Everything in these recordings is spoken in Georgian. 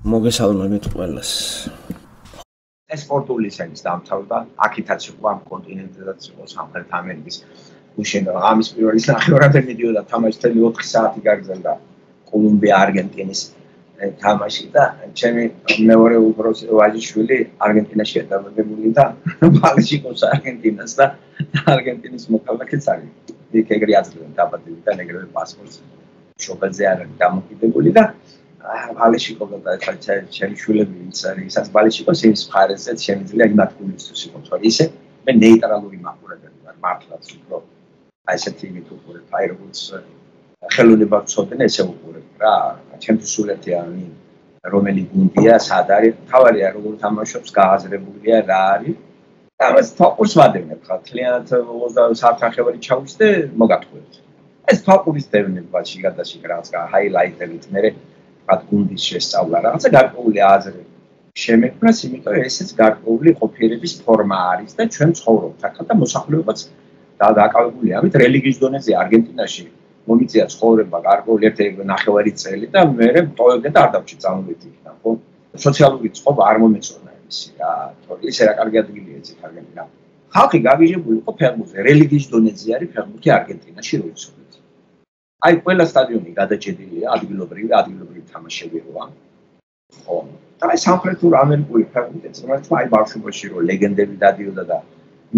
მოგესალმებით ყველას. ეს სპორტული სენის დამთავრდა, აქითაც იყო ამ კონტინენტედაც იყო სამხრეთ ამერიკის უშენო ამის პირველი ნახევრადე მიდიოდა თამაში თელი 4 საათი გაგრძელდა კოლუმბია არგენტინის თამაში და ჩემი მეორე უბრალოდ ვაჟიშვილი არგენტინაში დაბადებული და ბალშიკოს არგენტინას და არგენტინის მოქალაქეც არის. იქ ეგრე აძლევენ დაბადები და ეგრევე პასპორტს შობელზე არ დამოკიდებული და ბალიშიკო და ხალხი ჩემი შვილები ვინც არის ისაც ბალიშიკოს იმის მხარეზე შემიძლია იმათ გულისთვის იყო თორე ისე მე ნეიტრალური მაყურებელი ვარ მართლაც უფრო აი ესეთი იმით უყურებ აი როგორც ხელოვნება ვწოდენ ესე უყურებ რა ჩემთვის სულეთი არის რომელი გუნდია სად არის თავარია როგორ თამაშობს გააზრებულია რა არის. და მას თაყურს ვადევნებ ხა თლიანად 20 საფრანგეთში ჩავისდე მოგატყუებთ ეს თაყურის დევნება შეგადაში რაღაც ჰაილაიტებით მე ვთქვათ, გუნდის შესწავლა, რაღაცა გარკვეული აზრი შემეკვრას, იმიტომ რომ ესეც გარკვეული ყოფიერების ფორმა არის და ჩვენ ცხოვრობთ აქ და მოსახლეობაც დაკავებულია ამით რელიგიის დონეზე არგენტინაში მომიწია ცხოვრება გარკვეული ერთი ნახევარი წელი და მე მტოვებდა და არ დავჭი წამოვიდი იქნა, ხო? სოციალური წყობა არ მომეწონა ისე რა, ისე რა კარგი ადგილია ეს არგენტინა. ხალხი გაგიჟებული იყო ფეხბურთზე, რელიგიის დონეზე არის ფეხბურთი არგენტინაში როიცო. აი ყველა სტადიონი გადაჭედილია ადგილობრივი ადგილობრივი თამაშები როა ხო. და აი სამხრეთურ ამერიკული ფეხბურთიც რომელიც აი ბავშვობაში რო ლეგენდები დადიოდა და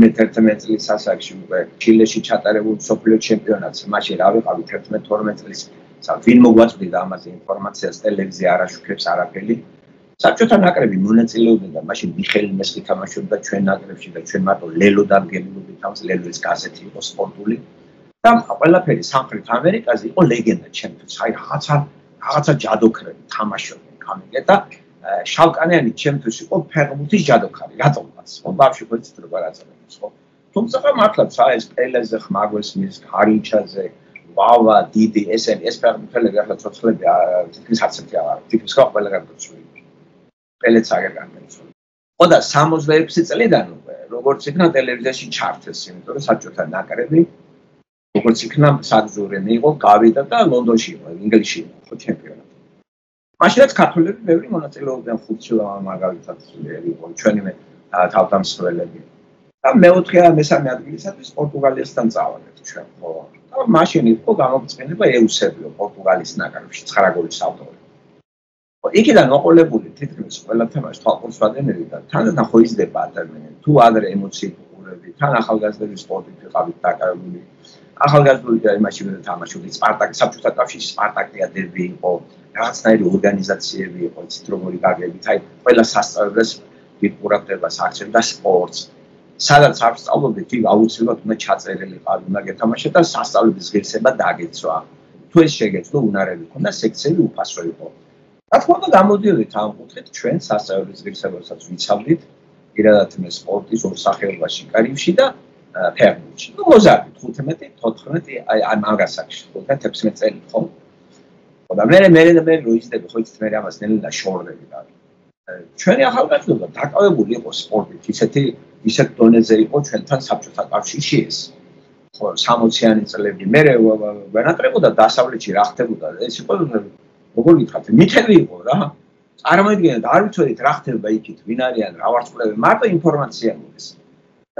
მე 11 წლის ასაკში უკვე ჩილეში ჩატარებულ სოფლიო ჩემპიონატს მაშინ რა ვიყავი 11-12 წლის სა ვინ მოგვაწვდიდა ამაზე ინფორმაციას ტელევიზია არ აშუქებს არაფერი. საბჭოთა ნაკრები მონაწილეობდა მაშინ მიხელი მესხი თამაშობდა ჩვენ ნაკრებში და ჩვენ მარტო ლელო დამგებულობით თავს ლელოის გაზეთი იყო სპორტული და ყველაფერი სამხრეთ ამერიკაზე იყო ლეგენდა ჩემთვის. აი რაღაცა რაღაცა ჯადოქრები თამაშობდნენ კამიგე და შავკანიანი ჩემთვის იყო ფეხბურთის ჯადოქარი. რატომაც? ხო, ბავშვი ხო იცით როგორ აწარმოებს, ხო? თუმცა მართლაც აი ეს პელეზე ხმაგვეს მის გარიჩაზე ვავა დიდი ესენი ეს ფეხბურთელები ახლა ცოცხლები თითქმის არც ერთი აღარ თითქმის ხო ყველა გარკვეული პელეც აღარ განმეცო. ხო და 66 წლიდან როგორც იქნა ტელევიზიაში ჩართეს, იმიტომ რომ საჭოთა ნაკრები როგორც იქნა საგზური მიიღო გავიდა და ლონდონში იყო ინგლისში იყო ჩემპიონატი. მაშინაც ქართველები ბევრი მონაწილეობდნენ ფუტბოლში მაგალითად იყო ჩვენი მე თავდამსხმელები და მეოთხე ან მესამე ადგილისათვის პორტუგალიასთან წავალეთ ჩვენ ხო? და მაშინ იყო გამოგწენება ეუსებიო პორტუგალიის ნაკრებში 9 გოლის ავტორი იქიდან მოყოლებული თითქმის ყველა თემაში თვალყურს ვადენები და თანდათან ხო იზრდება ადამიანი თუ ადრე ემოციით უყურები თან ახალგაზრდების სპორტით ვიყავით დაკავებული ახალგაზრდული და იმაში ვერ თამაშობდი სპარტაკი საბჭოთა კავშირის სპარტაკია დერბი იყო რაღაცნაირი ორგანიზაციები იყო ცით როგორი გაგებით. აი ყველა სასწავლებლებს ვიყურებდა საერთოდ და სპორტს. სადაც არ სწავლობდი თი აუცილებლად უნდა ჩაწერილი ყავი უნდა გეთამაშე და სასწავლებლის ღირსება დაგეცვა. თუ ეს შეგეძლო უნარები ქონდა სექციები უფასო იყო. რა თქმა უნდა გამოდიოდით ამ კუთხით ჩვენ სასწავლებლის ღირსებასაც ვიცავდით პირადად მე სპორტის ორ სახეობაში კარიბში და ფერმში. ნუ მოზარდი 15, 14, აი ამ ამგასაკში 15 წელი ხო? და მე მე მე როიზდები ხო იცით მე ამას ნელა შორდები და ჩვენი ახალგაზრდა დაკავებული იყო სპორტით, ისეთი ისეთ დონეზე იყო ჩვენთან საბჭოთა კავშირში ეს. ხო 60-იანი წლები მე ვენატრებოდა დასავლეთში რა ხდებოდა ეს იყო როგორ გითხრათ მითები იყო რა წარმოიდგინეთ არ ვიცოდით რა ხდება იქით ვინ არიან რა ვარცხლები მარტო ინფორმაცია მოდის.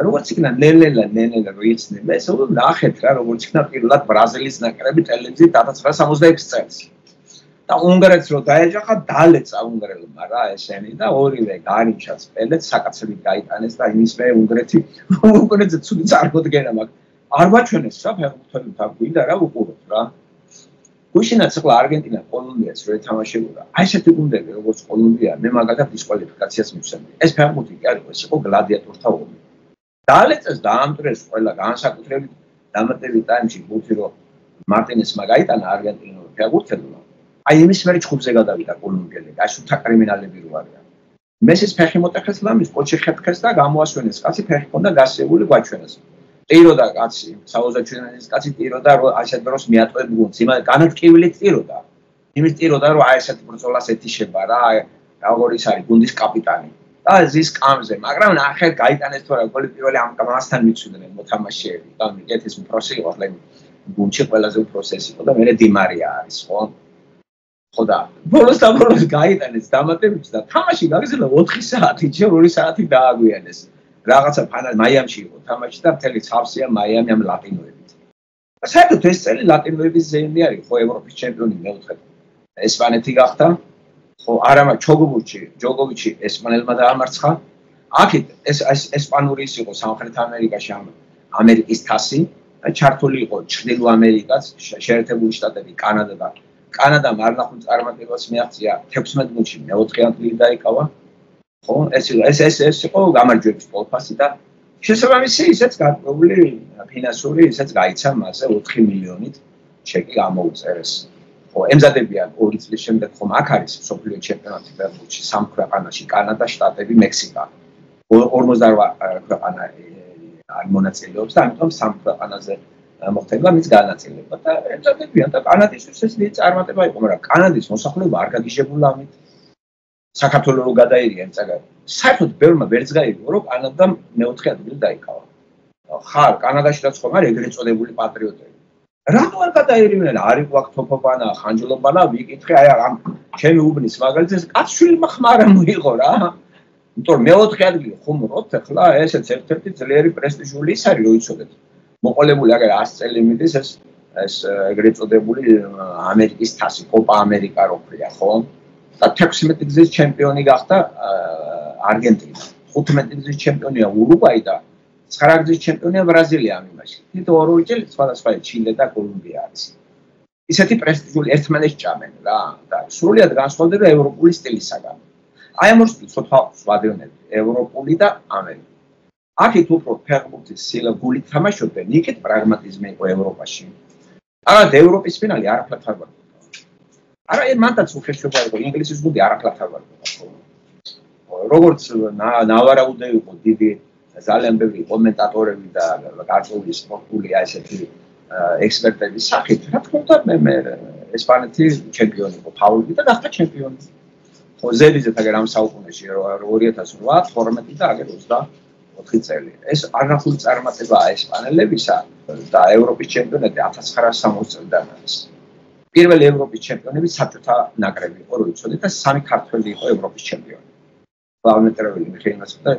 როგორც იქნა ნელელა ნენელა როიცნება ეს უნდა ნახეთ რა როგორც იქნა პირველად ბრაზილიის ნაკრები ტელევიზიით 1966 წელს. და უნგრეთს რო დაეჯახა დალეცა უნგრელებმა რა ესენი და ორივე გარიჩაც პელეც საკაცები გაიტანეს და იმის მე უნგრეთი უნგრეთზე ცუდი წარმოდგენა მაქვს. არ ვაჩვენეს რა ფეხბურთელი თაგვიდა რა უყუროთ რა გუშინაც ახლა არგენტინა კოლუმბიას რო ეთამაშებოდა აი ესეთი გუნდები როგორც კოლუმბია მე მაგალითად დისკვალიფიკაციას მივცემდი ეს ფეხბურთი კი არ იყო ეს იყო გლადიატორთა ომი. დაალეწეს დაამტრეს ყველა განსაკუთრებით დამატებით ტაიმში ბუთი რო მარტინესმა გაიტანა არგენტინულ ფეხბურთელმა. აი იმის მერე ჩხუბზე გადავიდა კოლუმბიელი და შუთა კრიმინალები რო არიან. მესის ფეხი მოტეხეს ლამის კოჩი ხეთქეს და გამოასვენეს. კაცი ფეხი ქონდა გასეული გვაჩვენეს ტიროდა კაცი საუზაჩვენეს კაცი ტიროდა რო ასეთ დროს მიატყვებ გუნდს იმა განათკივილი ტიროდა იმის ტიროდა რომ აი ესეთ ბრძოლას ეთიშება რა როგორ ის არის გუნდის კაპიტანი და ზის კამზე, მაგრამ ნახე გაიტანეს თორე გოლი პირველი ამ კამასთან მიცვიდნენ მოთამაშეები. და მიგეთ ის პროცესი იყო, ლაი გუნჩი ყველაზე პროცესი იყო და მე დიმარია არის, ხო? ხო და ბოლოს და ბოლოს გაიტანეს დამატებით და თამაში გაგზავნა 4 საათი, ჯერ 2 საათი დააგვიანეს. რაღაცა ფანა მაიამში იყო თამაში და მთელი ცავსია მაიამი ამ ლატინოებით. საერთოდ ეს წელი ლატინოების ზეიმი არის, ხო ევროპის ჩემპიონი მეოთხე. ესპანეთი გახდა. ხო არამა ჩოგოვიჩი, ჯოგოვიჩი ესპანელმა დაამარცხა. აქეთ ეს ესპანური ის იყო სამხრეთ ამერიკაში ამერიკის თასი. ჩართული იყო ჩრდილო ამერიკაც, შეერთებული შტატები, კანადა და კანადამ არ ნახულ წარმატებას მიაღწია 16 გუნდში მეოთხე ადგილი დაიკავა. ხო, ეს ეს ეს ეს იყო გამარჯვების პოლფასი და შესაბამისი ისეც გარკვეული ფინანსური ისეც გაიცა მასე 4 მილიონით ჩეკი გამოუწერეს. ხო, ემზადებიან ორი წლის შემდეგ ხომ აქ არის სოფლიო ჩემპიონატი ბერლინში, სამ ქვეყანაში, კანადა, შტატები, მექსიკა. 48 ქვეყანა არ მონაწილეობს და ამიტომ სამ ქვეყანაზე მოხდება მის განაწილება და ემზადებიან და კანადისთვის ეს დიდი წარმატება იყო, მაგრამ კანადის მოსახლეობა არ გაგიჟებულა ამით. საქართველოს რო გადაირია ემწაგა. საერთოდ ბევრმა ვერც გაიგო, რომ კანადა მეოთხე ადგილი დაიკავა. ხარ კანადაშიც ხომ არის ეგრეთ წოდებული პატრიოტები. რატო არ გადაირინენ? არის ყვა თოფობანა, ხანჯლობანა, ვიკითხე, აი ამ ჩემი უბნის მაგალითად კაცშვილმა ხმარა მოიღო რა. იმიტომ მეოთხე ადგილი ხომ როთ ახლა ესეც ერთ-ერთი ძლიერი პრესტიჟული ის არის რო იცოდეთ. მოყოლებული აგერ 100 წელი მიდის ეს ეს ეგრეთ წოდებული ამერიკის თასი კოპა ამერიკა როქია ხო და 16 გზის ჩემპიონი გახდა არგენტინა. 15 გზის ჩემპიონია ურუგვაი და 9 გზის ჩემპიონია ბრაზილია ამ იმაში. თითო ორი წელი სხვადასხვა ჩილე და კოლუმბია არის. ისეთი პრესტიჟული ერთმანეთს ჭამენ რა. და სრულიად განსხვავდება ევროპული სტილისაგან. აი ამ ორ სტილს სხვა სხვადასხვანაირად ევროპული და ამერიკული. აქეთ უფრო ფეხბურთის სილა გული თამაშობდნენ, იქეთ პრაგმატიზმი იყო ევროპაში. აღარ ევროპის ფინალი არაფრად არ ვარ. არა, ეს მანდაც უხეშობა იყო ინგლისის გუნდი არაფრად არ ვარ. როგორც ნავარაუდე იყო დიდი ძალიან ბევრი კომენტატორები და გარკვეული სპორტული ასეთი ექსპერტები სახით, რა თქმა უნდა მე მე ესპანეთი ჩემპიონი იყო, ფაული და გახდა ჩემპიონი. ხო ზედიზე თაგერ ამ საუკუნეში 2008, 12 და აგერ 20 4 წელი. ეს არნახული წარმატებაა ესპანელებისა და ევროპის ჩემპიონატი 1960 წელიდან არის. პირველი ევროპის ჩემპიონები საბჭოთა ნაკრები იყო, რო იცოდე და სამი ქართველი იყო ევროპის ჩემპიონი. სლავომეტრეველი მიხეილ მასა და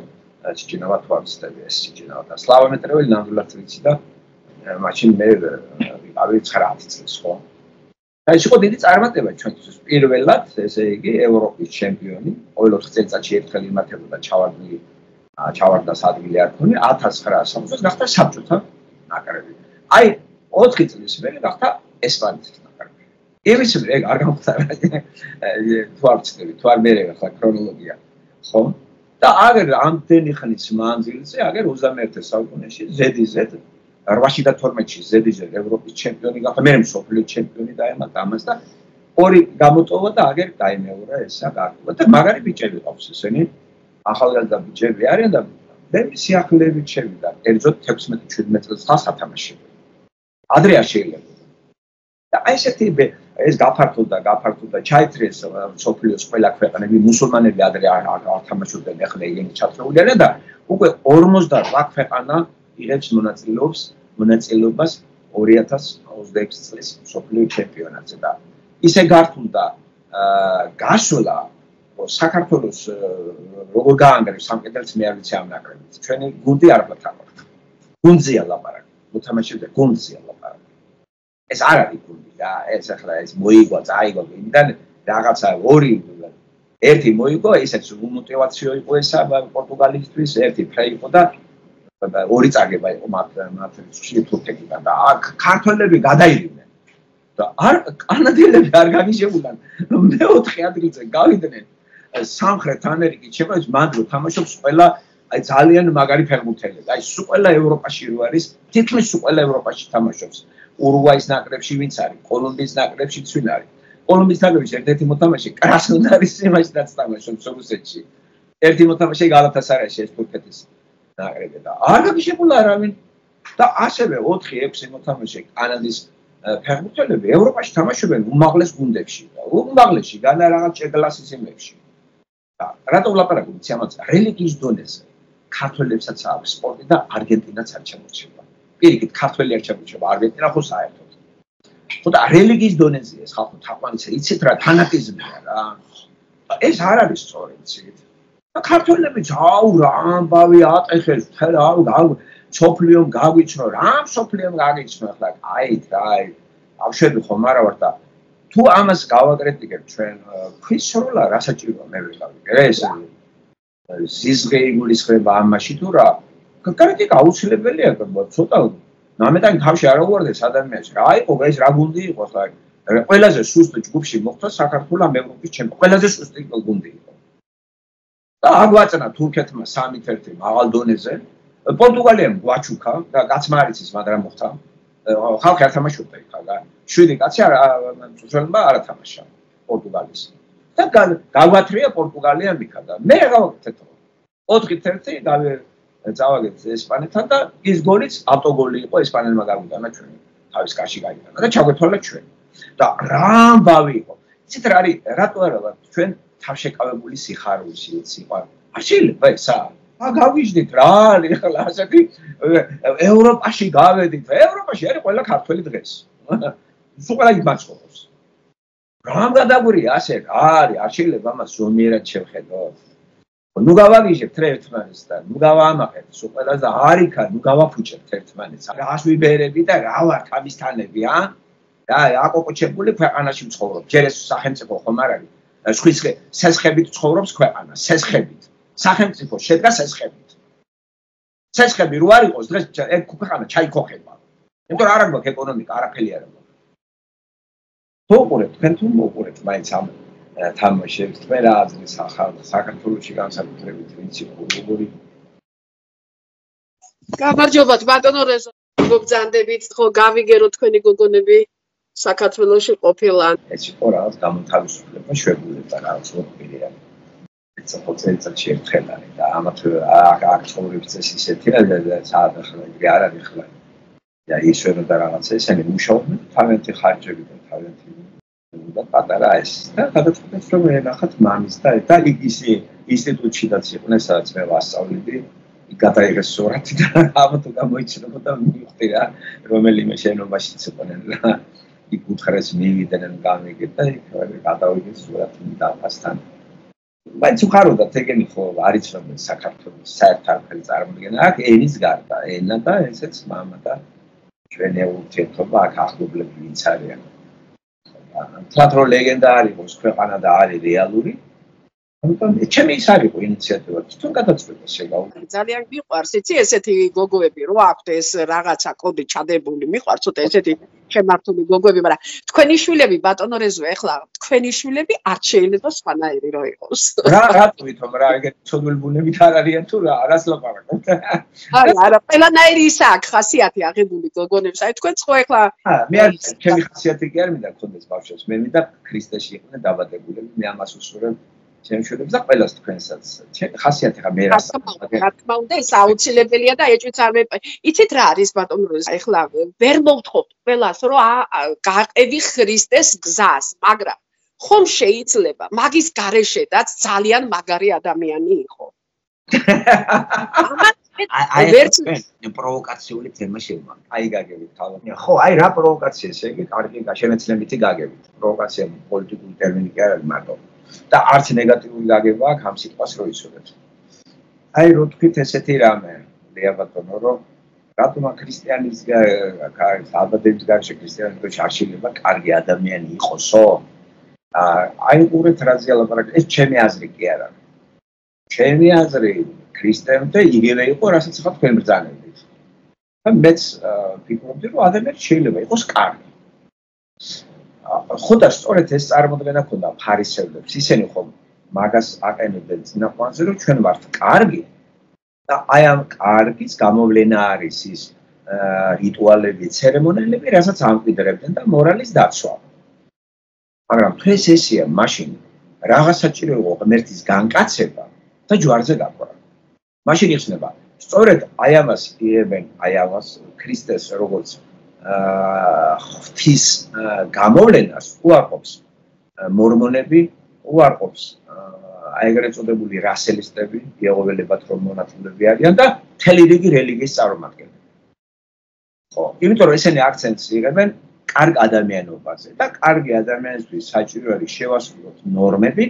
ჩიჩინავა თვალსტები ეს ჩიჩინავა და სლავომეტრეველი ნამდვილად ვიცი და მაშინ მე ვიყავი 9 წელს ხო. აი ეს იყო დიდი წარმატება ჩვენთვის. პირველად ესე იგი ევროპის ჩემპიონი, ყოველ 4 წელიწადში ერთხელ იმართებოდა ჩავარდნილი ჩავარდა სადგილი არ ქონი 1960 გახდა საბჭოთა ნაკრები. აი 4 წლის მერე გახდა ესპანეთის იმის მე არ გამხდარა თუ არ ცდები, თუ არ მერე ხა ქრონოლოგია. ხო? და აგერ ამდენი ხნის მანძილზე, აგერ 21 საუკუნეში ZDZ 812-ში ZDZ ევროპის ჩემპიონი გახდა, მე მსოფლიო ჩემპიონი დაემატა ამას და ორი გამოტოვა და აგერ დაიმეორა ესა გარკვეულად და მაგარი ბიჭები ყავს ესენი. ახალგაზრდა ბიჭები არიან და მე სიახლეებით შევიდა კერძოდ 16-17 წელს ხალხ ათამაშები. ადრე არ შეიძლება. და აი ესეთი ეს გაფართოვდა, გაფართოვდა ჩაითრეს სოფლიოს ყველა ქვეყანები, მუსულმანები ადრე არ ათამაშობდნენ, ახლა ჩათრეული არიან და უკვე 58 ქვეყანა იღებს მონაწილეობს მონაწილეობას 2026 წლის სოფლიო ჩემპიონატზე და ისე გართულდა გასვლა საქართველოს როგორ გაანგრევს სამკეთელს მე არ ვიცი ამ ნაკრებს. ჩვენი გუნდი არ ფათამარ. გუნდზია ლაპარაკი. მოთამაშეზე გუნდზია ლაპარაკი. ეს არ არის გუნდი რა. ეს ახლა ეს მოიგო, წაიგო, იმდან რაღაცა ორი ერთი მოიგო, ისეც უმოტივაციო იყო ესა პორტუგალისთვის, ერთი ფრე იყო და ორი წაგება იყო მათ მათ თურქეთიდან და აქ ქართველები გადაირიდნენ. და არ კანადელები არ გაგიჟებულან მეოთხე ადგილზე გავიდნენ სამხრეთ ამერიკის ჩემპიონატში მანდრო თამაშობს ყველა აი ძალიან მაგარი ფეხბურთელები. აი სულ ყველა ევროპაში რო არის, თითქმის სულ ყველა ევროპაში თამაშობს. ურუგვაის ნაკრებში ვინც არის, კოლუმბიის ნაკრებში ვინ არის? კოლუმბიის ნაკრებში ერთ-ერთი მოთამაშე კრასნოდარის იმაშიც თამაშობს რუსეთში. ერთი მოთამაშე გალათასარაიში ეს თურქეთის ნაკრები და არ გაგიშებულა არავინ და ასევე 4-6 მოთამაშე კანადის ფეხბურთელები ევროპაში თამაშობენ უმაღლეს გუნდებში და უმაღლესში განა რაღაც ჭეკლასის იმებში. რატო ვლაპარაკობ იცი ამაზე რელიგიის დონეზე ქართველებსაც აქვს სპორტი და არგენტინაც არ ჩამორჩება პირიქით ქართველი არ ჩამორჩება არგენტინა ხო საერთოდ? ხო და რელიგიის დონეზე ეს ხალხო თაყვანისა იცით რა ფანატიზმია რა. ეს არ არის სწორი იცით? და ქართველებიც აუ რა ამბავი ატეხეს თელ აუ გაუ სოფლიომ გაგვიჩნო რა სოფლიომ გაგიჩნო ახლა აი აი აღშვები ხომ არა ვარ და თუ ამას გავაკრიტიკებ ჩვენ ქვის როლა რა საჭიროა მე ვიყავი ეს ზიზღე იგულისხმება ამაში თუ რა კრიტიკა აუცილებელია ცოტა ნამეტანი თავში არ უვარდეს ადამიანს რა იყო ეს რა გუნდი იყო ხა ყველაზე სუსტ ჯგუფში მოხდა საქართველოს ევროპის ჩემპიონი ყველაზე სუსტი გუნდი იყო. და აგვაწნა თურქეთმა 3-1 მაღალ დონეზე პორტუგალიამ გვაჩუქა და კაცმა არ იცის მაგრამ მოხდა. ხალხი არ თამაშობდა იქა და შვიდი კაცი არ ჩვენმა არ ათამაშა პორტუგალის. და გაგვათრია პორტუგალია მიქა და მე გავაკეთე 4-1 გავე წავაგეთ ესპანეთთან და ის გოლიც ავტოგოლი იყო ესპანელმა გამიტანა ჩვენ თავის კარში გაიგანა და ჩაგვეთვალა ჩვენ. და რა ამბავი იყო? იცით რა არის რატო არა ჩვენ თავშეკავებული სიხარულში სიყვა არ შეიძლება ესა ა გავიჟდით რა არის ახლა ასეთი ევროპაში გავედით ევროპაში არის ყველა ქართველი დღეს. სულ ყველა იმაცხოვს რა გადაგვირია ასე რა არის არ შეიძლება მას ზომიერად შევხედოთ ნუ გავაგიჟებთ ერთმანეთსთან, ნუ გავამაყებთ, სულ ყველაზე არიქა, ნუ გავაფუჭებთ ერთმანეთს. რას ვიბერები და რა ვართ ამისთანები, ა? და აკოკოჩებული ქვეყანაში მცხოვრობ. ჯერ ეს სახელმწიფო ხომ არ არის? სხვისხე სესხებით ცხოვრობს ქვეყანა, სესხებით. სახელმწიფო შედგა სესხებით. სესხები რო არ იყოს დღეს ეგ ქვეყანა ჩაიქოხება. იმიტომ რა არ გვაქვს ეკონომიკა, არაფერი არ გვაქვს. თუ უყურებთ, თქვენ თუ მოუყურებთ მაინც ამ თამაშებს მე რა აზრის ახალ საქართველოსი განსაკუთრებით ვიცი როგორი გამარჯობათ ბატონო რეზო მოგზანდებით ხო გავიგერო თქვენი გოგონები საქართველოსი ყოფილან ეს იყო რა გამოთავისუფლება შვებულება რა ზოგადია ეს ხოცეცა შეერთხელარი და ამათ აქ ცხოვრების წესი ისეთი და საერთოდ არ არის ხლა. და ისე რომ და რაღაცა ესენი მუშაობენ თავენთი ხარჯები და თავენთი და პატარა ეს და გადაწყვეტეს რომ ენახათ მამის და და ისი ინსტიტუტშიდაც იყვნენ სადაც მე ვასწავლიდი გადაიღეს სურათი და აბა თუ გამოიჩნდა მივხვდი რა რომელიმე შენობაშიც იყვნენ რა. იქ უთხრეს მივიდნენ გამიგეთ და იქ გადავიგეს სურათი დაფასთან. მაინც უყაროდათ ეგენი ხო არ იცნობენ საქართველოს საერთაშორისო წარმოდგენა. აქ ენის გარდა ენა და ესეც მამა და ჩვენი ურთიერთობა აქ ახლობლები ვინც არიან. თეატრო ლეგენდა არის ქვეყანა და არის რეალური ამიტომ ჩემი ის არის ინიციატივა თვითონ გადაწყვეტა შეგაუ ძალიან მიყვარს იცი ესეთი გოგოები რო აქვთ ეს რაღაცა კოდი ჩადებული მიყვარს ცოტა ესეთი შემართული გოგოები მაგრამ თქვენი შვილები ბატონო რეზო ეხლა თქვენი შვილები არ შეიძლება სხვანაირი რო იყოს. რა რა თვითონ რა ეგეთ ცოდვილბუნებით არ არიან თუ რა არას ლაპარაკობთ? არა არა ყველანაირი ისა აქ ხასიათი აღებული გოგონებს. აი თქვენ ხო ეხლა მე არ ჩემი ხასიათი კი არ მინდა გქონდეს ბავშვებს. მე მინდა ქრისტეში იყვნენ დაბადებულები მე ამას უსურვებ ჩემშულებს და ყველას თქვენსაც ხასიათი ხა მე რას რა თქმა უნდა ეს აუცილებელია და ეჭვიც არ მე იცით რა არის ბატონო ეხლა ვერ მოვთხოვთ ყველას რომ გაყევი ქრისტეს გზას მაგრამ ხომ შეიძლება მაგის გარეშედაც ძალიან მაგარი ადამიანი იყო აი ვერც პროვოკაციული თემა შევა. აი გაგებით თავი. ხო, აი რა პროვოკაცია ესე იგი? კარგი გაშენებითი გაგებით. პროვოკაცია პოლიტიკური ტერმინი კი არ არის მარტო. და არც ნეგატიური გაგება აქვს ამ სიტყვას რო იცოდეთ. აი რო თქვით ესეთი რამე, ლიაბატონო, რომ რატომ ქრისტიანის ალბათების გარშე არ შეიძლება კარგი ადამიანი იყოსო? აი ყურეთ რაზე ალაპარაკ, ეს ჩემი აზრი კი არა. ჩემი აზრი ქრისტემდე იგივე იყო, რასაც ხა თქვენ ბრძანებით. და მეც ვფიქრობდი, რომ ადამიანი შეიძლება იყოს კარგი. ხო და სწორედ ეს წარმოქმნა ქონდა ფარისევლებს ისინი ხო მაგას აყენებდნენ ძნაყვანზე რომ ჩვენ ვართ კარგი და აი ამ კარგის გამოვლენა არის ის რიტუალები, ცერემონიალები, რასაც ამკვიდრებდნენ და მორალის დაცვა. მაგრამ თუ ეს ესია, მაშინ რაღაც საჭირო იყო ღმერთის განკაცება და ჯვარზე დაკვრა. მაშინ იხსნება, სწორედ აი ამას იღებენ, აი ამას ქრისტეს როგორც ღვთის გამოვლენას უარყოფს მორმონები, უარყოფს აი ეგრეთ წოდებული რასელისტები, იეოველებად რომ მონათლები არიან და მთელი რიგი რელიგიის წარმომადგენლები. ხო, იმიტომ რომ ესენი აქცენტს იღებენ კარგ ადამიანობაზე და კარგი ადამიანისთვის საჭირო არის შევასრულოთ ნორმები,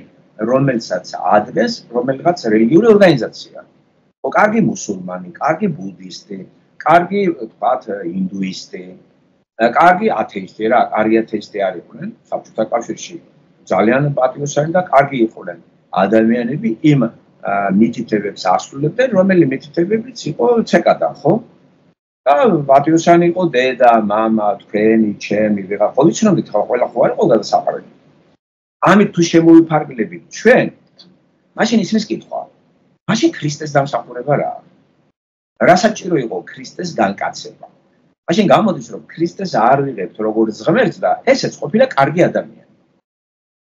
რომელსაც ადგენს რომელიღაც რელიგიური ორგანიზაცია. ო კარგი მუსულმანი, კარგი ბუდისტი, კარგი თქვათ ინდუისტი, კარგი ათეისტი რა, კარგი ათეისტი არიყვნენ საბჭოთა კავშირში. ძალიან პატრიოტები და კარგი იყვნენ ადამიანები იმ მითითებებს ასრულებდნენ, რომელი მითითებებიც იყო ცეკადან, ხო? და პატრიოტანი იყო დედა, мама, თქვენი, ჩემი, ვიღა ხო ვიცნობთ ხო ყველა ხო არის ყველა საფარები. ამით თუ შემოვიფარგლებით ჩვენ, მაშინ ისმის კითხვა. მაშინ ქრისტეს დამსახურება რა? რა საჭირო იყო ქრისტეს განკაცება? მაშინ გამოდის რომ ქრისტეს არ ვიღებთ როგორც ღმერთს და ესეც ყოფილა კარგი ადამიანი.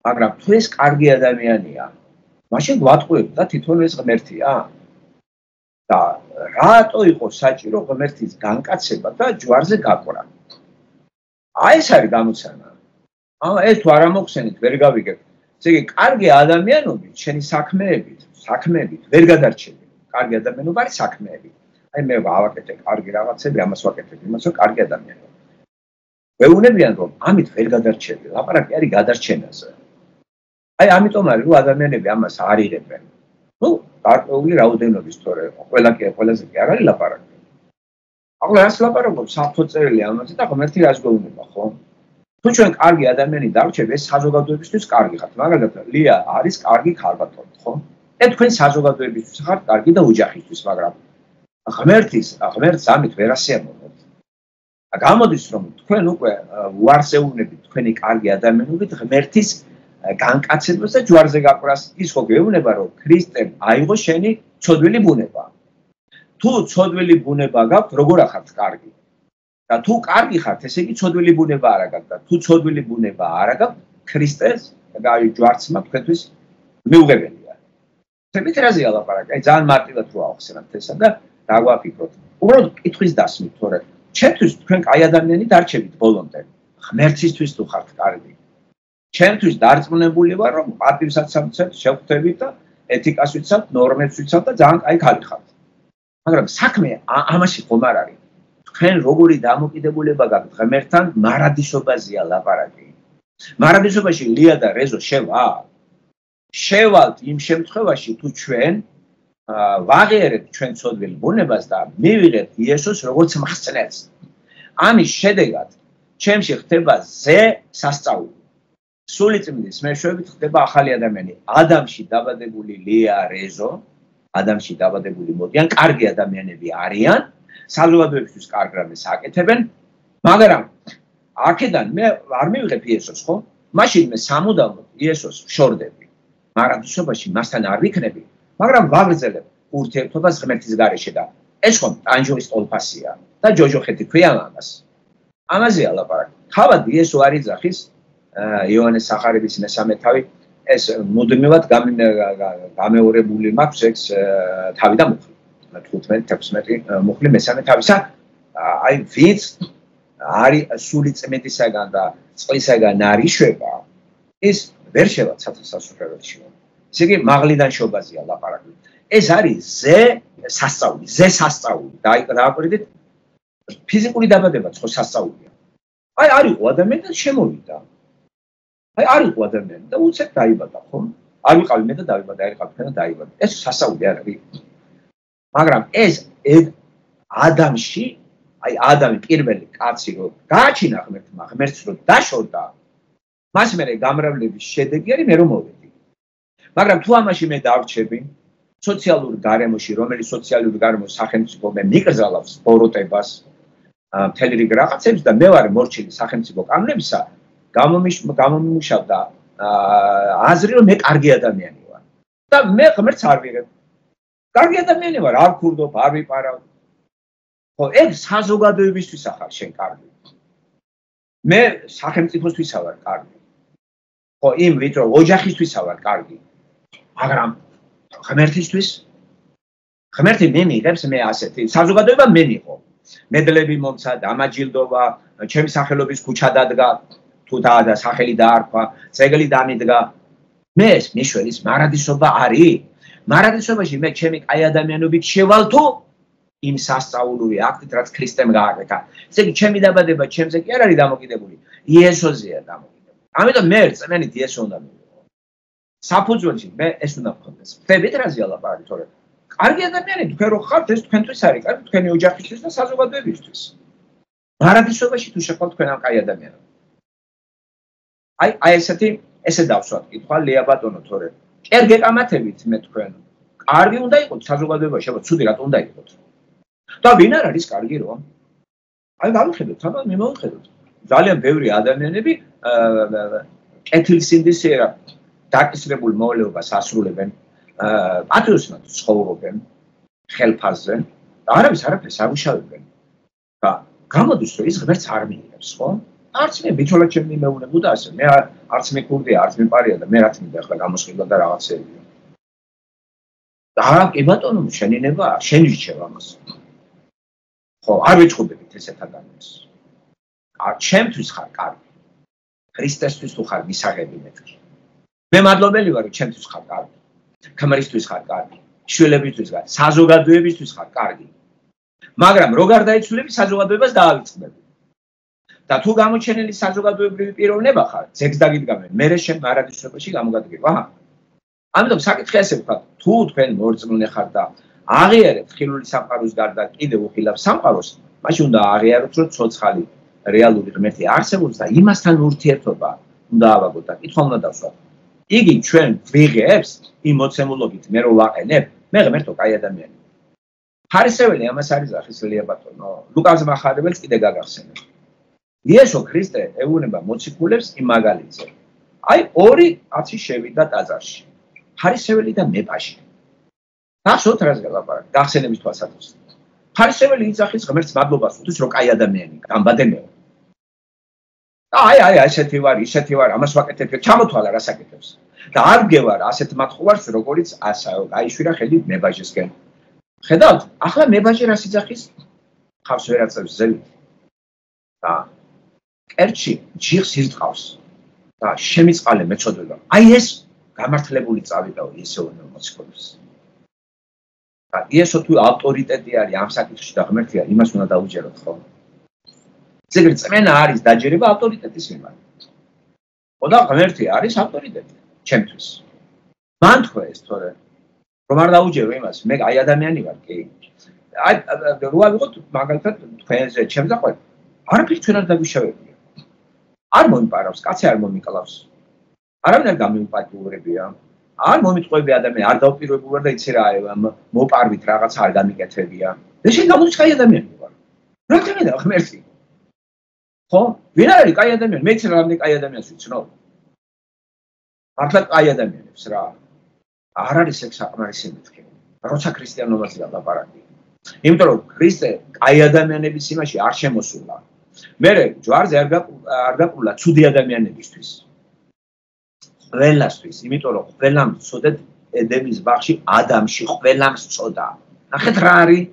მაგრამ თუ ეს კარგი ადამიანია, მაშინ გვატყუებ და თვითონ ეს ღმერთია? და რატო იყო საჭირო ღმერთის განკაცება და ჯვარზე გაკვრა? აი ეს არის გამოცანა. აა ეს თუ არ ამოხსენით, ვერ გავიგებ. ესე იგი, კარგი ადამიანობით, შენი საქმეებით, საქმეებით ვერ გადარჩები. კარგი ადამიანობა არის საქმეებით. აი მე ვავაკეთე კარგი რაღაცები, ამას ვაკეთებ, იმას რომ კარგი ადამიანი ვარ. მეუნებიან რომ ამით ვერ გადარჩები, ლაპარაკი არის გადარჩენაზე. აი ამიტომ არის რომ ადამიანები ამას არ იღებენ. ნუ გარკვეული რაოდენობის თორე ყველა კი ყველაზე კი არ არის ლაპარაკი. ახლა ეს ლაპარაკობ საფოწერელი ამაზე და ღმერთი რას გვეუბნება, ხო? თუ ჩვენ კარგი ადამიანი დავრჩები, ეს საზოგადოებისთვის კარგი ხართ. მაგალითად, ლია არის კარგი ქალბატონი, ხო? ე თქვენ საზოგადოებისთვის ხართ კარგი და ოჯახისთვის, მაგრამ ღმერთის ღმერთს ამით ვერ ასიამოვნებთ. და გამოდის რომ თქვენ უკვე უარსეუნებით თქვენი კარგი ადამიანობით ღმერთის განკაცებას და ჯვარზე გაკვრას ის ხო გეუბნება რომ ქრისტემ აიღო შენი ცოდვილი ბუნება. თუ ცოდვილი ბუნება გაქვთ, როგორ ახართ კარგი? და თუ კარგი ხართ, ესე იგი ცოდვილი ბუნება არა გაქვთ და თუ ცოდვილი ბუნება არა გაქვთ, ქრისტეს აი ჯვარცმა თქვენთვის მიუღებელია. თემით რაზეა ლაპარაკი? აი ძალიან მარტივად რო ახსენებთ ესა და დაგვაფიქროთ. უბრალოდ კითხვის დასმით, თორე ჩემთვის თქვენ კაი ადამიანი დარჩებით ბოლომდე. ღმერთისთვის თუ ხართ კარგი. ჩემთვის დარწმუნებული ვარ, რომ პატივსაცემად შევხვდებით და ეთიკას ვიცავთ, ნორმებს ვიცავთ და ძალიან კაი ხალხი ხართ. მაგრამ საქმე ამაში ხომ არ არის. თქვენ როგორი დამოკიდებულება გაქვთ ღმერთთან მარადისობაზია ლაპარაკი. მარადისობაში ლია და რეზო შევა. შევალთ იმ შემთხვევაში თუ ჩვენ ვაღიარებთ ჩვენ ცოდვილ ბუნებას და მივიღებთ იესოს როგორც მხსნელს. ამის შედეგად ჩემში ხდება ზე სასწაული. სული წმინდის მეშვეობით ხდება ახალი ადამიანი. ადამში დაბადებული ლია რეზო, ადამში დაბადებული მოდიან, კარგი ადამიანები არიან, საზოგადოებისთვის კარგ რამეს აკეთებენ, მაგრამ აქედან მე არ მივიღებ იესოს, ხო? მაშინ მე სამუდამოდ იესოს შორდები. მაგრამ ისობაში მასთან არ ვიქნები, მაგრამ ვაგრძელებ ურთიერთობას ღმერთის გარეშე და ეს ხომ ტანჯოვის ტოლფასია და ჯოჯოხეთი ქვია ამას. ამაზეა ლაპარაკი. თავად იესო არის ძახის იოანეს სახარების მესამე თავი ეს მუდმივად გამეორებული მაქვს ეს თავი და მუხლი. 15-16 მუხლი მესამე თავისა აი ვინც არის სული წმედისაგან და წყლისაგან არიშვება ის ვერ შევა ცათასასურველში. ესე იგი მაღლიდან შობაზია ლაპარაკი. ეს არის ზე სასწაული, ზე სასწაული. დააკვირდით ფიზიკური დაბადება ხო სასწაულია. აი არისო ადამიანი და შემოვიდა. აი არისო ადამიანი და უცებ დაიბადა, ხო? არ ვიყავი მე და დაიბადა, არ ვიყავ და დაიბადა. ეს სასწაული არ არის. მაგრამ ეს ადამიანში აი ადამი პირველი კაცი რო გააჩინა ღმერთმა, ღმერთს რო დაშორდა, მას მე გამრავლების შედეგი არის მე რომ მოვედი. მაგრამ თუ ამაში მე დავრჩები, სოციალურ გარემოში, რომელიც სოციალური გარემო სახელმწიფო მე მიკრძალავს ბოროტებას, მთელი რიგ რაღაცებს და მე ვარ მორჩილი სახელმწიფო კანონებისა, გამომიმუშავდა აზრი რომ მე კარგი ადამიანი ვარ. და მე ღმერთს არ ვიღებ. კარგი ადამიანი ვარ, არ ქურდობ, არ ვიპარავ. ხო, ეგ საზოგადოებისთვის ახარ შენ კარგი. მე სახელმწიფოსთვის ვარ კარგი. ხო, იმ ვიტრო ოჯახისთვის ვარ კარგი. მაგრამ ღმერთისთვის ღმერთი მე მიიღებს მე ასეთი საზოგადოება მე მიყო მედლები მომცა დამაჯილდოვა ჩემი სახელობის ქუჩა დადგა თუ და სახელი დაარქვა ძეგლი დამიდგა მე ეს მიშველის მარადისობა არის მარადისობაში მე ჩემი კაი ადამიანობით შევალ თუ იმ სასწაულური აქტით, რაც ქრისტემ გააკეთა. ესე იგი, ჩემი დაბადება ჩემზე კი არ არის დამოკიდებული, იესოზეა დამოკიდებული. ამიტომ მე წმენით იესო უნდა მივიღო. საფუძველში მე ეს უნდა მქონდეს. ხდებით რაზეა ლაპარაკი, თორე კარგი ადამიანები თქვენ რო ხართ, ეს თქვენთვის არის, კარგი თქვენი ოჯახისთვის და საზოგადოებისთვის. მარადისობაში თუ შეხვდეთ თქვენ ამ კაი ადამიანებს. აი, აი ესეთი ესე დავსვათ კითხვა ლია ბატონო, თორე კერ გეკამათებით მე თქვენ. კარგი უნდა იყოს საზოგადოებაში, აბა ცუდი რატომ უნდა იყოს? და ვინ არ არის კარგი რო? აი გავიხედოთ, თამარ მიმოვხედოთ. ძალიან ბევრი ადამიანები კეთილსინდისიერა დაკისრებულ მოვლენობას ასრულებენ. პატრიოტიზმად ცხოვრობენ ხელფასზე და არავის არაფერს არ უშავებენ. და გამოდის რომ ის ღმერთს არ მიიღებს, ხო? არც მე ბიჭოლა ჩემი მეუბნებოდა ასე. მე არც მე კურდია, არც მე პარია და მე რაც მინდა ახლა გამოსყიდა და რაღაცეები. და კი ბატონო, შენინება, შენ რჩევ ამას. ხო, არ ვიწყობებით ესეთ ადამიანს. არ ჩემთვის ხარ კარგი. ქრისტესთვის თუ ხარ მისაღები მეთქი. მე მადლობელი ვარ, ჩემთვის ხარ კარგი. კამერისთვის ხარ კარგი. შვილებისთვის ხარ, საზოგადოებისთვის ხარ კარგი. მაგრამ რო გარდაიცვლები საზოგადოებას დაავიწყდები. და თუ გამოჩენილი საზოგადოებრივი პიროვნება ხარ, ზეგს დაგიდგამენ, მე შენ მარადისობაში გამოგადგება. ამიტომ საკითხი ასე ვქოთ, თუ თქვენ მორწმუნე ხარ და აღიარებთ ხილული სამყაროს გარდა კიდევ უხილავ სამყაროს, მაშინ უნდა აღიაროთ, რომ ცოცხალი რეალური ღმერთი არსებობს და იმასთან ურთიერთობა უნდა ავაგოთ და კითხვა უნდა დავსვათ. იგი ჩვენ ვიღებს იმ მოცემულობით მე რო ვაყენებ, მე ღმერთო კაი ადამიანი. ფარისეველი ამას არის ახისლია ბატონო. ლუკას მახარებელს კიდე გაგახსენებ. იესო ქრისტე ეუბნება მოციქულებს იმ მაგალითზე. აი ორი კაცი შევიდა ტაძარში. ფარისეველი და მეპაში. ნახოთ რას გელაპარაკ გახსენების თვალსაზრისით ფარისეველი იძახის ღმერთს მადლობას უთის რომ კაი ადამიანი გამბადენეო აი აი აი ესეთი ვარ ისეთი ვარ ამას ვაკეთებ ჩამოთვალა რა საკეთებს და არ გევარ ასეთ მათხოვარს როგორიც ასაო აი შვირა ხელი მებაჟისკენ. ხედავთ? ახლა მებაჟი რას იძახის? ხავს ვერაცებს ზელი და კერჩი ჯიხს ირტყავს. და შემიწყალე მეწოდება აი ეს გამართლებული წავიდაო ისე უნდა მოციქულებს იესო თუ ავტორიტეტი არის ამ საკითხში და ღმერთია, იმას უნდა დაუჯეროთ, ხო? ზეგერ წმენა არის დაჯერება ავტორიტეტის მიმართ. ხოდა ღმერთი არის ავტორიტეტი ჩემთვის. მან თქვა ეს თორე რომ არ დაუჯერო იმას, მე აი ადამიანი ვარ, კი. აი რო ავიღოთ მაგალითად თქვენზე ჩემს დაყვეთ. არაფერს ჩვენ არ დაგვიშავებია. არ მომიპარავს, კაცი არ მომიკლავს. არავინ არ გამიუპატიურებია. არ მომიწყვები ადამიანი, არ დავპირობები ვარ და იცი რა აი მოპარვით რაღაც არ გამიკეთებია. ეს შენ გამოდის კაი ადამიანი ვარ. რა თქმა ღმერთი. ხო? ვინ არის კაი ადამიანი? მეც რამდენი კაი ადამიანს ვიცნობ. მართლა კაი ადამიანებს რა. არ არის ეს საკმარისი მეთქე. როცა ქრისტიანობაზე ლაპარაკი. იმიტომ რომ ქრისტე კაი ადამიანების იმაში არ შემოსულა. მე ჯვარზე არ არ გაკულა ცუდი ადამიანებისთვის. ყველასთვის, იმიტომ რომ ყველამ წოდეთ ედემის ბაღში ადამში ყველამ წოდა. ნახეთ რა არის?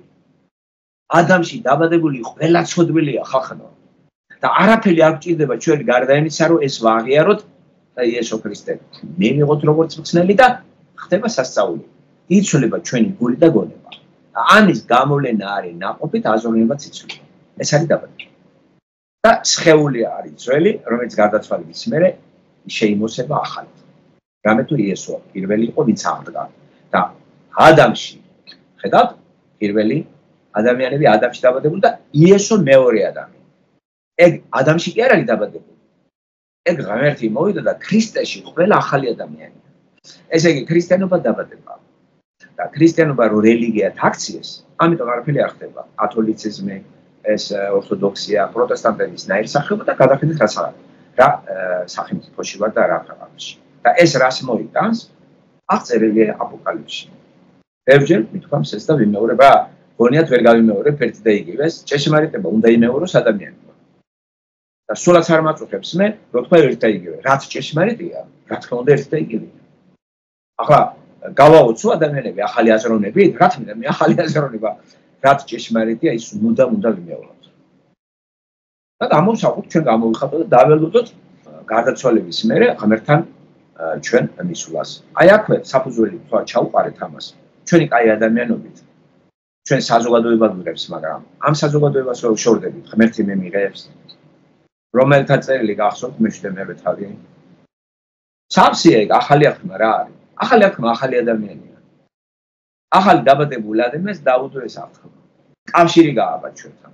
ადამში დაბადებული ყველა წოდვილია ხალხო. და არაფერი არ გჭირდება ჩვენ გარდა იმისა, რომ ეს ვაღიაროთ და იესო ქრისტე მე მიღოთ როგორც მცნელი და ხდება სასწაული. იცვლება ჩვენი გული და გონება. ამის გამოვლენა არის ناقოფით, აზროვნებაც იცვლება. ეს არის დაბადება. და სხეული არის ძველი, რომელიც გარდაცვალების მერე შეიმოსება ახალი. რამე თუ იესო პირველი იყო, ვინც აღდგა. და ადამში ხედავთ, პირველი ადამიანები ადამიანში დაბადებული და იესო მეორე ადამიანი. ეგ ადამში კი არ არის დაბადებული. ეგ ღმერთი მოვიდა და ქრისტეში ყველა ახალი ადამიანია ესე იგი ქრისტიანობა დაბადება. და ქრისტიანობა რო რელიგიად აქციეს ამიტომ არაფერი არ ხდება. კათოლიციზმი ეს ორთოდოქსია პროტესტანტების ნაირსახეობა და გადახედეთ რა რა სახელმწიფოში ვარ და რა პრაღამში და ეს რას მოიტანს? აღწერილია აპოკალიფსში. ერჯერ მithქვამს ეს და ვიმეორება, გონიათ ვერ გავიმეორებ ერთი და იგივეს, ჭეშმარიტება უნდა იმეოროს ადამიანმა. და სულაც არ მაწუხებს მე, რო თქვა ერთი და იგივე, რაც ჭეშმარიტია, რა თქმა უნდა ერთი და იგივე. ახლა გავაოცო ადამიანები ახალი აზროვნები, რა თქმა უნდა, ახალი აზროვნება, რაც ჭეშმარიტია, ის უნდა უნდა ვიმეოროთ. და გამოსახოთ ჩვენ გამოვიხატოთ და დაველოდოთ გარდაცვალების მერე ღმერთთან ჩვენ მისვლას. აი აქვე საფუძველი თქვა ჩაუყარეთ ამას. ჩვენი კაი ადამიანობით ჩვენ საზოგადოება გვიღებს, მაგრამ ამ საზოგადოებას რო შორდებით, ღმერთი მე მიღებს. რომელთა წერილი გახსოვთ მეშდემები თავი? სამსიე ახალი ახმა რა არის? ახალი ახმა ახალი ადამიანია. ახალი დაბადებული ადამიანს დაუდო ეს ახმა. კავშირი გააბა ჩვენთან.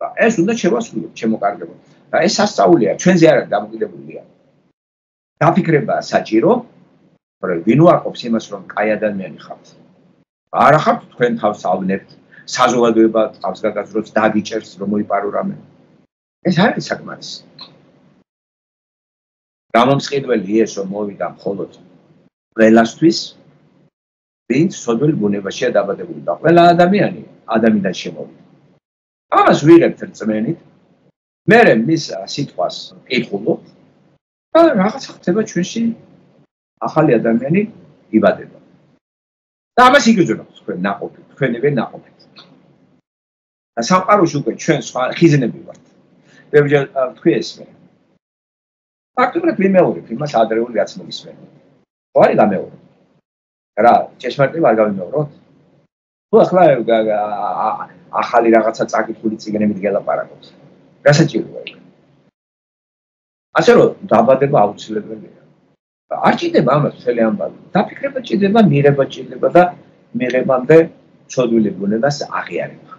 და ეს უნდა შევასრულოთ, შემოკარგებო. და ეს სასწაულია, ჩვენზე არ არის დამოკიდებულია. დაფიქრება საჭირო, რომ ვინ უარყოფს იმას, რომ კაი ადამიანი ხართ. არა ხართ თქვენ თავს ავნებთ, საზოგადოება თავს გაგაზრდოთ, დაგიჭერს, რომ მოიპარო რამე. ეს არის საკმარისი. გამომსყიდველი იესო მოვიდა მხოლოდ ყველასთვის, ვინც სოდველ ბუნებაშია დაბადებული და ყველა ადამიანი ადამიანად შემოვიდა. ამას ვიღებთ რწმენით. მე მის სიტყვას კითხულობ და რაღაც ხდება ჩვენში ახალი ადამიანი იბადება. და ამას იგრძნობთ თქვენ ناقობთ, თქვენივე ناقობთ. და სამყაროში უკვე ჩვენ სხვა ხიზნები ვართ. ბევრჯერ თქვი ეს მე. ფაქტობრივად ვიმეორებ იმას ადრეული რაც მოგისმენთ. ხო არის გამეორე. რა, ჭეშმარიტი ვარ გამეოროთ? თუ ახლა ახალი რაღაცა წაკითხული ციგნებით გელაპარაკოთ. გასაჭიროა იქ. ასე რომ დაბადება აუცილებელია. არ ჭირდება ამას მთელი ამბავი. დაფიქრება ჭირდება, მიღება ჭირდება და მიღებამდე ცოდვილი ბუნებას აღიარება.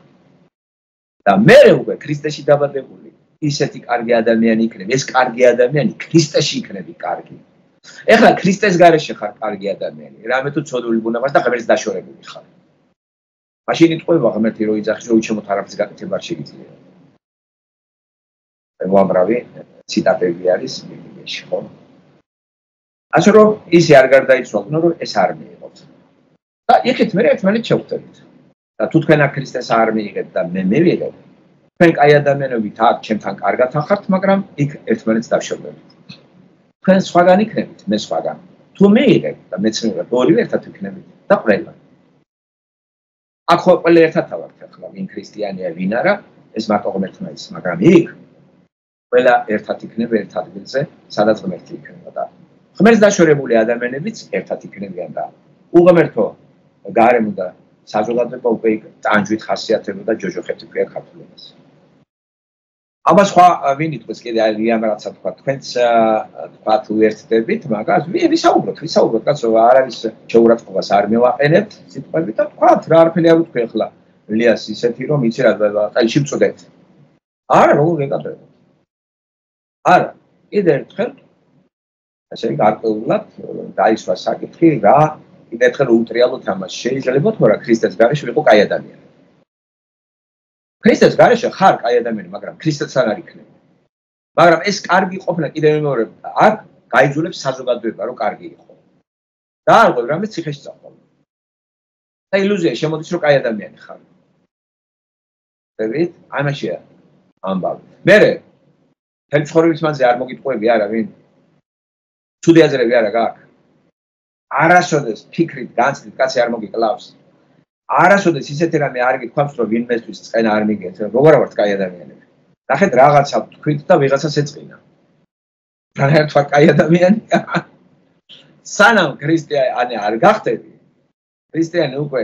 და მე უკვე ქრისტეში დაბადებული ისეთი კარგი ადამიანი იქნებ, ეს კარგი ადამიანი ქრისტეში იქნები კარგი. ეხლა ქრისტეს გარეშე ხარ კარგი ადამიანი. რამე თუ ცოდვილი ბუნებას და ღმერთს დაშორებული ხარ. მაშინ იტყვება ღმერთი რო იძახის რო ჩემო თარაფის გაკეთება შეიძლება. უამრავი ციტატები არის ბიბლიაში, ხო? ასე რომ ისე არ გარდაიცვალო, რომ ეს არ მიიღოთ. და იქით მე ერთმანეთ შევხვდებით. და თუ თქვენ აქ ქრისტეს არ მიიღეთ და მე მივიღებ, თქვენ კაი ადამიანები თან ჩემთან კარგად ახართ, მაგრამ იქ ერთმანეთს დავშორდებით. თქვენ სხვაგან იქნებით, მე სხვაგან. თუ მიიღებ და მეც მიიღებ, ორივე ერთად იქნებით და ყველა. აქ ყველა ერთად ავართ ახლა, ვინ ქრისტიანია, ვინ არა, ეს მარტო ღმერთმა ის, მაგრამ იქ ყველა ერთად იქნება ერთ ადგილზე, სადაც ღმერთი იქნება და ღმერთს დაშორებული ადამიანებიც ერთად იქნებიან და უღმერთო გარემო და საზოგადოება უკვე ტანჯვით ხასიათდება და ჯოჯოხეთი ქვია ქართულობას. აბა სხვა ვინ იტყვის კიდე ალიან რაცა თქვა. თქვენც თქვა თუ ერთდებით მაგას ვისაუბროთ ვისაუბროთ კაცო არ არის შეურაცხყოფას არ მევაყენებთ სიტყვები და თქვა რა არაფერი არ ვთქვი ახლა. ლიას ისეთი რომ იცი რა აი შევწოდეთ არა როგორ ეკადრებ არა კიდე ერთხელ ასე გარკვეულად დაისვა საკითხი რა კიდე ერთხელ უტრიალოთ ამას. შეიძლება თორა ქრისტეს გარეშე ვიყო კაი ადამიანი ქრისტეს გარეშე ხარ კაი ადამიანი მაგრამ ქრისტეც არ იქნება მაგრამ ეს კარგი ყოფნა კიდე მეორე აქ გაიძულებს საზოგადოება რომ კარგი იყო. და არ ყოფილი რამე ციხეში წავალ და ილუზია შემოდის რომ კაი ადამიანი ხარ. ვეთ ამაშია ამბავი. მე თელ ცხოვრების მასზე არ მოგიტყვები არა ვინ? ცუდი აზრები არა გაქვს. არასოდეს ფიქრით განცდით კაცი არ მოგიკლავს არასოდეს ისეთი რამე არ გიქვამს რომ ვინმესთვის წენა არ მიგეთ. როგორ ვართ კაი ადამიანები ნახეთ რაღაცა თქვით და ვიღაცას ეწყინა. რა ერთვა კაი ადამიანი? სანამ ქრისტიანი არ გახდები. ქრისტიანი უკვე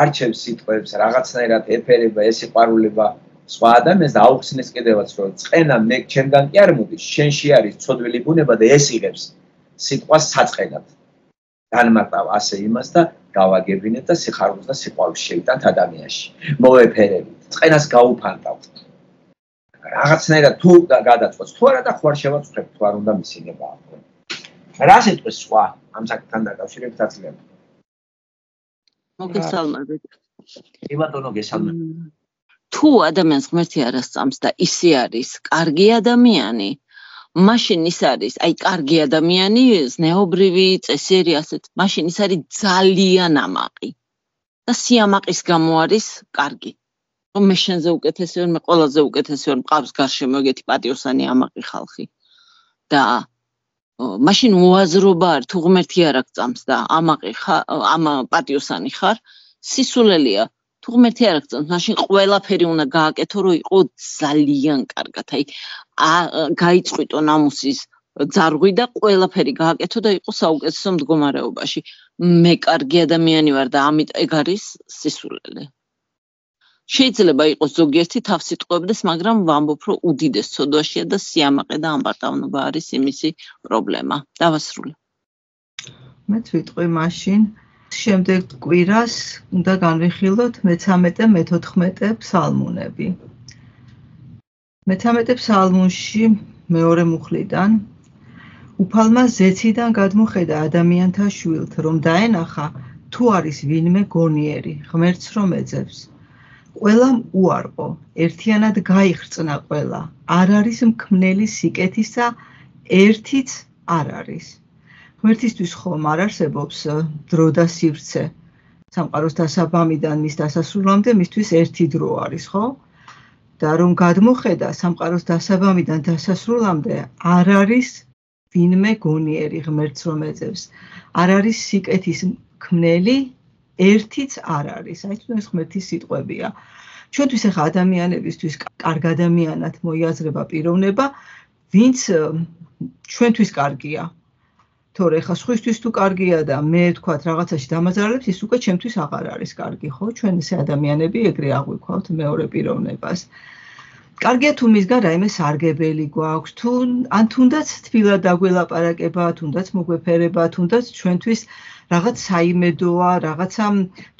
არჩევს სიტყვებს რაღაცნაირად ეფერება ეს სიყვარულება სხვა ადამიანს დაუხსნეს კიდევაც რომ წენა მე ჩემგან კი არ მოდის. შენში არის ცოდვილი ბუნება და ეს იღებს სიტყვას საწყენად. განმარტავ ასე იმას და გავაგებინეთ და სიხარულს და სიყვარულს შევიტანთ ადამიანში. მოვეფერებით, წყენას გაუფანტავთ. რაღაცნაირად თუ გადაწყვეტს, თუ არა და ხო არ შევაწყებ, თუ არ უნდა მისინება ახლა. რა სიტყვის სხვა ამ საკითხთან დაკავშირებით აძლევთ? მოგესალმებით. კი ბატონო, გესალმებით. თუ ადამიანს ღმერთი არ ასწამს და ისე არის კარგი ადამიანი, მაშინ ის არის აი კარგი ადამიანი ზნეობრივი წესიერი ასეთ. მაშინ ის არის ძალიან ამაყი. და სიამაყის გამო არის კარგი. რომ მე შენზე უკეთესი ვარ მე ყველაზე უკეთესი ვარ მყავს გარშემო ეგეთი პატიოსანი ამაყი ხალხი. და მაშინ უაზრობა არ თუ ღმერთი არ აკწამს და ამაყი ხარ ამ პატიოსანი ხარ. სისულელია თუ ღმერთი არ აღწევს, მაშინ ყველაფერი უნდა გააკეთო, რომ იყო ძალიან კარგად. აი, გაიწყვიტო ნამუსის ძარღვი და ყველაფერი გააკეთო და იყო საუკეთესო მდგომარეობაში. მე კარგი ადამიანი ვარ და ამით ეგ არის სისულელე. შეიძლება იყოს ზოგიერთი თავსიტყვებდეს, მაგრამ ვამბობ, რომ უდიდეს ცოდვაშია და სიამაყე და ამბარტავნობა არის იმისი პრობლემა. დავასრულე. მე თვითყვი მაშინ შემდეგ კვირას უნდა განვიხილოთ მე-13 და მე-14 ფსალმუნები. მე-13 ფსალმუნში მეორე მუხლიდან უფალმა ზეციდან გადმოხედა ადამიანთა შვილთ, რომ დაენახა თუ არის ვინმე გონიერი, ღმერთს რომ ეძებს. ყველამ უარყო, ერთიანად გაიხრწნა ყველა. არ არის მქმნელი სიკეთისა, ერთიც არ არის. ღმერთისთვის ხომ არ არსებობს დრო და სივრცე. სამყაროს დასაბამიდან მის დასასრულამდე მისთვის ერთი დრო არის, ხო? და რომ გადმოხედა სამყაროს დასაბამიდან დასასრულამდე არ არის ვინმე გონიერი ღმერთს რომ ეძებს არ არის სიკეთის ქმნელი ერთიც არ არის აი თუ ეს ღმერთის სიტყვებია ჩვენთვის ახლა ადამიანებისთვის კარგ ადამიანად მოიაზრება პიროვნება ვინც ჩვენთვის კარგია თორე ხა სხვისთვის თუ კარგია და მე თქვათ რაღაცაში დამაზარალებს ის უკვე ჩემთვის აღარ არის კარგი ხო? ჩვენ ესე ადამიანები ეგრე აღვიქვავთ მეორე პიროვნებას. კარგია თუ მისგან რაიმე სარგებელი გვაქვს თუ ან თუნდაც თბილად დაგველაპარაკება, თუნდაც მოგვეფერება, თუნდაც ჩვენთვის რაღაც საიმედოა, რაღაცა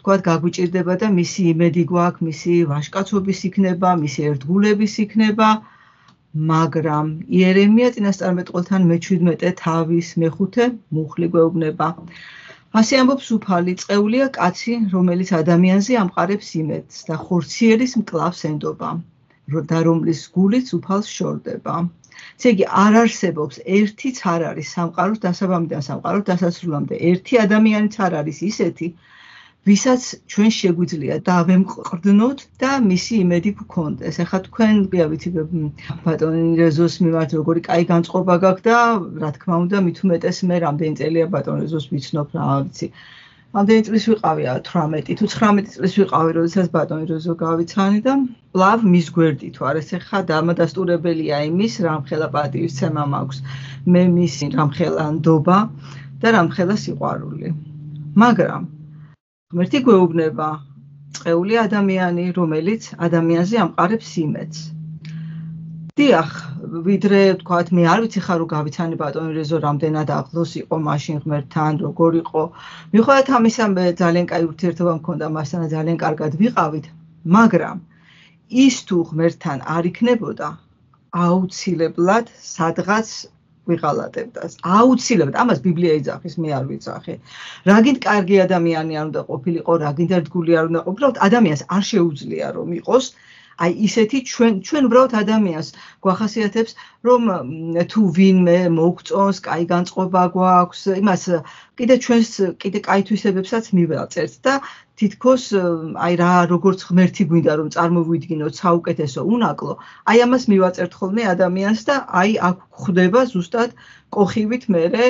თქვა გაგვიჭirdება და მისი იმედი გვაქვს, მისი ვაშკაცობის იქნება, მისი ერთგულების იქნება, მაგრამ იერემია წინასწარმეტყველთან მე-17 თავის მე-5 მუხლი გვეუბნება. ასე ამბობს უფალი, წეულია კაცი, რომელიც ადამიანზე ამყარებს იმედს და ხორციელის მკლავს ენდობა. და რომლის გულიც უფალს შორდება. ესე იგი, არ არსებობს ერთიც არ არის სამყაროს დასაბამიდან სამყაროს დასასრულამდე. ერთი ადამიანიც არ არის ისეთი, ვისაც ჩვენ შეგვიძლია დავემყრდნოთ და მისი იმედი გქონდეს. ეხლა თქვენ გია ვიცი ბატონი რეზოს მიმართ როგორი კაი განწყობა გაქვს და რა თქმა უნდა მით უმეტეს მე რამდენი წელია ბატონ რეზოს ვიცნობ რა ვიცი. ამდენი წლის ვიყავი 18 თუ 19 წლის ვიყავი როდესაც ბატონი როზო გავიცანი და ლავ მის გვერდით ვარ ეს ხა დამადასტურებელია იმის რამხელა პატივისცემა მაქვს მე მის რამხელა ნდობა და რამხელა სიყვარული მაგრამ ღმერთი გვეუბნება წეული ადამიანი რომელიც ადამიანზე ამყარებს იმედს დიახ, ვიდრე თქვათ, მე არ ვიცი ხარო გავიცანი ბატონი რეზო რამდენად ახლოს იყო მაშინ ღმერთთან, როგორ იყო. მიუხედავად ამისა, მე ძალიან კაი ურთიერთობა მქონდა მასთან, ძალიან კარგად ვიყავით, მაგრამ ის თუ ღმერთთან არ იქნებოდა, აუცილებლად სადღაც ვიღალატებდა. აუცილებლად, ამას ბიბლია იძახის, მე არ ვიცახე. რაგინდ კარგი ადამიანი არ უნდა ყოფილიყო, რაგინდ ერთგული არ უნდა ყოფილიყო, ადამიანს არ შეუძლია რომ იყოს აი ისეთი ჩვენ ჩვენ უბრალოდ ადამიანს გვახასიათებს რომ თუ ვინმე მოგწონს, კაი განწყობა გვაქვს, იმას კიდე ჩვენს კიდე კაი თვისებებსაც მივაწერთ და თითქოს აი რა როგორც ღმერთი გვინდა რომ წარმოვიდგინოთ საუკეთესო უნაკლო, აი ამას მივაწერთ ხოლმე ადამიანს და აი აქ ხვდება ზუსტად კოხივით მერე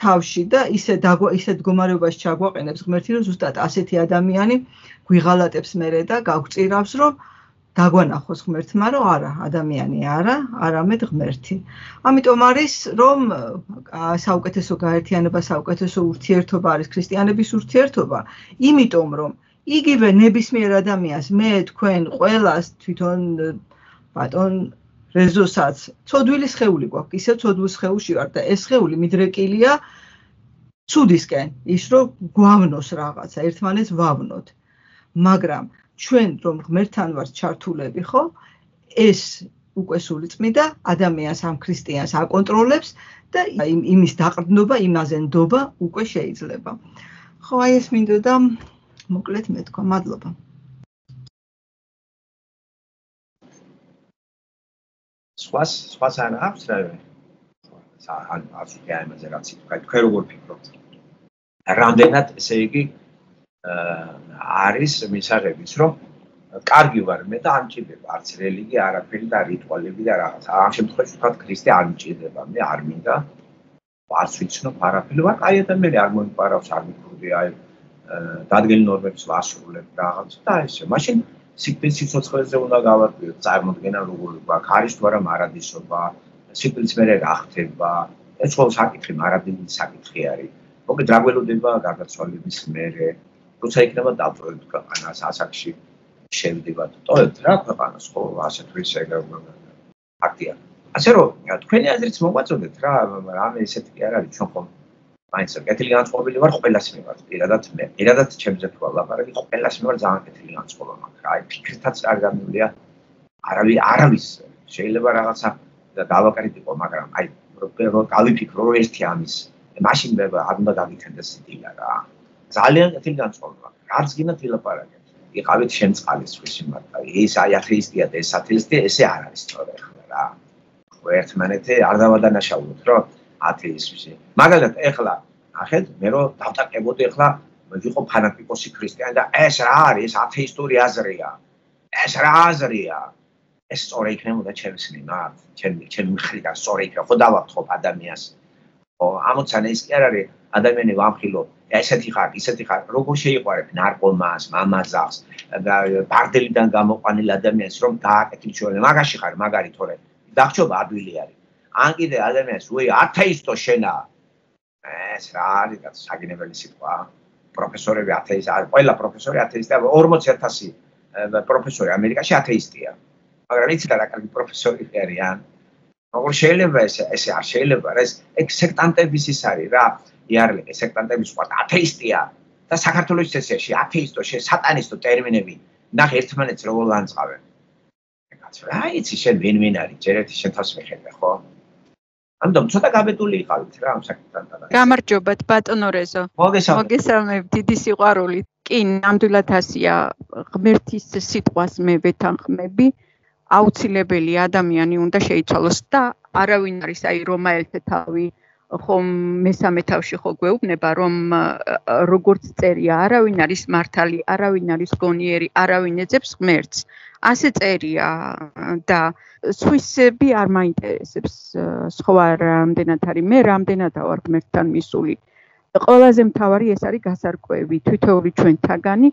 თავში და ისე ისე მდგომარეობაში ჩაგვაყენებს ღმერთი რომ ზუსტად ასეთი ადამიანი გვიღალატებს მერე და გავწირავს რომ დაგვანახოს ღმერთმა, რომ არა, ადამიანი არა, არამედ ღმერთი. ამიტომ არის, რომ საუკეთესო გაერთიანება, საუკეთესო ურთიერთობა არის ქრისტიანების ურთიერთობა, იმიტომ რომ იგივე ნებისმიერ ადამიანს მე თქვენ ყველას თვითონ ბატონ რეზოსაც ცოდვილის ხეული გვაქვს, ისე ცოდვილის ხეულში ვარ და ეს ხეული მიდრეკილია ცუდისკენ, ის რომ გვავნოს რაღაცა, ერთმანეთს ვავნოთ. მაგრამ ჩვენ რომ ღმერთთან ვართ ჩართულები, ხო? ეს უკვე სული წმიდა ადამიანს ამ ქრისტიანს აკონტროლებს და იმის დაყრდნობა, იმაზე ნდობა უკვე შეიძლება. ხო, აი ეს მინდოდა მოკლედ მეთქვა. მადლობა. სხვას სხვას არ აქვს რა? ან ასეთი ამაზე რაც თქვა, თქვენ როგორ ფიქრობთ? რამდენად ესე იგი არის მისაღებიც, რომ კარგი ვარ მე და არ მჭირდება არც რელიგია, არაფერი და რიტუალები და რაღაც. ამ შემთხვევაში თქვა ქრისტე არ მჭირდება, მე არ მინდა. არც ვიცნობ არაფერი ვარ, აი ადამიანი არ მომიპარავს, არ მიფრდი, აი დადგენილ ნორმებს ვასრულებ რაღაც და ესე. მაშინ სიკპის სიცოცხლეზე უნდა გავარკვიოთ, წარმოქმნა როგორ ვაქვს, არის თუ არა მარადისობა, სიკპის მერე რა ხდება, ეს ხო საკითხი, მარადინი საკითხი არის. მოკლედ რა გველოდება გარდაცვალების მერე, როცა იქნება დავწოვეთ ქვეყანას ასაკში შევდივართ. ტოვებთ რა ქვეყანას ხო ასე თუ ისე აქტია. ასე რომ თქვენი აზრით მოგვაწოდეთ რა, რამე ესეთი კი არ არის ჩვენ ხომ მაინც კეთილი განწყობილი ვარ ყველას მიმართ პირადად მე პირადად ჩემზე თუ ალაპარაკი ყველას მიმართ ძალიან კეთილი განწყობა მაქვს რა აი ფიქრთაც არ გამივლია არავი არავის შეიძლება რაღაცა დავაკრიტიკო მაგრამ აი რო გავიფიქრო რომ ერთი ამის მაშინ მე არ უნდა გაგიქენდეს დილა რა ძალიან კეთილი განწყობა რაც გინდა დილაპარაკეთ იყავით შენ წყალის ხვის მიმართ ეს აი ათეისტია და ეს ათეისტია ესე არ არის სწორი ხლა რა ხო ერთმანეთე არ დავადანაშაულოთ რომ ათეიზმში. მაგალითად, ეხლა ახეთ მე რო დავტაკებოდი ეხლა ვიყო ფანატიკოსი ქრისტიანი და ეს რა არის? ათეისტური აზრია. ეს რა აზრია? ეს სწორი იქნებოდა ჩემს მიმართ, ჩემი ჩემი მხრიდან სწორი იქნება. ხო დავაფრთხო ადამიანს. ამოცანა ის კი არ არის ადამიანი ვამხილო. ესეთი ხარ, ისეთი ხარ, როგორ შეიყვარებ ნარკომანს, მამაზახს და ბარდელიდან გამოყვანილ ადამიანს რომ დააკეთილ ჩვენ მაგაში ხარ, მაგარი თორე. დახჭობა ადვილი არის. ან კიდე ადამიანს უი ათეისტო შენა ეს რა არის კაც საგინებელი სიტყვა პროფესორები ათეისტი არის ყველა პროფესორი ათეისტია 40000 პროფესორი ამერიკაში ათეისტია მაგრამ იცი და რა კარგი პროფესორი არიან როგორ შეიძლება ეს ესე არ შეიძლება ეს ეგ სექტანტების ის არის რა იარლე სექტანტების სხვა ათეისტია. და საქართველოს სესიაში ათეისტო შე სატანისტო ტერმინები ნახე ერთმანეთს როგორ ლანძღავენ კაც რა იცი შენ ვინ ვინ არის ჯერ ერთი შენ თავს მიხედე ხო? ამიტომ ცოტა გაბედული იყავით რა ამ საკითხთან. და გამარჯობათ ბატონო რეზო მოგესალმებ დიდი სიყვარული. კი ნამდვილად ასია ღმერთის სიტყვას მე ვეთანხმები აუცილებელი ადამიანი უნდა შეიცვალოს და არავინ არის აი რომაელთა თავი ხომ მესამე თავში ხო გვეუბნება რომ როგორც წერია არავინ არის მართალი არავინ არის გონიერი არავინ ეძებს ღმერთს. ასე წერია და სვისები არ მაინტერესებს სხვა რამდენად არის მე რამდენად ვარ ღმერთთან მისული. ყველაზე მთავარი ეს არის გასარკვევი თვითოური ჩვენთაგანი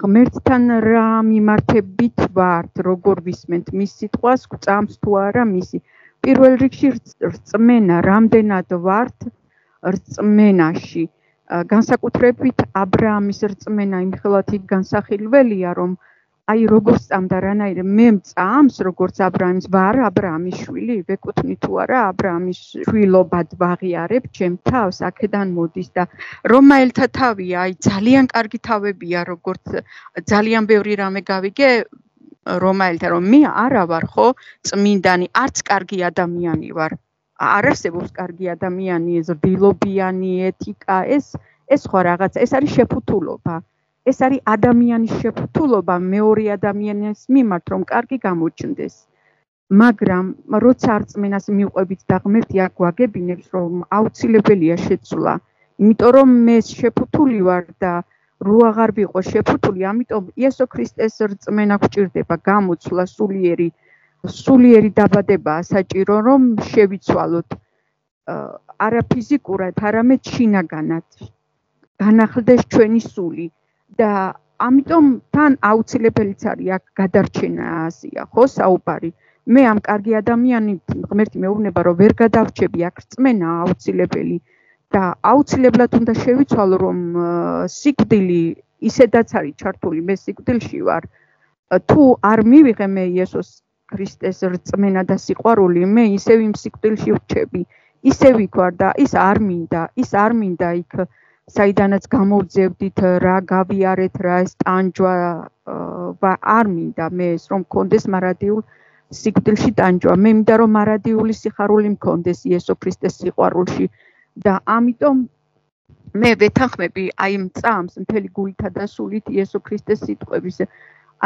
ღმერთთან რა მიმართებით ვართ როგორ ვისმენთ მის სიტყვას გვწამს თუ არა მისი პირველ რიგში რწმენა, რამდენად ვართ რწმენაში. განსაკუთრებით ა ブラ ამის რწმენა იმხელად იქ განსახილველია, რომ აი როგორც წამდა რანაირ მე მწამს როგორც აბრამის ვარ აბრამის შვილი ვეკუთვნი თუ არა აბრამის შვილობად ვაღიარებ ჩემ თავს აქედან მოდის და რომაელთა თავი აი ძალიან კარგი თავებია როგორც ძალიან ბევრი რამე გავიგე რომაელთა რომ მე არა ვარ ხო წმინდანი არც კარგი ადამიანი ვარ. არ არსებობს კარგი ადამიანი ზრდილობიანი ეთიკა ეს ეს სხვა რაღაცა ეს არის შეფუთულობა. ეს არის ადამიანის შეფუთულობა. მეორე ადამიანის მიმართ რომ კარგი გამოჩნდეს. მაგრამ როცა არწმენას მიყვებით და ღმერთი აქ გვაგებინებს რომ აუცილებელია შეცვლა იმიტომ რომ მე შეფუთული ვარ და რო აღარ ვიყო შეფუთული, ამიტომ იესო ქრისტეს რწმენა გვჭირდება გამოცვლა სულიერი სულიერი დაბადება საჭირო რომ შევიცვალოთ არა ფიზიკურად, არამედ შინაგანად. განახლდეს ჩვენი სული და ამიტომ თან აუცილებელიც არის აქ გადარჩენა ასია, ხო, საუბარი. მე ამ კარგი ადამიანი ღმერთი მეუბნება რომ ვერ გადავრჩები აქ რწმენა აუცილებელი. და აუცილებლად უნდა შევიცვალო რომ სიკვდილი ისედაც არის ჩართული მე სიკვდილში ვარ თუ არ მივიღე მე იესოს ქრისტეს რწმენა და სიყვარული მე ისევ იმ სიკვდილში ვჩები ისევ იქ ვარ და ის არ მინდა ის არ მინდა იქ საიდანაც გამოვძევდით რა გავიარეთ რა ეს ტანჯვა არ მინდა მე ეს რომ კონდეს მარადიულ სიკვდილში ტანჯვა. მე მინდა რომ მარადიული სიხარული მქონდეს იესო ქრისტეს სიყვარულში. და ამიტომ მე ვეთანხმები აი მწამს მთელი გულითა და სულით იესო ქრისტეს სიტყვების.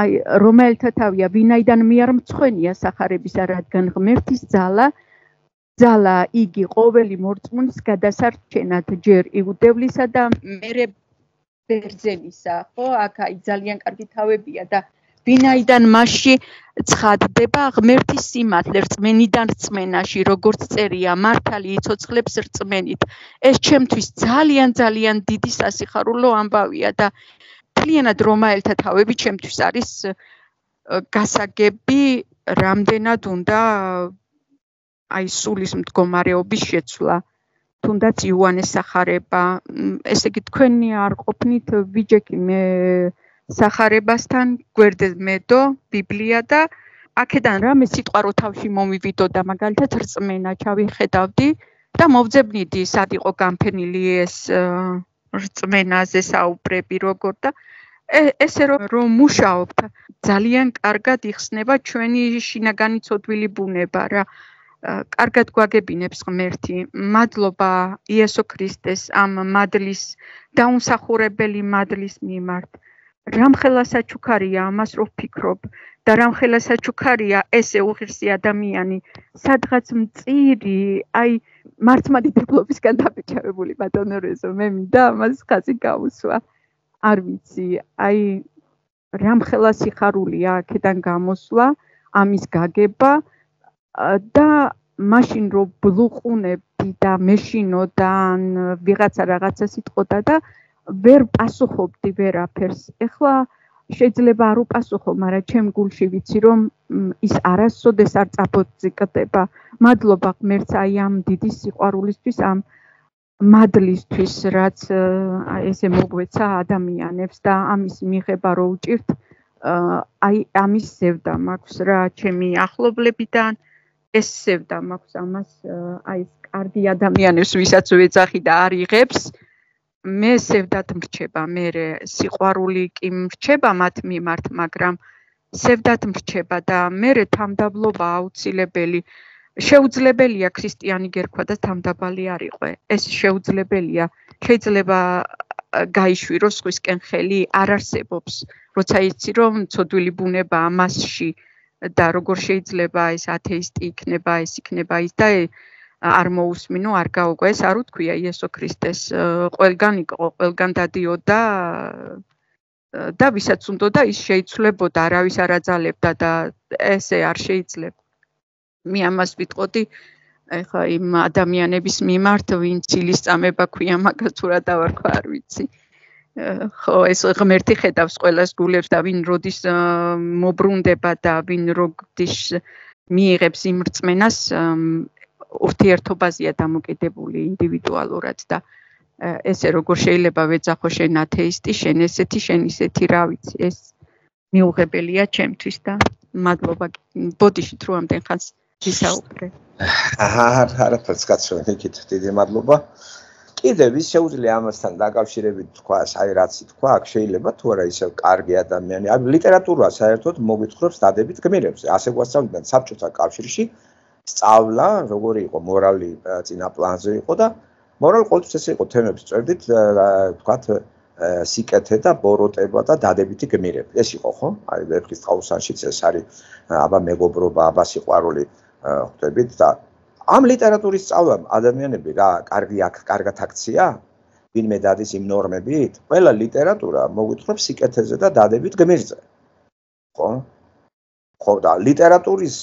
აი რომელთა თავია ვინაიდან მე არ მწხვენია სახარების რადგან ღმერთის ძალა ძალა იგი ყოველი მორწმუნის გადასარჩენად ჯერ იუდევლისა და მერე ბერძენისა ხო? აქ აი ძალიან კარგი თავებია და ვინაიდან მასში ცხადდება ღმერთის სიმართლე რწმენიდან რწმენაში როგორც წერია მართალი იწოცხლებს რწმენით. ეს ჩემთვის ძალიან ძალიან დიდი სასიხარულო ამბავია და თლიანად რომაელთა თავები ჩემთვის არის გასაგები რამდენად უნდა აი სულის მდგომარეობის შეცვლა. თუნდაც იოანეს სახარება ესე იგი თქვენი არ ყოფნით ვიჯექი მე სახარებასთან გვერდზე მედო ბიბლია და აქედან რამე სიტყვა რო თავში მომივიდო და მაგალითად რწმენა ჩავიხედავდი და მოვძებნიდი სად იყო გამფენილი ეს რწმენაზე საუბრები როგორ და ესე რომ მუშაობთ. ძალიან კარგად იხსნება ჩვენი შინაგანი ცოდვილი ბუნება რა კარგად გვაგებინებს ღმერთი. მადლობა იესო ქრისტეს ამ მადლის დაუნსახურებელი მადლის მიმართ. რამხელა საჩუქარია ამას რო ვფიქრობ და რამხელა საჩუქარია ესე უღირსი ადამიანი, სადღაც მწირი, აი მართმადიდებლობისგან დაბიჭებული ბატონო რეზო, მე მინდა ამას ხაზი გავუსვა. არ ვიცი, აი რამხელა სიხარულია აქედან გამოსვლა, ამის გაგება. და მაშინ რო ბლუყუნებდი და მეშინო და ვიღაცა რაღაცა სიტყოდა და ვერ პასუხობდი ვერაფერს. ეხლა შეიძლება არ უპასუხო, მაგრამ ჩემ გულში ვიცი რომ ის არასოდეს არ წაფოწიკდება. მადლობა ღმერთს აი ამ დიდი სიყვარულისთვის, ამ მადლისთვის, რაც ესე მოგვეცა ადამიანებს და ამის მიღება რო უჭირთ, აი ამის ზევდა მაქვს რა ჩემი ახლობლებიდან. ეს სევდა მაქვს ამას აი ეს კარგი ადამიანებს ვისაც ვეძახი და არ იღებს. მე სევდად მრჩება მე სიყვარული კი მრჩება მათ მიმართ მაგრამ სევდად მრჩება და მე თამდაბლობა აუცილებელი. შეუძლებელია ქრისტიანი გერქვა და თამდაბალი არ იყო ეს შეუძლებელია. შეიძლება გაიშვირო სხვისკენ ხელი არ არსებობს როცა იცი რომ ცოდვილი ბუნება მასში და როგორ შეიძლება ეს ათეისტი იქნება, ეს იქნება ის და არ მოусმინო, არ გაუგო, ეს არ უთქვია იესო ქრისტეს. ყველგან იყო, ყველგან დადიოდა და ვისაც უნდოდა ის შეიცვლებოდა, არავის არ აძალებდა და ესე არ შეიძლება. მე ამას ვიტყოდი ეხა იმ ადამიანების მიმართ, ვინც ილის წამება ქვია მაგას თუ რა დავარქვა, არ ვიცი. ხო ეს ღმერთი ხედავს ყოველას გულებს და ვინ როდის მობრუნდება და ვინ როდის მიიღებს იმ რწმენას ურთიერთობაზეა დამოკიდებული ინდივიდუალურად და ესე როგორ შეიძლება ვეძახო შენ ათეისტი შენ ესეთი შენ ისეთი რა ვიცი ეს მიუღებელია ჩემთვის და მადლობა ბოდიში თუ ამდენ ხანს ვისაუბრე. აა არაფერს კაცო ნიკით დიდი მადლობა კიდევ ის შეუძლია ამასთან დაკავშირებით თქვა, აი რაც თქვა, აქ შეიძლება თუ არა ისე კარგი ადამიანი. აი ლიტერატურა საერთოდ მოგვითხრობს დადებით გმირებს. ასე გვასწავლდნენ საბჭოთა კავშირში სწავლა, როგორი იყო მორალი ძინა პლანზე იყო და მორალი ყოველთვის ესე იყო თემებს წერდით, თქვა სიკეთე და ბოროტება და დადებითი გმირები. ეს იყო ხო? აი ვერხის წყალსანშიც ეს არის აბა მეგობრობა, აბა სიყვარული ხვდებით და ამ ლიტერატურის სწავლამ ადამიანები რა კარგი აქ კარგად აქცია? ვინმე დადის იმ ნორმებით ყველა ლიტერატურა მოგვითხრობს სიკეთეზე და დადებით გმირზე. ხო? ხო და ლიტერატურის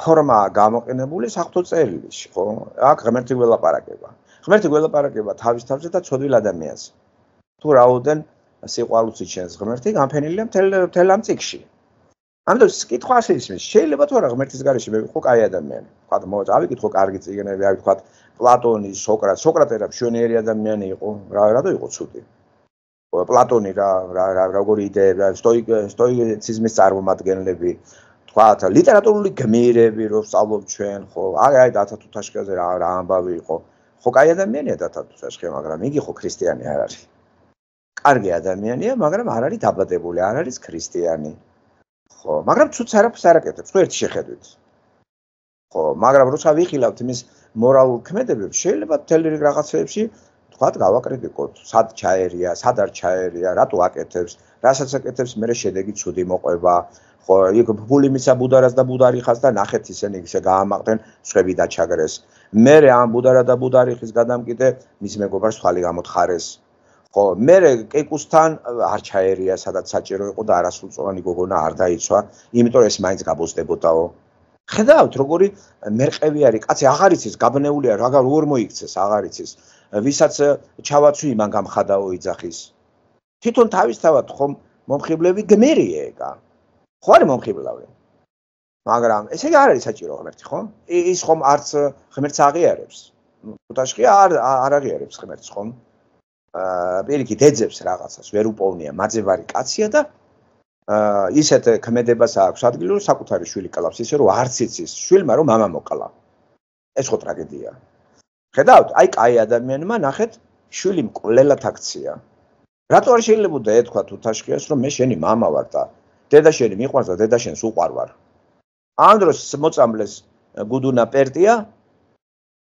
ფორმა გამოყენებული საფრთხო წერილში ხო? აქ ღმერთი გველაპარაკება ღმერთი გველაპარაკება თავის თავზე და ცოდვილ ადამიანს თუ რაოდენ სიყვარულს იჩენს ღმერთი განფენილია მთელ მთელ ამ წიგში ამიტომ კითხვა ასე ისმის შეიძლება თუ არა ღმერთის გარეშე მე ვიყო კაი ადამიანი. თქვა მოვა ავიკითხო კარგი წიგნები აი თქვა პლატონი სოკრატე სოკრატე რა მშვენიერი ადამიანი იყო რა რატო იყო ცუდი? პლატონი რა რა როგორი იდეები სტოიკ სტოიციზმის წარმომადგენლები. თქვა ლიტერატურული გმირები რო სწავლობ ჩვენ ხო აი აი დათა თუთაშკაზე რა რა ამბავი იყო. ხო კაი ადამიანია დათა თუთაშკე მაგრამ იგი ხო ქრისტიანი არ არის. კარგი ადამიანია მაგრამ არ არის დაბადებული არ არის ქრისტიანი ხო, მაგრამ ცუც არაფერს არ აკეთებს, ხო ერთი შეხედვით. ხო, მაგრამ როცა ვიხილავთ იმის მორალურ ქმედებებს, შეიძლება თელი რაღაცეებში თქვათ გავაკრიტიკოთ, სად ჩაერია, სად არ ჩაერია, რატო აკეთებს, რასაც აკეთებს, მე შედეგი ცუდი მოყვება. ხო, იქ ფული მისა ბუდარას და ბუდარიხას და ნახეთ ისინი ისე გაამაყდნენ, სხვები დაჩაგრეს. მე ამ ბუდარა და ბუდარიხის გადამკიდე მის მეგობარს ხალი გამოთხარეს. ხო, მე კეკუსთან არ ჩაერია, სადაც საჭირო იყო და არასრულწლოვანი გოგონა არ დაიცვა, იმიტომ ეს მაინც გაბოსდებოდაო. ხედავთ, როგორი მერყევი არის, კაცი აღარ იცის, გაბნეულია, რაღა როგორ მოიქცეს, აღარ იცის. ვისაც ჩავაცვი მან გამხადაო იძახის. თვითონ თავისთავად ხომ მომხიბლები გმერია ეგა. ხო არის მომხიბლავი. მაგრამ ესე არ არის საჭირო ღმერთი, ხო? ის ხომ არც ღმერთს აღიარებს. თუთაშხია არ არ აღიარებს ღმერთს ხომ? აა პირიქით ეძებს რაღაცას, ვერ უპოვნია, მაძებარი კაცია და აა ისეთ ქმედებას აქვს ადგილი, რომ საკუთარი შვილი კლავს ისე, რომ არც იცის შვილმა რომ мама მოკლა. ეს ხო ტრაგედია. ხედავთ, აი კაი ადამიანმა ნახეთ შვილი მკვლელად აქცია. რატო არ შეიძლება და ეთქვა თუთაშხიას, რომ მე შენი мама ვარ და დედა შენი მიყვარს და დედა შენს უყვარ ვარ. ამ დროს მოწამლეს გუდუნა პერტია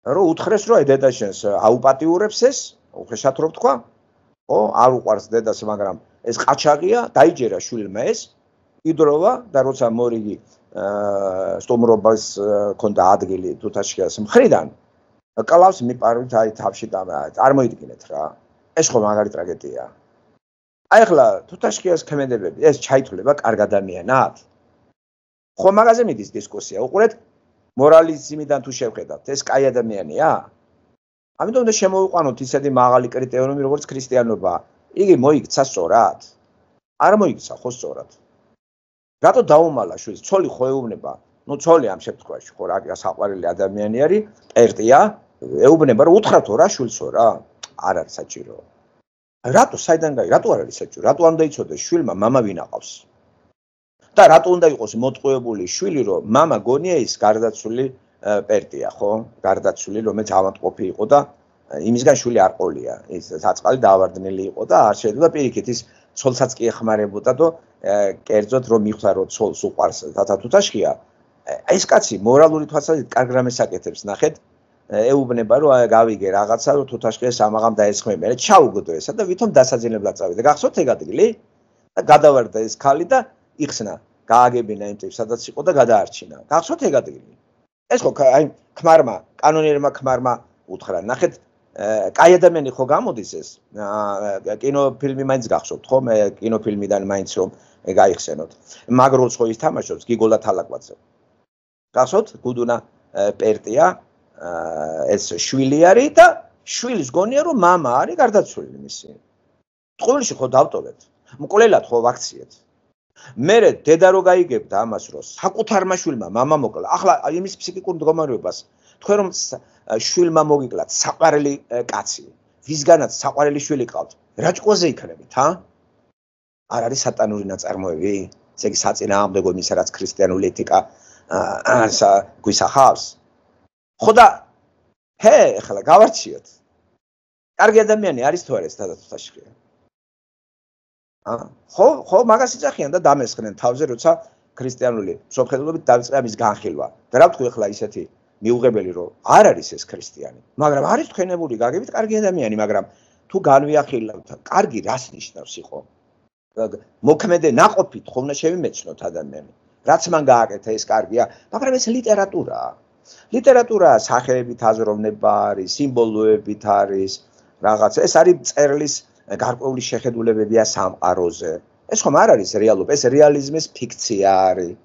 რომ უთხრეს რომ დედა შენს აუპატიურებს ეს უხეშად რო თქვა? ო არ უყვარს დედას მაგრამ ეს ყაჩაღია დაიჯერა შვილმა ეს იდროვა და როცა მორიგი სტომრობას ქონდა ადგილი თუთაშქიას მხრიდან კლავს მიპარვით აი თავში და წარმოიდგინეთ რა. ეს ხო მაგარი ტრაგედია. აი ახლა თუთაშქიას კმენდებები ეს ჩაითვლება კარგ ადამიანად. ხო მაგაზე მიდის დისკუსია? უყურეთ მორალიზმიდან თუ შევხედავთ, ეს კაი ადამიანია? ამიტომ და შემოვიყვანოთ ისეთი მაღალი კრიტერიუმი, როგორც ქრისტიანობა. იგი მოიქცა სწორად? არ მოიქცა ხო სწორად? რატო დაუმალა შვილს? ცოლი ხო ეუბნება? ну ცოლი ამ შემთხვევაში ხო რა საყვარელი ადამიანი არის, პერტია, ეუბნება რომ უთხრათო რა შვილსო რა? არ არის საჭირო. რატო საიდან გაი? რატო არ არის საჭირო? რატო არ უნდა იცოდეს შვილმა мама ვინ აყავს? და რატო უნდა იყოს მოტყუებული შვილი რომ мама გონია ის გარდაცული პერტია ხო? გარდაცული რომელიც ავადმყოფი იყო და იმისგან შვილი არ ყოლია. ის საწყალი დაავარდნილი იყო და არ შეიძლება პირიქით ის ცოლსაც კი ეხმარებოდა და კერძოდ რომ მიხვდა რომ ცოლს უყარს თათათუთაშხია ეს კაცი მორალური თვალსაზრისით კარგ რამეს აკეთებს ნახეთ ეუბნება რომ აი გავიგე რაღაცა რომ თუთაშხიას ამაღამ დაესხმე მე ჩაუგდო ესა და ვითომ დასაძინებლად წავიდა. გახსოვთ ეგ ადგილი? და გადავარდა ეს ხალი და იხსნა, გააგებინა იმ ტიპს, სადაც იყო და გადაარჩინა. გახსოვთ ეგ ადგილი? ეს ხო აი ქმარმა, კანონიერმა ქმარმა უთხრა, ნახეთ, კაი ადამიანი ხო გამოდის ეს? კინოფილმი მაინც გახსოვთ, ხო? მე კინოფილმიდან მაინც რომ გაიხსენოთ. მაგროც ხო ის თამაშობს გიგოლა თალაკვაძე. გახსოვთ? გუდუნა პერტია ეს შვილი არის და შვილის გონია რომ мама არის გარდაცვლილი მისი. ტყუილში ხო დავტოვეთ? მკვლელად ხო ვაქციეთ? მე დედა რო გაიგებდა ამას რომ საკუთარმა შვილმა мама მოკლა ახლა იმის ფსიქიკურ მდგომარეობას თქვენ რომ შვილმა მოგიკლათ საყვარელი კაცი ვისგანაც საყვარელი შვილი ყავთ რა ჭკოზე იქნებით ჰა არ არის სატანური ნაწარმოები ესე იგი საწინააღმდეგო იმისა რაც ქრისტიანული ეთიკა ასა გვისახავს ხო და ჰე ახლა გავარჩიოთ კარგი ადამიანი არის თუ არა ეს დადასტურებაში ხო, ხო, მაგას იძახიან და დამესხნენ თავზე, როცა ქრისტიანული მსოფლმხედველობით დაიწყე ამის განხილვა. და რა ვთქვი ახლა ისეთი მიუღებელი რომ არ არის ეს ქრისტიანი, მაგრამ არის თქვენებული გაგებით კარგი ადამიანი, მაგრამ თუ განვიახილავთ, კარგი რას ნიშნავს იყო? მოქმედე ناყოფით ხოლმე შევიმეცნოთ ადამიანი. რაც მან გააკეთა ეს კარგია, მაგრამ ეს ლიტერატურაა. ლიტერატურა სახეებით აზროვნება არის, სიმბოლოებით არის, რაღაცა. ეს არის წერლის გარკვეული შეხედულებებია სამყაროზე. ეს ხომ არ არის რეალობა, ეს რეალიზმის ფიქცია არის.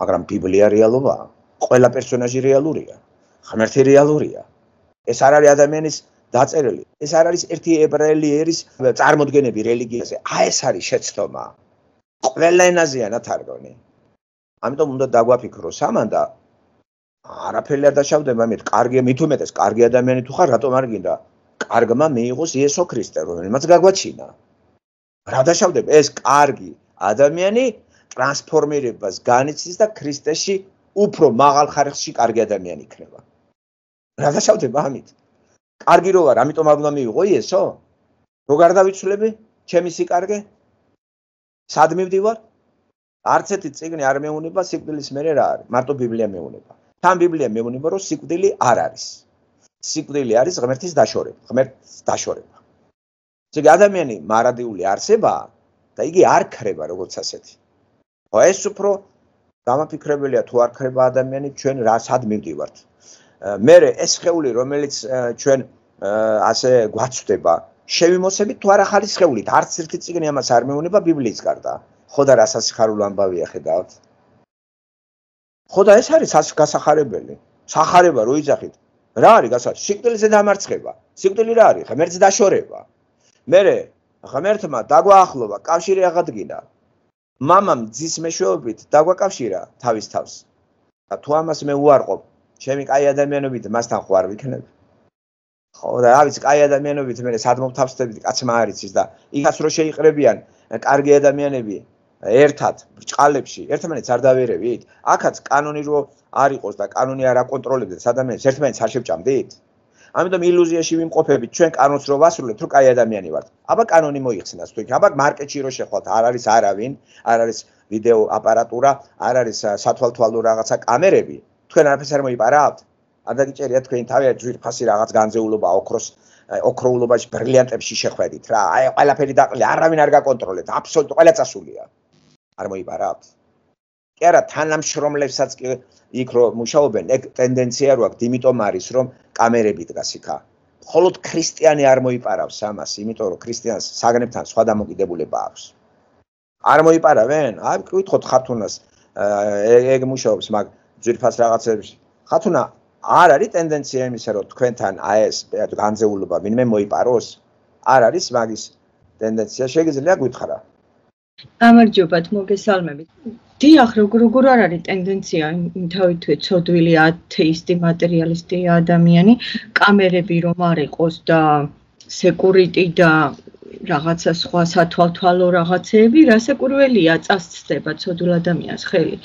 მაგრამ ბიბლია რეალობაა. ყველა პერსონაჟი რეალურია. ღმერთი რეალურია. ეს არ არის ადამიანის დაწერილი. ეს არ არის ერთი ებრაელი ერის წარმოდგენები რელიგიაზე. აი ეს არის შეცდომა. ყველა ენაზეა ნათარგმნი. ამიტომ უნდა დაგვაფიქრო სამანდა არაფერი არ დაშავდება მე კარგი მით უმეტეს კარგი ადამიანი თუ ხარ რატომ არ გინდა კარგმა მიიღოს იესო ქრისტე, რომელმაც გაგვაჩინა. რა დაშავდება ეს კარგი ადამიანი ტრანსფორმირებას განიცდის და ქრისტეში უფრო მაღალ ხარისხში კარგი ადამიანი იქნება. რა დაშავდება ამით? კარგი რო ვარ, ამიტომ არ უნდა მიიღო იესო? როგარ დავიცვლები? ჩემი სიკარგე? სად მივდივარ? არც ერთი წიგნი არ მეუნება სიკვდილის მერე რა არის? მარტო ბიბლია მეუნება. თან ბიბლია მეუნება, რომ სიკვდილი არ არის. სიკვდილი არის ღმერთის დაშორება, ღმერთის დაშორება. ესე ადამიანი მარადიული არსებაა და იგი არ ქრება როგორც ასეთი. ხო ეს უფრო დამაფიქრებელია თუ არ ქრება ადამიანი ჩვენ რასად მივდივართ. მე ეს ხეული რომელიც ჩვენ ასე გვაცვდება შევიმოსებით თუ არ ახალი ხეული არც ერთი წიგნი ამას არ მეუნება ბიბლიის გარდა. ხო და რასაც ხარულო ამბავია ხედავთ. ხო და ეს არის გასახარებელი. სახარება რო იძახით რა არის გასაჩი? სიკვდილზე დამარცხება. სიკვდილი რა არის? ღმერთს დაშორება. მერე ღმერთმა დაგვაახლოვა, კავშირი აღადგინა. მამამ ძის მეშვეობით დაგვაკავშირა თავის თავს. და თუ ამას მე უარყოფ, ჩემი კაი ადამიანობით მასთან ხო არ ვიქნებ. ხო და რა ვიცი, კაი ადამიანობით მე სად მომთავსდებით, კაცმა არ იცის და იქაც რო შეიყრებიან კარგი ადამიანები, ერთად ბრჭყალებში ერთმანეთს არ დავერევით? აქაც კანონი რო არ იყოს და კანონი არ აკონტროლებდეს ადამიანებს ერთმანეთს არ შევჭამდით? ამიტომ ილუზიაში ვიმყოფებით ჩვენ კანონს რო ვასრულებთ, რომ კაი ადამიანი ვართ. აბა კანონი მოიხსნას თუ იქ, აბა მარკეტში რო შეხვალთ, არ არის არავინ, არ არის ვიდეო აპარატურა, არ არის სათვალთვალო რაღაცა კამერები. თქვენ არაფერს არ მოიპარავთ? არ დაგიჭერია თქვენი თავი ჯვირფასი რაღაც განზეულობა ოქროს ოქროულობაში ბრილიანტებში შეხვედით რა აი ყველაფერი დაყლი არავინ არ გაკონტროლებს აბსოლუტურად ყველა წასულია არ მოიპარავთ კი არა თანამშრომლებსაც კი იქ რო მუშაობენ ეგ ტენდენცია რო აქვს იმიტომ არის რომ კამერები დგას იქა. მხოლოდ ქრისტიანი არ მოიპარავს ამას იმიტომ რომ ქრისტიანს საგნებთან სხვა დამოკიდებულება აქვს. არ მოიპარავენ? აი გითხოთ ხათუნას. ეგ მუშაობს მაგ ძირფას რაღაცებს. ხათუნა არ არის ტენდენცია იმისა, რომ თქვენთან აი ეს განზეულობა ვინმე მოიპაროს? არ არის მაგის ტენდენცია, შეგიძლია გითხრა. გამარჯობათ, მოგესალმებით. დიახ, როგორ როგორ არ არის ტენდენცია თავითვე ცოდვილი ათეისტი მატერიალისტი ადამიანი, კამერები რომ არ იყოს და სეკურიტი და რაღაცა სხვა სათვალთვალო რაღაცეები, რა საკურველია წასწდება ცოდვილ ადამიანს ხელი.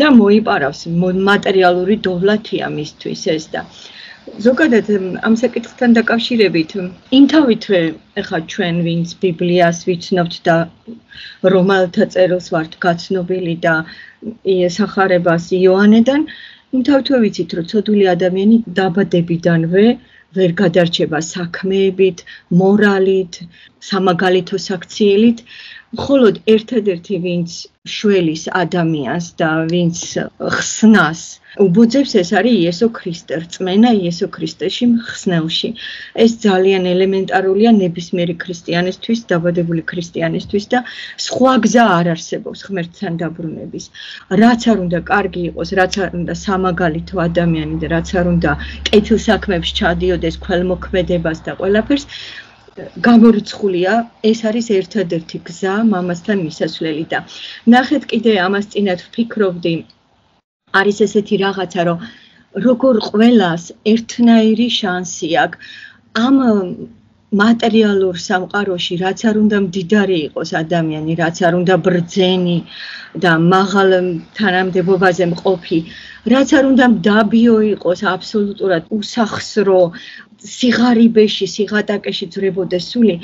და მოიპარავს მატერიალური დოვლათია მისთვის ეს და ზოგადად ამ საკითხთან დაკავშირებით ინთავითვე ეხა ჩვენ ვინც ბიბლიას ვიცნობთ და რომალთა წერილს ვართ გაცნობილი და ესახარებას იოანედან ინთავითვე ვიცით რომ ცოდვილი ადამიანი დაბადებიდანვე ვერ გადარჩება საქმეებით, მორალით, სამაგალითო საქციელით მხოლოდ ერთადერთი ვინც შველის ადამიანს და ვინც ხსნას უბოძებს ეს არის იესო ქრისტე რწმენა იესო ქრისტეში ხსნელში. ეს ძალიან ელემენტარულია ნებისმიერი ქრისტიანისთვის დაბადებული ქრისტიანისთვის და სხვა გზა არ არსებობს ღმერთთან დაბრუნების. რაც არ უნდა კარგი იყოს რაც არ უნდა სამაგალითო ადამიანი და რაც არ უნდა კეთილ საქმეებში ჩადიოდეს ქველმოქმედებას და ყველაფერს გამორიცხულია ეს არის ერთადერთი გზა მამასთან მისასვლელი და ნახეთ კიდე ამას წინათ ვფიქრობდი. არის ესეთი რაღაცა რომ როგორ ყველას ერთნაირი შანსი აქვს ამ მატერიალურ სამყაროში რაც არ უნდა მდიდარი იყოს ადამიანი რაც არ უნდა ბრძენი და მაღალ თანამდებობაზე მყოფი რაც არ უნდა დაბიო იყოს აბსოლუტურად უსახსრო სიღარიბეში, სიღატაკეში ძრებოდეს სული.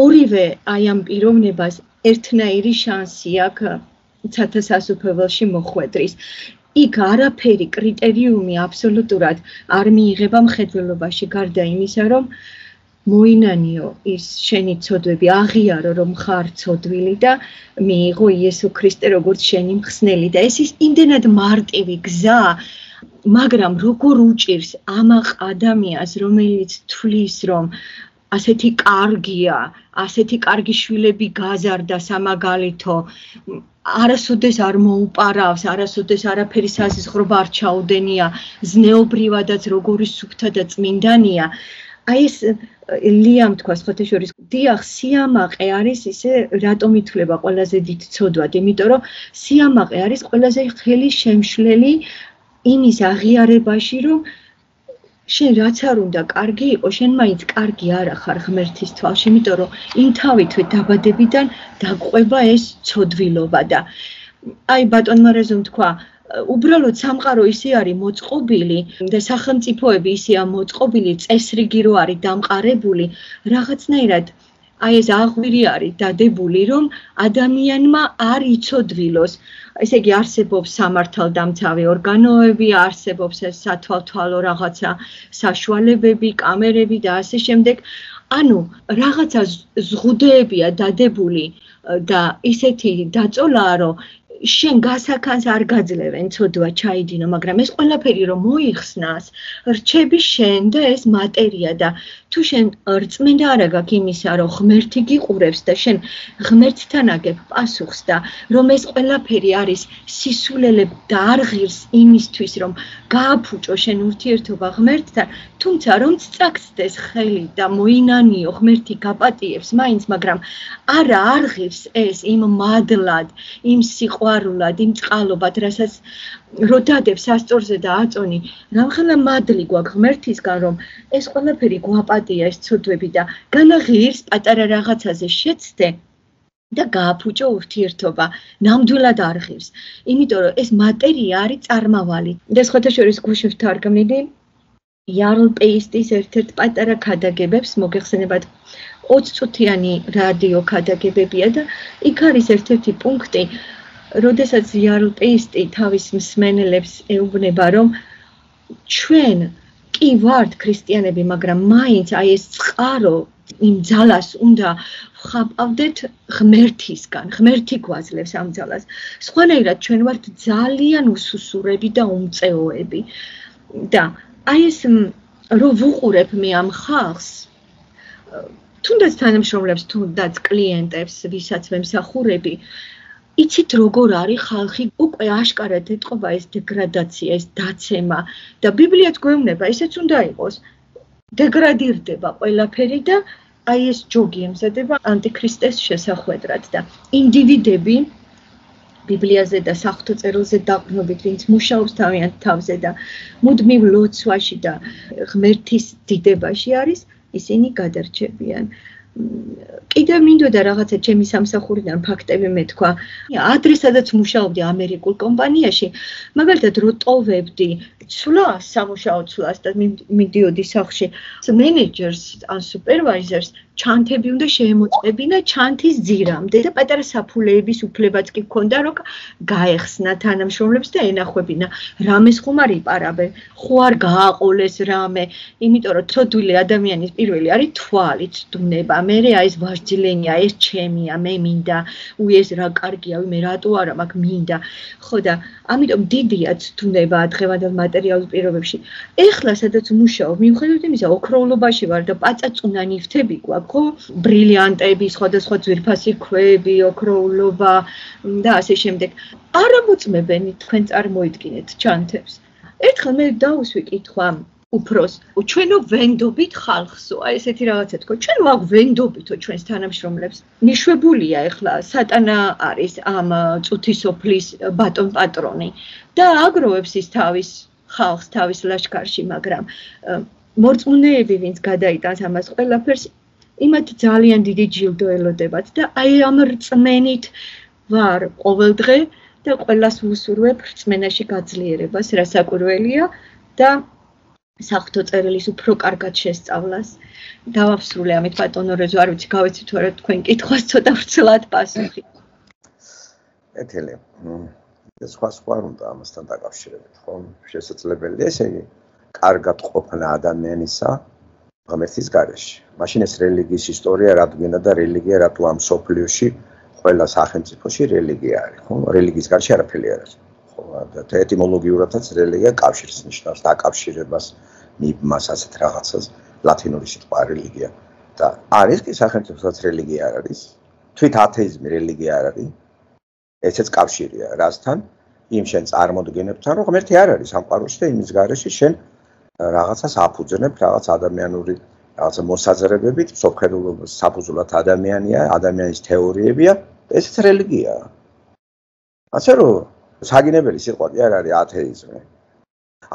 ორივე აი ამ პიროვნებას ერთნაირი შანსი აქვს ცათასასუფეველში მოხვედრის. იქ არაფერი კრიტერიუმი აბსოლუტურად არ მიიღება მხედველობაში გარდა იმისა, რომ მოინანიო ის შენი ცოდვები, აღიარო რომ ხარ ცოდვილი და მიიღო იესო ქრისტე როგორც შენი მხსნელი და ეს ის იმდენად მარტივი გზაა მაგრამ როგორ უჭირს ამაყ ადამიანს რომელიც თვლის რომ ასეთი კარგია, ასეთი კარგი შვილები გაზარდა სამაგალითო არასოდეს არ მოუპარავს, არასოდეს არაფერი საზღრობა არ ჩაუდენია, ზნეობრივადაც როგორი სუფთა და წმინდანია. აი ეს ლიამ თქვა ხოთეშორის დიახ სიამაყე არის ისე რატომ ითვლება ყველაზე დიდ ცოდვად? იმიტომ რომ სიამაყე არის ყველაზე ხელი შემშლელი იმის აღიარებაში, რომ შენ რაც არ უნდა კარგი იყო, შენ მაინც კარგი არ ახარ ღმერთის თვალში, იმიტომ რომ იმ თავითვე დაბადებიდან დაგყვება ეს ცოდვილობა და აი ბატონმა რეზუმ თქვა, უბრალოდ სამყარო ისე არის მოწყობილი და სახელმწიფოები ისეა მოწყობილი, წესრიგი რო არის დამყარებული, რაღაცნაირად აი ეს აღვირი არის დადებული, რომ ადამიანმა არ იცოდვილოს. ესე იგი არსებობს სამართალდამცავი ორგანოები, არსებობს ეს სათვალთვალო რაღაცა საშუალებები, კამერები და ასე შემდეგ. ანუ რაღაცა ზღუდეებია დადებული და ისეთი დაწოლაა, რომ შენ გასაქანს არ გაძლევენ ცოდვა ჩაიდინო, მაგრამ ეს ყველაფერი რომ მოიხსნას, რჩები შენ და ეს მატერია და თუ შენ რწმენა არ აქვს იმისა, რომ ღმერთი გიყურებს და შენ ღმერთთან აგებ პასუხს და რომ ეს ყველაფერი არის სისულელე და არ ღირს იმისთვის, რომ გააფუჭო შენ ურთიერთობა ღმერთთან, თუმცა რომ წაკცდეს ხელი და მოინანიო ღმერთი გაპატიებს მაინც, მაგრამ არა არღივს ეს იმ მადლად, იმ სიყვარულად, იმ წყალობად, რასაც როდადებს ასწორზე და აწონი, რამხელა მადლი გვაქვს ღმერთისგან, რომ ეს ყველაფერი გვაპატია ეს ცოდვები და განაღირს პატარა რაღაცაზე შეცდე. და გააფუჭო ურთიერთობა, ნამდვილად არღივს. იმიტომ რომ ეს მატერია არის წარმავალი. და სხვათა შორის გუშევ თარგმნილი იარლ პეისტის ერთ-ერთ პატარა ქადაგებებს მოგეხსენებათ 20 წუთიანი რადიო ქადაგებებია და იქ არის ერთ-ერთი პუნქტი, როდესაც იარლ პეისტი თავის მსმენელებს ეუბნება, რომ ჩვენ კი ვართ ქრისტიანები, მაგრამ მაინც აი ეს წყარო იმ ძალას უნდა ხაპავდეთ ღმერთისგან, ღმერთი გვაძლევს ამ ძალას. სხვანაირად ჩვენ ვართ ძალიან უსუსურები და უმწეოები. და აი ეს რო ვუყურებ მე ამ ხალხს, თუნდაც თანამშრომლებს, თუნდაც კლიენტებს, ვისაც მემსახურები, იცით როგორ არის ხალხი უკვე აშკარად ეთყობა ეს დეგრადაცია, ეს დაცემა და ბიბლიაც გვეუბნება, ისეც უნდა იყოს. დეგრადირდება ყველაფერი და აი ეს ჯოგი ემზადება ანტიქრისტეს შესახვედრად და ინდივიდები ბიბლიაზე და საფრთხო წერილზე დაყრდნობით, ვინც მუშაობს თავიანთ თავზე და მუდმივ ლოცვაში და ღმერთის დიდებაში არის, ისინი გადარჩებიან. კიდე მინდოდა რაღაცა ჩემი სამსახურიდან ფაქტები მეთქვა. ადრესადაც მუშაობდი ამერიკულ კომპანიაში, მაგალითად რო ტოვებდი ცვლას, სამუშაო ცვლას და მიდიოდი სახში, მენეჯერს ან სუპერვაიზერს ჩანთები უნდა შეემოწმებინა ჩანთის ძირამდე და პატარა საფულეების უფლებაც კი ქონდა რომ გაეხსნა თანამშრომლებს და ენახვებინა. რამეს ხომ არ იპარაბენ ხო არ გააყოლეს რამე. იმიტომ რომ თოდვილი ადამიანის პირველი არის თვალი ცდუნება. მე რა ეს ვარჯილენია ეს ჩემია მე მინდა. უი ეს რა კარგია მე რატო არა მაგ მინდა? ხო და ამიტომ დიდია ცდუნება დღევანდელ მატერიალურ პირობებში ეხლა სადაც მუშაობ მიუხედავად იმისა ოქროულობაში ვარ და პაწაწუნა ნიფთები გვაქვს ხო ბრილიანტები, სხვადასხვა ძვირფასი ქვები, ოქროულობა და ასე შემდეგ. არ ამოწმებენ თქვენ წარმოიდგინეთ ჩანთებს. ერთხელ მე დაუსვი კითხვა უფროს, ჩვენო ვენდობით ხალხსო, აი ესეთი რაღაცა თქო, ჩვენ მაგ ვენდობითო ჩვენს თანამშრომლებს. ნიშვებულია ეხლა სატანა არის ამ წუთისოფლის ბატონ პატრონი და აგროვებს ის თავის ხალხს თავის ლაშქარში, მაგრამ მორწმუნეები ვინც გადაიტანს ამას ყველაფერს იმათ ძალიან დიდი ჯილდო ელოდებათ და აი ამ რწმენით ვარ ყოველდღე და ყოველას ვუსურვებ რწმენაში გაძლიერებას, რა საკურველია და საფრთხო წერილის უფრო კარგად შესწავლას. დავაფსრულე ამით ბატონო რეზო, არ ვიცი გავეცი თუ არა თქვენ კითხვას ცოტა ვრცლად პასუხი. ეთელე. ეს სხვა სხვა უნდა ამასთან დაკავშირებით, ხო? შესაძლებელია ესე იგი კარგად ყოფნა ადამიანისა ღმერთის გარეშე. მაშინ ეს რელიგიის ისტორია რადგენა და რელიგია რატო ამ სოფლიოში ყველა სახელმწიფოში რელიგია არის, ხო? რელიგიის გარეშე არაფერი არ არის. ხო, და ეტიმოლოგიურადაც რელიგია კავშირს ნიშნავს, დაკავშირებას, ნიბმას ასეთ რაღაცას, ლათინური სიტყვა რელიგია. და არის კი სახელმწიფოსაც რელიგია არ არის. თვით ათეიზმი რელიგია არ არის. ესეც კავშირია, რასთან? იმ შენ წარმოდგენებთან, რომ ღმერთი არ არის სამყაროში და იმის გარეშე შენ რაღაცას აფუძნებ, რაღაც ადამიანური რაღაცა მოსაზრებებით, სოფხერულობა საფუძვლად ადამიანია, ადამიანის თეორიებია, ესეც რელიგიაა. ასე რომ საგინებელი სიტყვა კი არ არის ათეიზმი.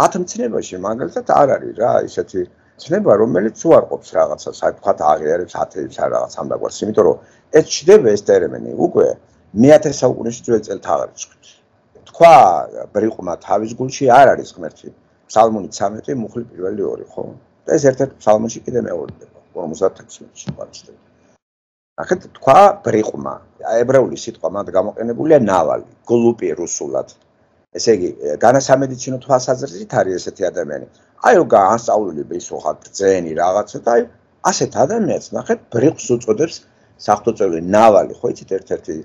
ათმცნებაში მაგალითად არ არის რა ისეთი ცნება, რომელიც უარყოფს რაღაცას, აი თქვა აღიარებს ათეიზმს არ რაღაც ამ დაგვარს, იმიტომ რომ ეს ჩდება ეს ტერმინი უკვე მე-10 საუკუნეში ძველ წელთაღრიცხვით. თქვა ბრიყმა თავის გულში არ არის ღმერთი. ფსალმონი 13 მუხლი პირველი ორი ხო? და ეს ერთ-ერთ ფსალმონში კიდე მეორდება 56-ში ვარჩდება ახეთ თქვა ბრიყმა ებრაული სიტყვა მათ გამოყენებულია ნავალი გლუპი რუსულად. ესე იგი განასამედიცინო თვალსაზრისით არის ესეთი ადამიანი. აი რო გაასწავლული ისო ხა ძენი რაღაცა და აი ასეთ ადამიანს ნახეთ ბრიყს უწოდებს საფრთხოწევი ნავალი ხო იცით ერთ-ერთი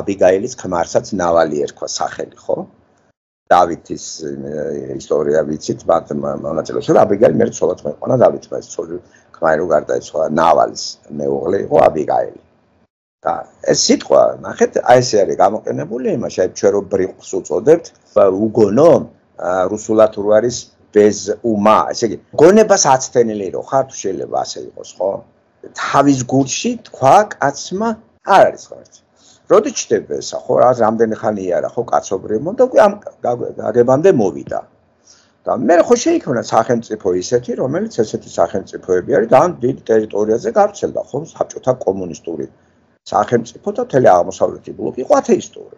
აბიგაილის ქმარსაც ნავალი ერქვა სახელი ხო დავითის ისტორია ვიცით, მათ მონაწილეობს და აბიგაილი მე ცოლად მეყონა დავითმა ეს ცოლი ქმარი გარდაიცვალა ნავალის მეუღლე იყო აბიგაილი. და ეს სიტყვა, ნახეთ, აი ესე არის გამოყენებული იმაში, აი ჩვენ რო ბრიყს უწოდებთ, უგონო რუსულად რო არის без ума, ესე იგი, გონებას აცდენილი რო ხარ, თუ შეიძლება ასე იყოს, ხო? თავის გულში თქვა კაცმა არ არის ღმერთი. როდი ჩდება ესა, ხო, რა რამდენი ხანია არა, ხო, კაცობრივ მომდა, უკვე ამ გაგებამდე მოვიდა. და მე ხო შეიქმნა სახელმწიფო ისეთი, რომელიც ესეთი სახელმწიფოები არის და ამ დიდ ტერიტორიაზე გავრცელდა, ხო, საბჭოთა კომუნისტური სახელმწიფო და თელი აღმოსავლეთი ბლოკი იყო ათეისტური.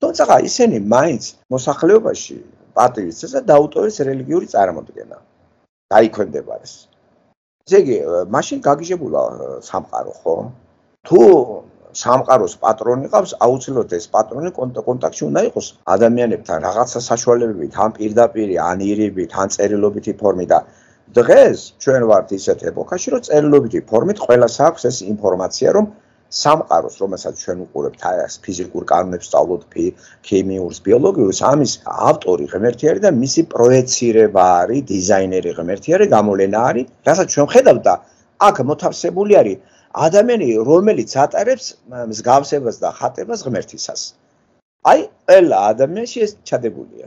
თუმცა ისინი მაინც მოსახლეობაში პატივის წესა დაუტოვეს რელიგიური წარმოდგენა. დაიქვემდებარეს. ესე იგი, მაშინ გაგიჟებულა სამყარო, ხო? თუ სამყაროს პატრონი ყავს, აუცილებლად ეს პატრონი კონტაქტში უნდა იყოს ადამიანებთან, რაღაცა საშუალებებით, ან პირდაპირ, ან ირიბით, ან წერილობითი ფორმით და დღეს ჩვენ ვართ ისეთ ეპოქაში, რომ წერილობითი ფორმით ყველას აქვს ეს ინფორმაცია, რომ სამყაროს, რომელსაც ჩვენ უყურებთ, აი ფიზიკურ კანონებს სწავლობთ, ქიმიურს, ბიოლოგიურს, ამის ავტორი ღმერთი არის და მისი პროექცირება არის, დიზაინერი ღმერთი არის, გამოვლენა არის, რასაც ჩვენ ხედავთ და აქ მოთავსებული არის ადამიანი, რომელიც ატარებს მსგავსებას და ხატებას ღმერთისას. აი, ყველა ადამიანში ეს ჩადებულია.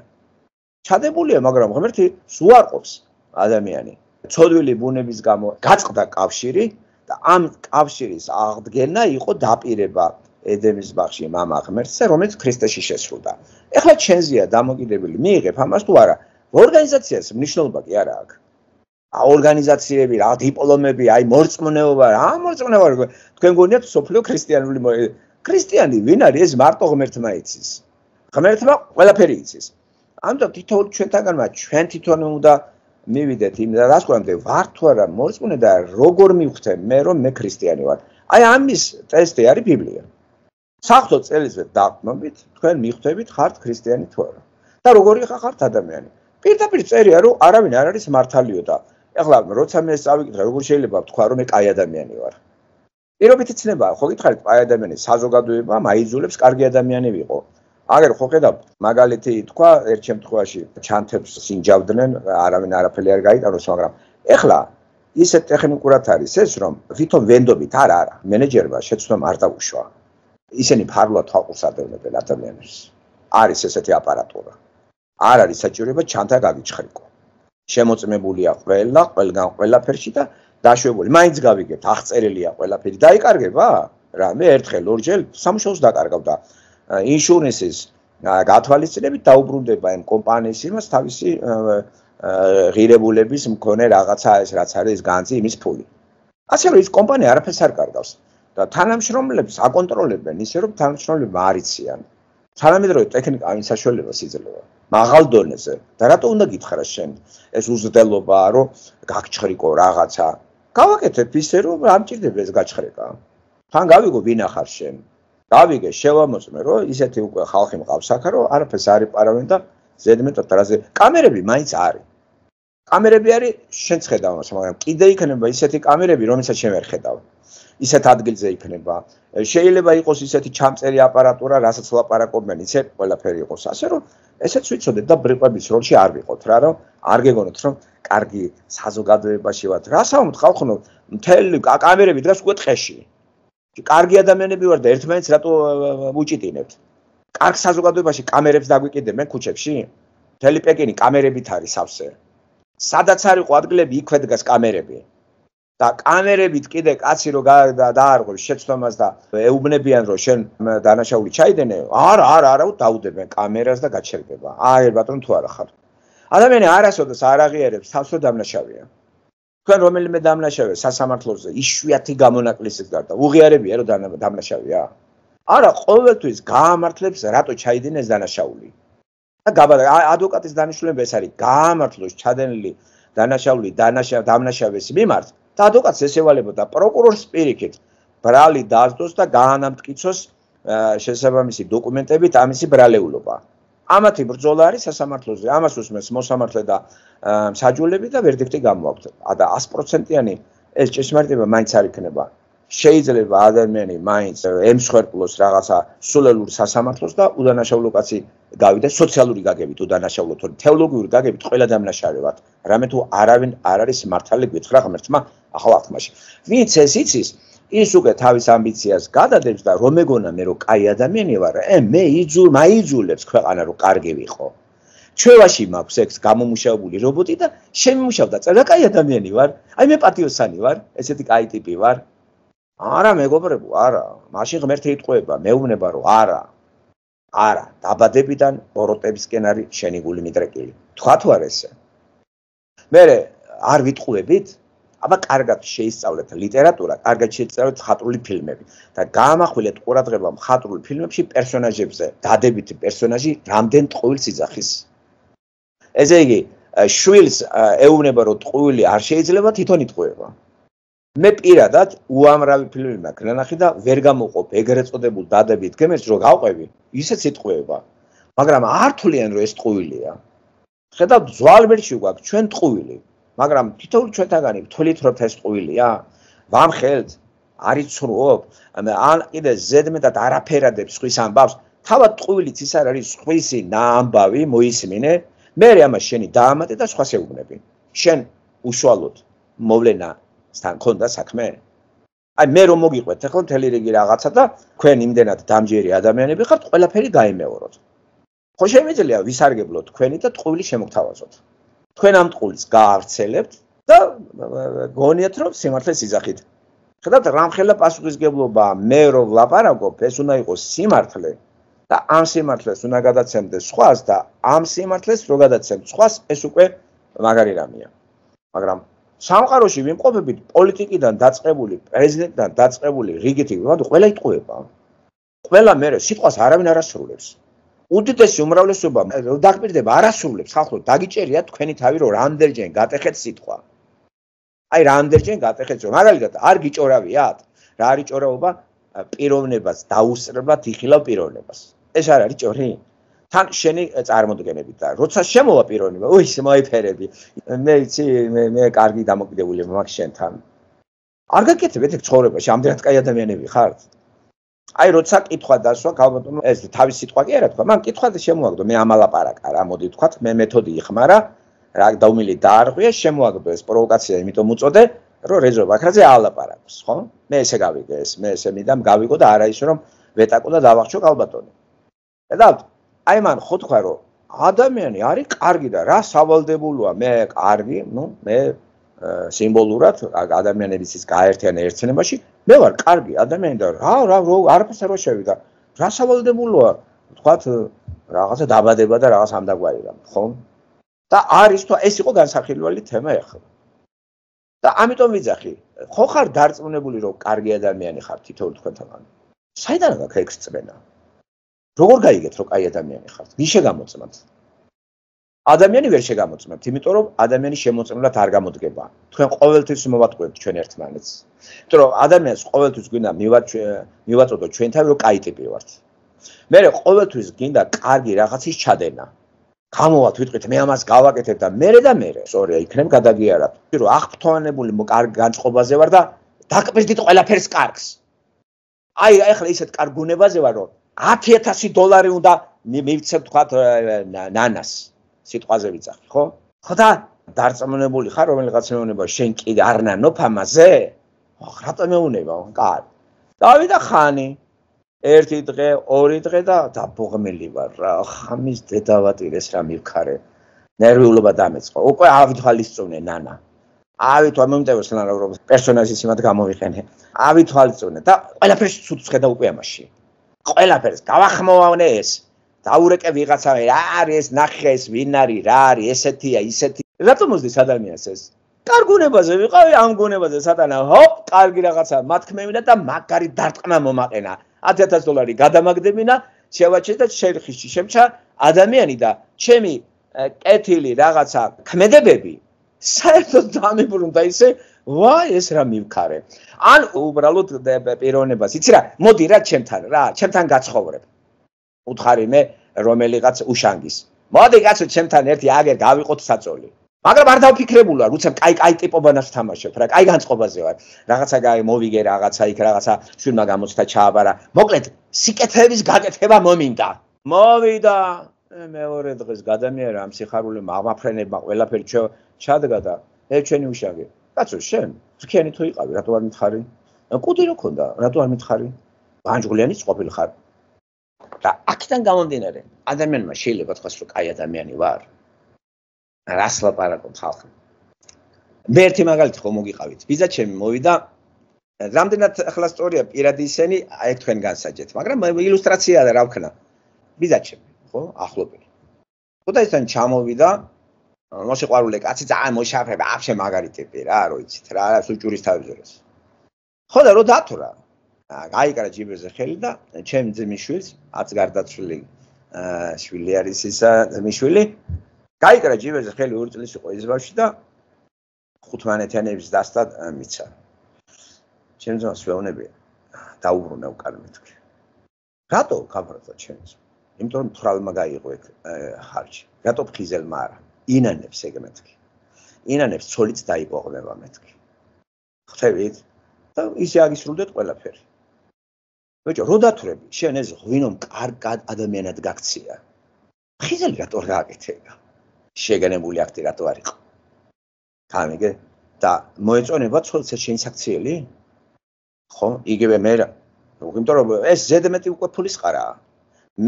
ჩადებულია, მაგრამ ღმერთი სუარყოფს ადამიანი. ცოდვილი ბუნების გამო გაწყდა კავშირი და ამ კავშირის აღდგენა იყო დაპირება ედემის ბაღში მამა ღმერთზე, რომელიც ქრისტეში შესრულდა. ეხლა ჩვენზეა დამოკიდებული, მიიღებ ამას თუ არა. ორგანიზაციას მნიშვნელობა კი არა აქვს. ორგანიზაციები, რა დიპლომები, აი მორწმუნეობა, რა მორწმუნეობა, თქვენ გონიათ სოფლიო ქრისტიანული ქრისტიანი ვინ არის? ეს მარტო ღმერთმა იცის. ღმერთმა ყველაფერი იცის. ამიტომ თითოეულ ჩვენთაგანმა ჩვენ თვითონ უნდა მივიდეთ იმ და რას ქვამდე ვარ თუ არა მორწმუნე და როგორ მივხვდე მე რომ მე ქრისტიანი ვარ აი ამის ტესტი არის ბიბლია საფრთხო წელიწად დაყნობით თქვენ მივხვდებით ხართ ქრისტიანი თუ არა და როგორი ხართ ადამიანი პირდაპირ წერია რომ არავინ არ არის მართალიო და ეხლა როცა მე წავიკითხე როგორ შეიძლება თქვა რომ მე კაი ადამიანი ვარ? პირობითი ცნება ხო გითხარით? კაი ადამიანი საზოგადოება მაიძულებს კარგი ადამიანი ვიყო. აგერ ხო ხედავ მაგალითი თქვა ერთ შემთხვევაში ჩანთებს სინჯავდნენ არავინ არაფერი არ გაიტანოს მაგრამ. ეხლა ისე ტექნიკურად არის ეს რომ თვითონ ვენდობით არა არა მენეჯერმა შეცდომ არ დაუშვა. ისინი ფარულად თვალყურსადევნებენ ადამიანებს. არის ესეთი აპარატურა. არ არის საჭიროება ჩანთა გაგიჩხრიკო შემოწმებულია ყველა ყველგან ყველაფერში და დაშვებული მაინც გავიგებთ აღწერილია ყველაფერი დაიკარგება რა მე ერთხელ ორჯერ სამშობლოს დაკარგავდა ინშურენსის გათვალისწინებით დაუბრუნდება ამ კომპანიის იმას თავისი ღირებულების მქონე რაღაცა ეს რაც არის განძი იმის ფული. ასე რომ ის კომპანია არაფერს არ კარგავს და თანამშრომლებს აკონტროლებენ ისე რომ თანამშრომლები არიციან. თანამედროვე ტექნიკა ამის საშუალებას იძლევა. მაღალ დონეზე და რატო უნდა გითხრა შენ ეს უზრდელობა რომ გაგჩხრიკო რაღაცა. გავაკეთებ ისე რომ არ მჭირდება ეს გაჩხრეკა. თან გავიგო ვინ ახარ შენ? გავიგე შევამოწმე რომ ისეთი უკვე ხალხი მყავს აქა რომ არაფერს არ იპარავენ და ზედმეტად რაზე კამერები მაინც არის კამერები არის შენ ხედავ მას მაგრამ კიდე იქნება ისეთი კამერები რომელსაც შენ ვერ ხედავ ისეთ ადგილზე იქნება შეიძლება იყოს ისეთი ჩამწერი აპარატურა რასაც ლაპარაკობენ ისე ყველაფერი იყოს ასე რომ ესეც ვიცოდეთ და ბრიყვების როლში არ ვიყოთ რა რომ არ გეგონოთ რომ კარგი საზოგადოებაში ვართ რასაუბრობთ ხალხო მთელი კამერები დღეს უკვე ტყეში კარგი ადამიანები ვარ და ერთმანეთს რატო უჭიტინებთ? კარგ საზოგადოებაში კამერებს დაგვიკიდებენ ქუჩებში? მთელი პეკინი კამერებით არის სავსე. სადაც არ იყო ადგილები, იქვე დგას კამერები. და კამერებით კიდე კაცი რო დაარღვევს შეცდომას და ეუბნებიან რომ შენ დანაშაული ჩაიდენე, არა, არა, არა, დაუდებენ კამერას და გაჩერდება. აი ბატონ თუ არა ხარ. ადამიანი არასოდეს არ აღიარებს თავს რომ დამნაშავეა. თქვენ რომელიმე დამნაშავე სასამართლოზე იშვიათი გამონაკლისის გარდა უღიარებია რომ დამნაშავეა? არა, ყოველთვის გაამართლებს რატო ჩაიდინეს დანაშაული. და გაბადა ადვოკატის დანიშნულება ეს არის გაამართლოს ჩადენილი დანაშაული დამნაშავეს მიმართ და ადვოკატს ესევალებოდა პროკურორის პირიქით ბრალი დაასდოს და გაანამტკიცოს შესაბამისი დოკუმენტებით ამისი ბრალეულობა. ამათი ბრძოლა არის სასამართლოზე. ამას უსმენს მოსამართლე და საჯულები და ვერდიქტი გამოაქვთ. და 100%-იანი ეს ჭეშმარიტება მაინც არ იქნება. შეიძლება ადამიანი მაინც ემსხვერპლოს რაღაცა სულელურ სასამართლოს და უდანაშაულო კაცი გავიდა სოციალური გაგებით უდანაშაულო თორე თეოლოგიური გაგებით ყველა დამნაშავე ვართ. რამე თუ არავინ არ არის მართალი გითხრა ღმერთმა ახალ აღთმაში. ვინც ეს იცის, ის უკვე თავის ამბიციას გადადებს და რომ ეგონა მე რომ კაი ადამიანი ვარ, ე მე იძულ, მაიძულებს ქვეყანა რომ კარგი ვიყო. ჩვევაში მაქვს ექს გამომუშავებული რობოტი და შემიმუშავდა წერა კაი ადამიანი ვარ? აი მე პატიოსანი ვარ ესეთი კაი ტიპი ვარ. არა მეგობრებო არა. მაშინ ღმერთი იტყვება მეუბნება რომ არა. არა დაბადებიდან ბოროტებისკენ არის შენიგული მიდრეკილი. თქვა თუ არ ესე. მე არ ვიტყუებით აბა კარგად შეისწავლეთ ლიტერატურა, კარგად შეისწავლეთ ხატრული ფილმები და გაამახვილეთ ყურადღება ხატრულ ფილმებში პერსონაჟებზე, დადებითი პერსონაჟი რამდენ ტყუილს იძახის. ესე იგი, შვილს ეუბნება, რომ ტყუილი არ შეიძლება თვითონ იტყუება. მე პირადად უამრავი ფილმი მაქვს ნახე და ვერ გამოყოფ ეგრეთ წოდებულ დადებით გემებს რომ გავყვები, ისეც იტყუება. მაგრამ არ თვლიან რომ ეს ტყუილია. ხედავთ ზვალბერში გვაქვს ჩვენ ტყუილი. მაგრამ თითოეულ ჩვენთაგანი თვლით რომ ეს ტყუილია? ვამხელთ არის ცრუობ ან კიდე ზედმეტად არაფერადებს ხვის ამბავს თავად ტყუილიც ის არ არის ხვისი ნაამბავი მოისმინე. მე ამას შენი დაამატე და სხვა შეუბნები შენ უშუალოდ მოვლენასთან ქონდა საქმე. აი მე რომ მოგიყვეთ ახლა მთელი რიგი რაღაცა და თქვენ იმდენად დამჯერი ადამიანები ხართ ყველაფერი გაიმეოროთ. ხო შემიძლია ვისარგებლოთ თქვენი და ტყუილი შემოგთავაზოთ თქვენ ამ ტყუილს გაავრცელებთ და გონიათ რომ სიმართლეს იზახით. ხედავთ რამხელა პასუხისგებლობა მე რომ ვლაპარაკობ, ეს უნდა იყოს სიმართლე და ამ სიმართლეს უნდა გადაცემდეს სხვას და ამ სიმართლეს რო გადაცემ სხვას, ეს უკვე მაგარი რამეა. მაგრამ სამყაროში ვიმყოფებით პოლიტიკიდან დაწყებული, პრეზიდენტიდან დაწყებული რიგითი, მაგრამ ყველა იტყუება. ყველა მე სიტყვას არავინ არ ასრულებს. უდიდესი უმრავლესობა რომ დაგპირდება არასრულებს ხალხო დაგიჭერია თქვენი თავი რომ რამდენჯერ გატეხეთ სიტყვა. აი რამდენჯერ გატეხეთ რომ მაგალითად არ გიჭორავიათ. რა არის ჭორაობა? პიროვნებას დაუსწრებლად იხილავ პიროვნებას. ეს არ არის ჭორი. თან შენი წარმოდგენები და როცა შემოვა პიროვნება ოი შემოიფერები მე იცი მე მე კარგი დამოკიდებული მაგ შენთან. არ გაკეთებ ეთქ ცხოვრებაში ამდენად კაი ადამიანები ხართ აი როცა კითხვა დასვა გალბატონო ეს თავის სიტყვა კი არა თქვა. მან კითხვა და შემოაგდო. მე ამალაპარაკა რა მოდი თქვა მე მეთოდი იხმარა. რა დაუმილი დაარღვია შემოაგდო ეს პროვოკაცია იმიტომ უწოდე რომ რეჟო ბაქრაძე ალაპარაკოს ხო? მე ესე გავიგე ეს მე ესე მიდამ გავიგო და არა ის რომ ვეტაკო და დავახშო გალბატონი და აი მან ხო თქვა რომ ადამიანი არის კარგი და რა სავალდებულოა? მე კარგი ნუ მე სიმბოლურად ადამიანების ის გაერთიანება ერთენებაში მე ვარ კარგი ადამიანი და რა რა არაფერს არ შევიდა რა სავალდებულოა? თქვათ რაღაცა დაბადება და რაღაც ამდაგვარი რამ ხო და არის თუ ეს იყო განსახილველი თემა ახლა და ამიტომ ვიძახი ხო ხარ დარწმუნებული რომ კარგი ადამიანი ხარ თითოეულ თქვენთან საიდან გაქვს ეს წმენა როგორ გაიგეთ რომ კაი ადამიანი ხართ? ვის შეგამოწმოთ ადამიანი ვერ შეგამოწმებთ, იმიტომ რომ ადამიანი შემოწმებლად არ გამოდგება. თქვენ ყოველთვის მოვატყუებთ ჩვენ ერთმანეთს. იმიტომ რომ ადამიანს ყოველთვის გინდა მივაწოდო ჩვენთან რომ კაი ტიპი ვართ. მე ყოველთვის გინდა კარგი რაღაცის ჩადენა. გამოვათ ვიტყვით მე ამას გავაკეთებ და მე და მე. სწორია, იქნებ გადაგიარათ. რომ აღფრთოვანებული კარგ განწყობაზე ვარ და დაკპირდით ყველაფერს კარგს. აი, ახლა ისეთ კარგ გუნებაზე ვარ რომ 10000 დოლარი უნდა მივცემ თქვა ნანას. სიტყვაზე ვიწახი, ხო? ხო და დარწმუნებული ხარ რომელიღაც მეუნება შენ კიდე არ ნანოფ ამაზე? ხო, რატომ მეუნება? კარგი. დავიდა ხანი. ერთი დღე, ორი დღე და დაბოღმელი ვარ რა. ხამის დედავატირეს რა მივქარე. ნერვიულობა დამეწყო. უკვე ავითვალისწუნე ნანა. ავითვალისწუნე ნანა რომ პერსონაჟის იმად გამოვიყენე. ავითვალისწუნე და ყველაფერს ცუდ შეხედა უკვე ამაში. ყველაფერს გავახმოვანე ეს. დაურეკე ვიღაცა რა არის ეს ნახე ეს ვინ არის რა არის ესეთია ისეთი. რატომ მოსდის ადამიანს ეს? კარგუნებაზე ვიყავი ამ გუნებაზე სატანა ჰოპ კარგი რაღაცა მათქმევინა და მაგარი დარტყმა მომაყენა. 10000 დოლარი გადამაგდებინა შევაჩე და შერხიში შემჩა ადამიანი და ჩემი კეთილი რაღაცა ქმედებები საერთოდ დამიბრუნდა ისე ვაი ეს რა მივქარე. ან უბრალოდ პიროვნებას იცი რა მოდი რა ჩემთან რა ჩემთან გაცხოვრებ უთხარი მე რომელიღაც უშანგის. მოდი კაცო ჩემთან ერთი აგერ გავიყოთ საწოლი. მაგრამ არ დავფიქრებულ ვარ, უცებ კაი კაი ტიპობანას თამაშობ რა, კაი განწყობაზე ვარ. რაღაცა გაი მოვიგე რაღაცა იქ რაღაცა შვილმა გამოცდა ჩააბარა. მოკლედ სიკეთების გაკეთება მომინდა. მოვიდა მეორე დღეს გადამიერა ამ სიხარულე მაღმაფრენებმა ყველაფერი ჩადგა და ე ჩვენი უშავი. კაცო შენ რქიანი თუ იყავი, რატო არ მითხარი? კუდი რო ქონდა, რატო არ მითხარი? ბანჯგულიანიც ყოფილი ხარ. და აქედან გამომდინარე, ადამიანმა შეიძლება თქვას, რომ კაი ადამიანი ვარ. რას ლაპარაკობ ხალხი? მე ერთი მაგალითი ხომ მოგიყავით. ბიძა ჩემი მოვიდა რამდენად ახლა სწორია პირადი ისენი, აი თქვენ განსაჯეთ, მაგრამ ილუსტრაციაა და რა ვქნა. ბიძა ჩემი, ხო? ახლობელი. ხოდაისთან ჩამოვიდა მოსიყვარულე კაცი ძალიან მოშაფრება, აფშე მაგარი ტიპი რა, რო იცით რა, სუჭურის თავიზერეს. ხო და რო დათვრა. გაიკარა ჯიბერზე ხელი და ჩემ ძმის შვილს, აც გარდაცვლილი შვილი არის ისა ძმის შვილი. გაიკარა ჯიბერზე ხელი ორი წლის იყო ის ბავშვი და ხუთმანეთიანების დასტა მიცა. ჩემ ძმას ვეუბნები დაუბრუნე უკან მეთქი. რატო გაფრთხა ჩემს? იმიტომ რომ თრალმა გაიღო ეგ ხარჯი. რატო ფხიზელმა არა? ინანებს ეგ მეთქი. ინანებს ცოლიც დაიპოღნება მეთქი. ხვდებით? და ისე აგისრულდეთ ყველაფერი. ბიჭო, რო დათრები, შენ ეს ღვინომ კარგად ადამიანად გაქცია. ფხიზელი რატო არ გააკეთება? შეგანებული აქტი რატო არ იყო? გამიგე? და მოეწონება ცოლს შენ საქციელი? ხო, იგივე მე იმიტომ რომ ეს ზედმეტი უკვე ფულის ყარაა.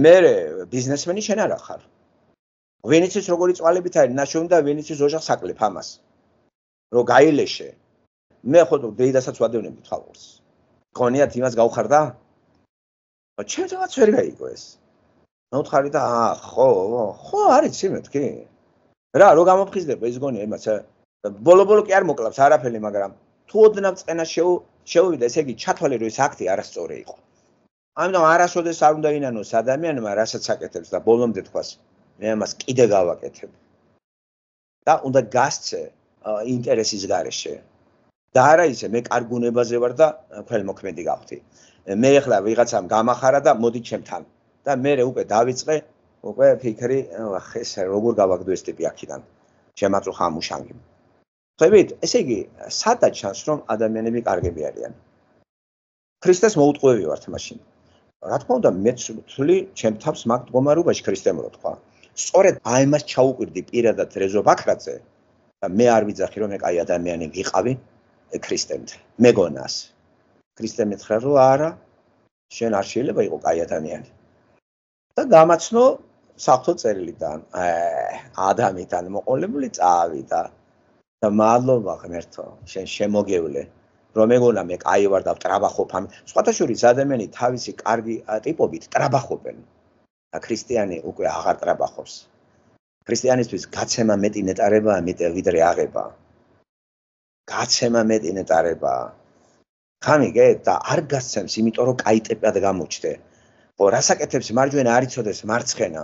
მე ბიზნესმენი შენ არა ხარ. ვენეციის როგორი წვალებით არის ნაშოვნი და ვენეციის ოჯახს აკლებ ამას. რომ გაილეშე. მე ხო დეიდასაც ვადევნები თვალყურს. გონიათ იმას გავხარდა? ო ჩემთვაც ვერ გაიგო ეს. ნაუთხარი და აა ხო, ხო არის სიმეთქი. რა, რო გამოფხიზდება ეს გონია იმას. ბოლო-ბოლო კი არ მოკლავს არაფერი, მაგრამ თუ ოდნავ წენა შეუ შეუვიდა, ესე იგი ჩათვალე რომ ეს აქტი არასწორი იყო. ამიტომ არასოდეს არ უნდა ინანოს ადამიანმა რასაც აკეთებს და ბოლომდე თქვას მე ამას კიდე გავაკეთებ. და უნდა გასცე ინტერესის გარეშე. და არა ისე მე კარგუნებაზე ვარ და ქველმოქმედი გავხდი. მე ახლა ვიღაცამ გამახარა და მოდი ჩემთან. და მე უკვე დავიწყე უკვე ფიქრი, ახ ეს როგორ გავაგდო ეს ტიპი აქიდან. შემაწუხა მუშანგი. ხებით, ესე იგი, სადაც ჩანს რომ ადამიანები კარგები არიან. ქრისტეს მოუტყუები ვართ მაშინ. რა თქმა უნდა, მეც ვთვლი ჩემ თავს მაგ მდგომარეობაში ქრისტემ რო თქვა. სწორედ აი მას ჩაუკვირდი პირადად რეზო ბაქრაძე და მე არ ვიძახი რომ მე კაი ადამიანი ვიყავი ქრისტემთ მეგონას ქრისტემ ეთხრა რომ არა შენ არ შეიძლება იყო კაი ადამიანი და გამაცნო საფთო წერილიდან ადამიანთან მოყოლებული წავიდა და მადლობა ღმერთო შენ შემოგევლე რომ მეგონა მე კაი ვარ და ტრაბახობ ამ სხვათა შორის ადამიანი თავისი კარგი ტიპობით ტრაბახობენ და ქრისტიანი უკვე აღარ ტრაბახობს. ქრისტიანისთვის გაცემა მეტი ნეტარებაა მეტი ვიდრე აღება. გაცემა მეტი ნეტარებაა. ხამიგე და არ გასცემს, იმიტომ რომ კაი ტიპად გამოჩდე. ხო, რასაკეთებს მარჯვენა არ იცოდეს მარცხენა.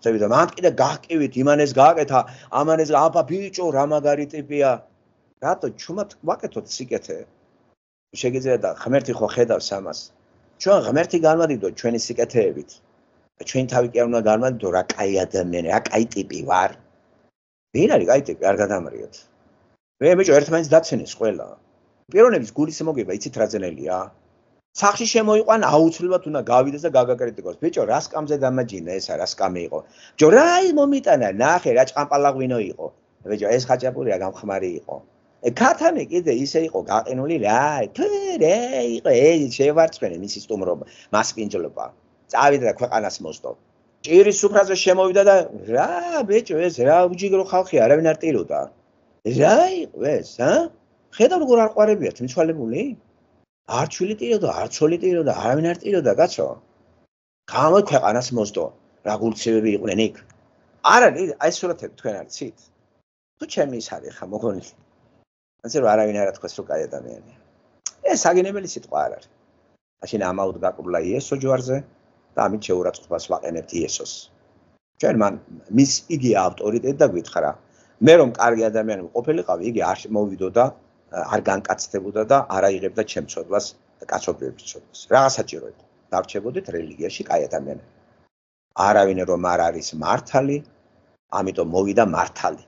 ხდები და მან კიდე გაჰკივით, იმანეს გააკეთა, ამანეს აბა ბიჭო, რა მაგარი ტიპია. რატო ჩუმად ვაკეთოთ სიკეთე? შეგიძლია და ღმერთი ხო ხედავს ამას. ჩვენ ღმერთი განვადიდოთ ჩვენი სიკეთეებით. ჩვენ თავი კი არ უნდა განვადიდო რა კაი ადამიანი, რა კაი ტიპი ვარ. ვინ არის კაი ტიპი, არ გადამრიოთ. მე ბიჭო ერთმანეთს დაცენეს ყველა. პიროვნების გულის მოგება, იცით რა ძნელია? სახში შემოიყვან აუცილებლად უნდა გავიდეს და გაგაკრიტიკოს. ბიჭო, რა სკამზე დამაჯინა ესა, რა სკამი იყო? ბიჭო, რა ის მომიტანა, ნახე რა ჭამპალაღვინო იყო. ბიჭო, ეს ხაჭაპურია გამხმარი იყო. ე ქათამი კიდე ისე იყო გაყინული რა, თუ რა იყო, ე შევარცხვენე მისი სტუმრობა, მასპინჯლობა. წავიდა და ქვეყანას მოსდო. ჭირის სუფრაზე შემოვიდა და რა ბეჭო ეს რა უჯიგრო ხალხი არავინ არ ტიროდა. რა იყო ეს, ა? ხედავ როგორ არ ყარებიათ მიცვალებული? არ ჩვილი ტიროდა, არ ცოლი ტიროდა, არავინ არ ტიროდა, კაცო. გამო ქვეყანას მოსდო. რა გულცებები იყვნენ იქ? არა, აი სურათები თქვენ არცით? თუ ჩემი ის არის ხა მოგონი. ასე რომ არავინ არ ათქვას რომ კაი ადამიანია. ეს საგინებელი სიტყვა არ არის. მაშინ ამაოდ გაკურლა იესო ჯვარზე. და ამით შეურაცხყოფას ვაყენებთ იესოს. ჩვენ მან მის იგი ავტორიტეტი და გვითხრა. მე რომ კარგი ადამიანი ყოფილიყავი, იგი არ მოვიდოდა, არ განკაცდებოდა და არ აიღებდა ჩემწოდვას და კაცობრიობის წოდვას. რაღაც საჭირო იყო. დარჩებოდით რელიგიაში კაი ადამიანი. არავინ რომ არ არის მართალი, ამიტომ მოვიდა მართალი.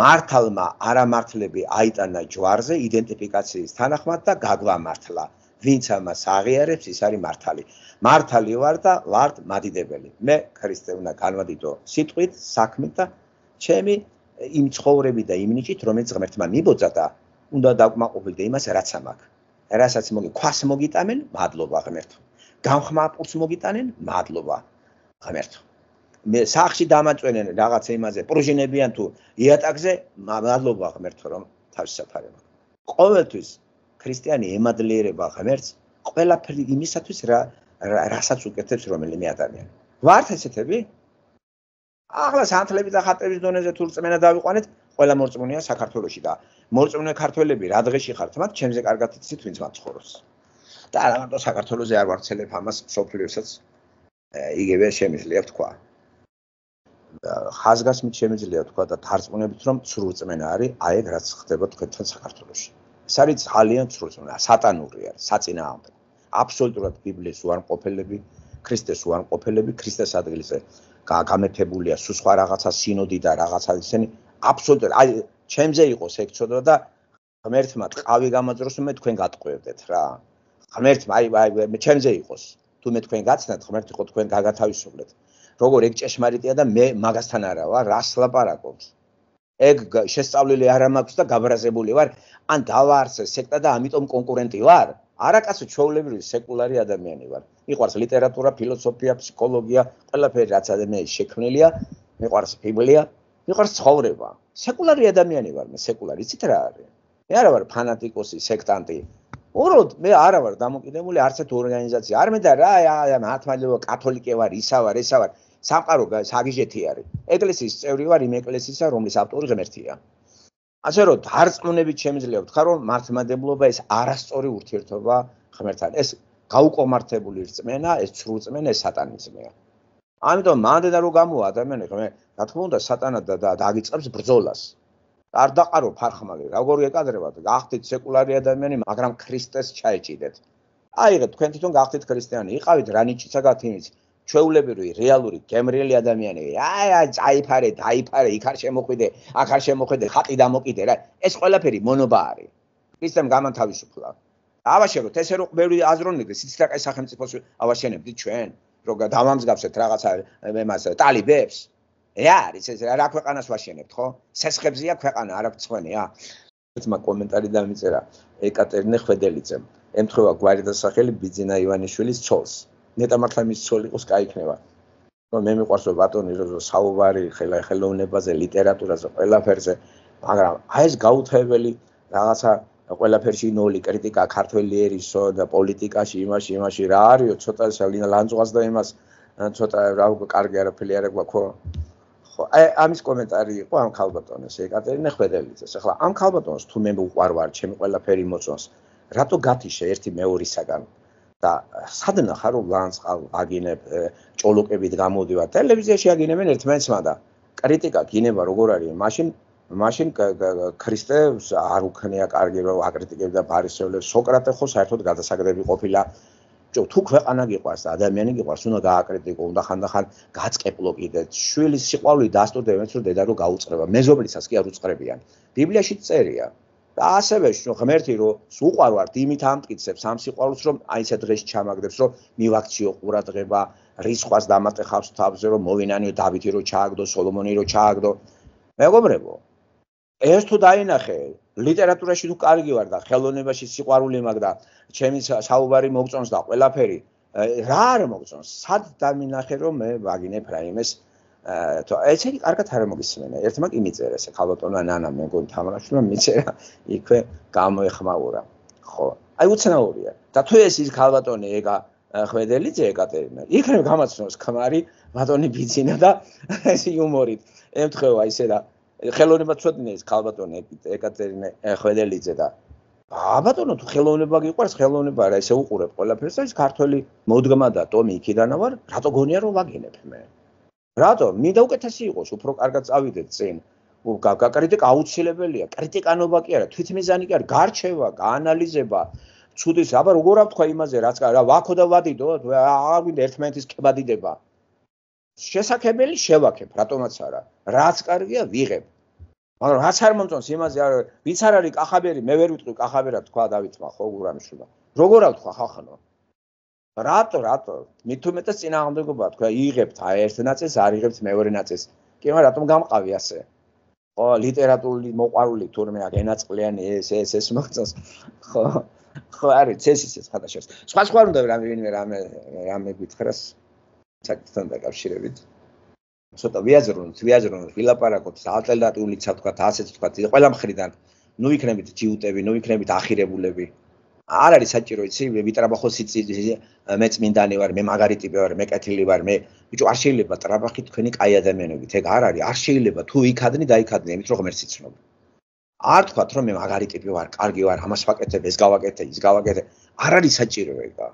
მართალმა არამართლები აიტანა ჯვარზე იდენტიფიკაციის თანახმად და გაგვამართლა. ვინც ამას აღიარებს, ის არის მართალი. მართალი ვარ და ვარ მადიდებელი. მე ქრისტე უნდა განვადიდო სიტყვით, საქმით და ჩემი იმ ცხოვრები და იმ ნიჭით, რომელიც ღმერთმა მიბოძა და უნდა დაკმაყოფილდე იმას, რაც ამაკ. რასაც მოგი ქვას მოგიტამენ, მადლობა ღმერთო. გამხმაპურს მოგიტანენ მადლობა ღმერთო მე სახში დამაწვენენ რაღაც იმაზე პროჟინებიან თუ იატაკზე მადლობა ღმერთო რომ თავის საფარება ყოველთვის ქრისტიანი ემადლიერება ღმერთს ყველაფერი იმისათვის რა რასაც უკეთებს რომელიმე ადამიანი ვართ ესეთები ახლა სანთლები და ხატების დონეზე თუ რწმენა დავიყვანეთ ყველა მორწმუნეა საქართველოსში და მორწმუნე ქართველები რა დღეში ხართ? მათ ჩემზე კარგად იცით ვინც მაცხოვროს და რა მარტო საქართველოსზე არ ვარცელებ ამას სოფლიოსაც? იგივე შემიძლია თქვა ხაზგასმით შემიძლია თქვა და თარწმუნებით რომ სრულწმენა არის აი ეგ რაც ხდება თქვენთან საქართველოში. ეს არის ძალიან სრულწმენა სატანური არის საწინააღმდეგო აბსოლუტურად ბიბლიის უარყოფელები ქრისტეს უარყოფელები ქრისტეს ადგილზე გამეთებულია სულ სხვა რაღაცა სინოდი და რაღაცა ისინი აბსოლუტურად აი ჩემზე იყოს ეგ ცოდვა და ღმერთმა ტყავი გამაძროს მე თქვენ გატყვევდეთ რა. ღმერთმა აი აი მე ჩემზე იყოს. თუ მე თქვენ გაცნათ ღმერთი ხო თქვენ გაგათავისუფლეთ. როგორ ეგ ჭეშმარიტია და მე მაგასთან არა ვარ რას ლაპარაკობს? ეგ შესწავლილი არ მაქვს და გაბრაზებული ვარ. ან დავაარსე სექტა და ამიტომ კონკურენტი ვარ? არაკაცო ჩოვლებრივი სეკულარი ადამიანი ვარ. მიყვარს ლიტერატურა ფილოსოფია ფსიქოლოგია ყველაფერი რაც ადამიანის შექმნილია მიყვარს ბიბლია მიყვარს ცხოვრება სეკულარი ადამიანი ვარ მე სეკულარი იცით რა არის მე არა ვარ ფანატიკოსი სექტანტი ოროდ მე არა ვარ დამოკიდებული არც ერთ ორგანიზაცია არ მე და რა მართალია კათოლიკე ვარ ისა ვარ ესა ვარ სამყარო საგიჟეთი არის. ეკლესიის წევრი ვარ იმ ეკლესიისა, რომლის ავტორი ღმერთია. ასე რომ დარწმუნებით შემიძლია ვთქვა, რომ მართლმადებლობა ეს არასწორი ურთიერთობა ღმერთთან. ეს გაუკომართებული რწმენა, ეს ცრუ რწმენა, ეს სატანიზმია. ამიტომ მანდ და რო გამოვა ადამიანი ღმე, რა თქმა უნდა, სატანა და დაგიწყებს ბრძოლას. არ დაყარო ფარხმალი, როგორ ეკადრებათ, გახდით სეკულარი ადამიანი, მაგრამ ქრისტეს ჩაეჭიდეთ. აიღეთ, თქვენ თვითონ გახდით ქრისტიანი, იყავით რანიჩიცა გათინიც. ჩვეულებრივი რეალური გემრიელი ადამიანები აი აი წაიფარე დაიფარე იქ არ შემოხვიდე აქ არ შემოხვიდე ხატი დამოკიდე რა. ეს ყველაფერი მონობა არის. ქრისტემ გამანთავისუფლა. ავაშენოთ ესე რომ ბევრი აზროვნები სიცილაკე სახელმწიფოს ავაშენებდით ჩვენ. რომ დავამსგავსეთ რაღაცა იმას ტალიბებს რა არის ეს რა ქვეყანას ვაშენებთ ხო? სესხებზია ქვეყანა, არა ბცხვენია. ერთმა კომენტარი დამიწერა ეკატერინე ხვედელიძემ. ემთხვევა გვარიდასახელი ბიძინა ივანიშვილის ცოლს. ნეტა მართლა მის ცოლი იყოს кайქნება. ნუ მე მიყვარს რომ ბატონი როზო საუბარი ხელა ხელოვნებაზე, ლიტერატურაზე, ყველაფერზე, მაგრამ აი ეს გაუთაებელი რაღაცა ყველაფერში ნოლი კრიტიკა ქართველი ერისო და პოლიტიკაში იმაში იმაში რა არისო ცოტა ლანძღვას და იმას ცოტა რა კარგი არაფერი არ გვაქვს ხო აი ამის კომენტარი იყო ამ ქალბატონეს ეკატერინე ხვედელიძეს ახლა ამ ქალბატონს თუ მე უყარვარ ჩემი ყველაფერი მოწონს რატო გათიშე ერთი მეორისაგან? და სადნახა რომ ლანძყალ აგინებ ჭოლოკებით გამოდივარ. ტელევიზიაში აგინებენ ერთმანეთს მაგრამ კრიტიკა გინება როგორ არის მაშინ მაშინ ქრისტეს არ უქნია კარგი რომ აკრიტიკებდა ბარისევლებს. სოკრატე ხო საერთოდ გადასაგდები ყოფილა ჯო თუ ქვეყანა გიყვარს ადამიანი გიყვარს უნდა გააკრიტიკო უნდა ხანდახან გაწყეპლო კიდე. შვილის სიყვარული დასტურდებენ რომ დედა რო გაუწრება. მეზობლისას კი არ უწრებიან ბიბლიაში წერია. და ასევე ღმერთი რომ უყარვართ იმით ამტკიცებს ამ სიყვარულს რომ აი ეს დღეს ჩამაგდებს რომ მივაქციო ყურადღება რისხვას დამატეხავს თავზე რომ მოვინანიო დავითი რო ჩააგდო სოლომონი რო ჩააგდო. მეგობრებო ეს თუ დაინახე ლიტერატურაში თუ კარგი ვარ და ხელოვნებაში სიყვარული მაქვს და ჩემი საუბარი მოგწონს და ყველაფერი რა არ მოგწონს სად დამინახე რომ მე ვაგინებ რაიმეს თუ ეცერი კარგად არ მოგისმენა. ერთმა კი მიწერა ესე ხალბატონმა ნანა მე მგონი თამაშმა მიწერა იქვე გამოეხმაურა. ხო. აი უცნაურია. და თუ ეს ის ხალბატონი ეგა ხვედელიძე ეკატერინა. იქნებ გამაცნობს ქმარი ბატონი ბიძინა და ეს იუმორით. ემთხევა ისე და ხელოვნება ცოტნე ის ხალბატონი ეკატერინა ხვედელიძე და ა ბატონო თუ ხელოვნება გიყვარს ხელოვნება რა ესე უყურებ ყველაფერს და ის ქართველი მოდგმა და ტომი იქიდანა ვარ რატო გონია რომ ვაგინებ მე რატო? მინდა უკეთესი იყოს, უფრო კარგად წავიდეთ წინ. გაკრიტიკა აუცილებელია. კრიტიკანობა კი არა, თვითმიზანი კი არა, გარჩევა, გაანალიზება. ცუდის, აბა როგორ ავთქვა იმაზე, რაც რა ვაქო და ვადიდო, აღარ გვინდა ერთმანეთის კებადიდება. შესაძლებელი შევაქებ, რატომაც არა. რაც კარგია, ვიღებ. მაგრამ რაც არ მომწონს იმაზე, არ ვიც არ არის კახაბერი, მე ვერ ვიტყვი კახაბერად თქვა დავითმა, ხო, გურამიშვილა. როგორ ავთქვა ხახანო? რატო რატო? მithumetas წინააღმდეგობა თქვა იღებთ აი ერთ ნაწილს არ იღებთ მეორე ნაწილს. კი მაგრამ რატომ გამყავი ასე? ხო ლიტერატურული მოყარული თურმე აქ ენაწყლიანი ეს ეს ეს მოგწონს ხო ხო არის წესის ეს ხადაშოს სხვა სხვა უნდა რამე ვინმე რამე რამე გითხრას. საკითხთან დაკავშირებით ცოტა ვიაზრუნოთ ვიაზრუნოთ ვილაპარაკოთ ალტერნატიული ცა თქვა ასეც თქვა ყველა მხრიდან ნუ იქნებით ჯიუტები ნუ იქნებით ახირებულები არ არის საჭირო იცი ვიტრაბახო სიცი მე წმინდანი ვარ მე მაგარი ტიპი ვარ მე კეთილი ვარ მე ბიჭო არ შეიძლება ტრაბახი თქვენი კაი ადამიანებით ეგ არ არის არ შეიძლება თუ იქადნი დაიქადნი იმით რომ ღმერთს იცნობ არ თქვათ რომ მე მაგარი ტიპი ვარ, კარგი ვარ, ამას ვაკეთებ, ეს გავაკეთე, ის გავაკეთე. არ არის საჭირო ეგა.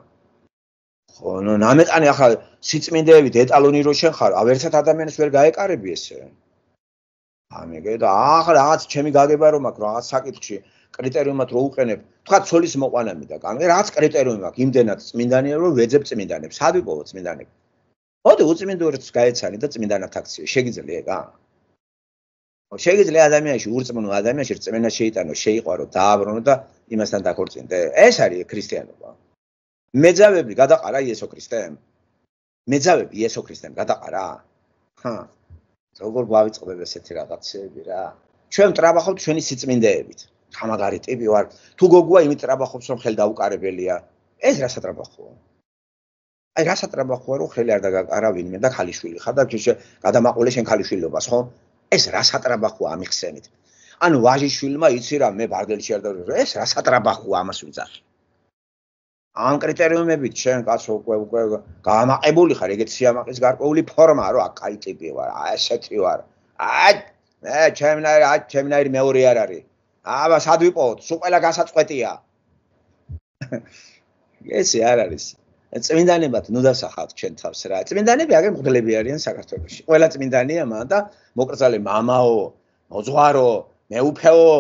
ხო, ნუ ნამეტანი ახლა სიწმინდეებით ეტალონი რო შენ ხარ, ავერთად ადამიანს ვერ გაეკარები ესე. ამეგე და ახლა რაღაც ჩემი გაგება რომ აქვს რაღაც საკითხში კრიტერიუმად რო უყენებ, თქვა ცოლის მოყვანამი და კანე რაღაც კრიტერიუმი აქვს, იმდენად წმინდანია რომ ვეძებ წმინდანებს, სად ვიპოვო წმინდანებს? მოდი უწმინდურებს გაეცანი და წმინდანად აქცია, შეგიძლია ეგა? შეიძლება ადამიანში ურწმუნო ადამიანში რწმენა შეიტანო, შეიყვარო, დააბრუნო და იმასთან დაქორწინდე. ეს არის ქრისტიანობა. მეძავები გადაყარა იესო ქრისტემ. მეძავები იესო ქრისტემ გადაყარა. ხა. როგორ გვავიწყდებ ესეთი რაღაცები რა? ჩვენ ტრაბახობთ ჩვენი სიწმინდეებით. ხამაგარი ტიპი ვარ. თუ გოგოა იმით ტრაბახობს რომ ხელ დაუკარებელია. ეს რა სატრაბახოა? აი რა სატრაბახოა რომ ხელი არ დაგაკარა ვინმე და ხალიშვილი ხარ და შე გადამაყოლე შენ ხალიშვილობას ხო? ეს რა სატრაბახოა ამიხსენით? ანუ ვაჟიშვილმა იცი რა მე ბარდელში არ დავრო ეს რა სატრაბახოა ამას ვიძახი. ამ კრიტერიუმებით შენ კაცო უკვე უკვე გამაყებული ხარ ეგეთ სიამაყის გარკვეული ფორმა რო აქ კაი ტიპი ვარ აი ესეთი ვარ აი მე ჩემნაირი აი ჩემნაირი მეორე არ არის აბა სად ვიპოვოთ სულ ყველა გასაწყვეტია ესე არ არის წმინდანებად ნუ დასახავთ ჩვენ თავს რა. წმინდანები აგერ მღვდლები არიან საქართველოში. ყველა წმინდანია მან და მოკრძალე მამაო, მოძღვარო, მეუფეო,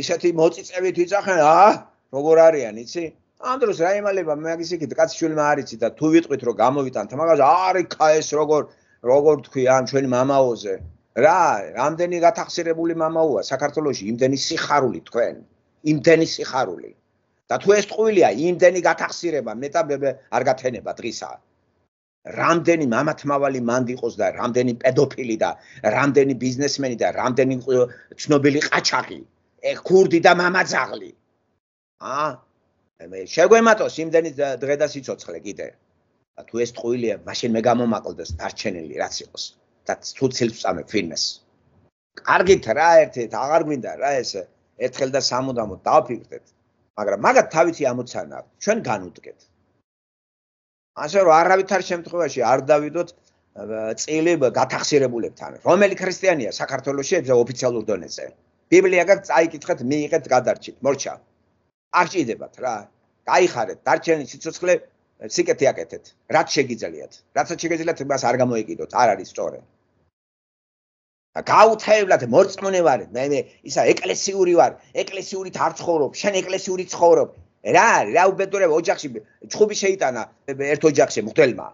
ისეთი მოწიწებით ვიძახენ, აა, როგორ არიან, იცი? ამ დროს რა იმალება მაგის იქით კაცშვილმა არიცი და თუ ვიტყვით რომ გამოვიტანთ მაგას არი ქაეს როგორ როგორ თქვი ამ ჩვენი მამაოზე. რა რამდენი გათახსირებული მამაოა საქართველოში? იმდენი სიხარული თქვენ. იმდენი სიხარული. და თუ ეს ტყუილია იმდენი გათახსირება მეტა არ გათენება დღისა. რამდენი მამათმავალი მანდი იყოს და რამდენი პედოფილი და რამდენი ბიზნესმენი და რამდენი ცნობილი ყაჩაღი. ე ქურდი და მამაძაღლი აა შეგვემატოს იმდენი დღე და სიცოცხლე კიდე. თუ ეს ტყუილია მაშინ მე გამომაკლდეს დარჩენილი რაც იყოს. და თუ ცილს წამე ფილმეს კარგით რა ერთით აღარ გვინდა რა ეს ერთხელ და სამუდამოდ დავფიქრდეთ. მაგრამ მაგათ თავისი ამოცანა ჩვენ განუდგეთ. ასე რომ არავითარ შემთხვევაში არ დავიდოთ წილი გათახსირებულებთან. რომელი ქრისტიანია საქართველოსში ოფიციალურ დონეზე? ბიბლია გაქვს წაიკითხეთ მიიღეთ გადარჩით. მორჩა არ ჭიდებათ რა. გაიხარეთ დარჩენი სიცოცხლე სიკეთე აკეთეთ რაც შეგიძლიათ. რაცაც შეგიძლიათ მას არ გამოიყიდოთ არ არის სწორი გაუთხევლად მორწმუნე ვარ მე მე ისა ეკლესიური ვარ ეკლესიურით არ ცხოვრობ შენ ეკლესიური ცხოვრობ. რა რა უბედურებ ოჯახში ჩხუბი შეიტანა ერთ ოჯახში მღვდელმა.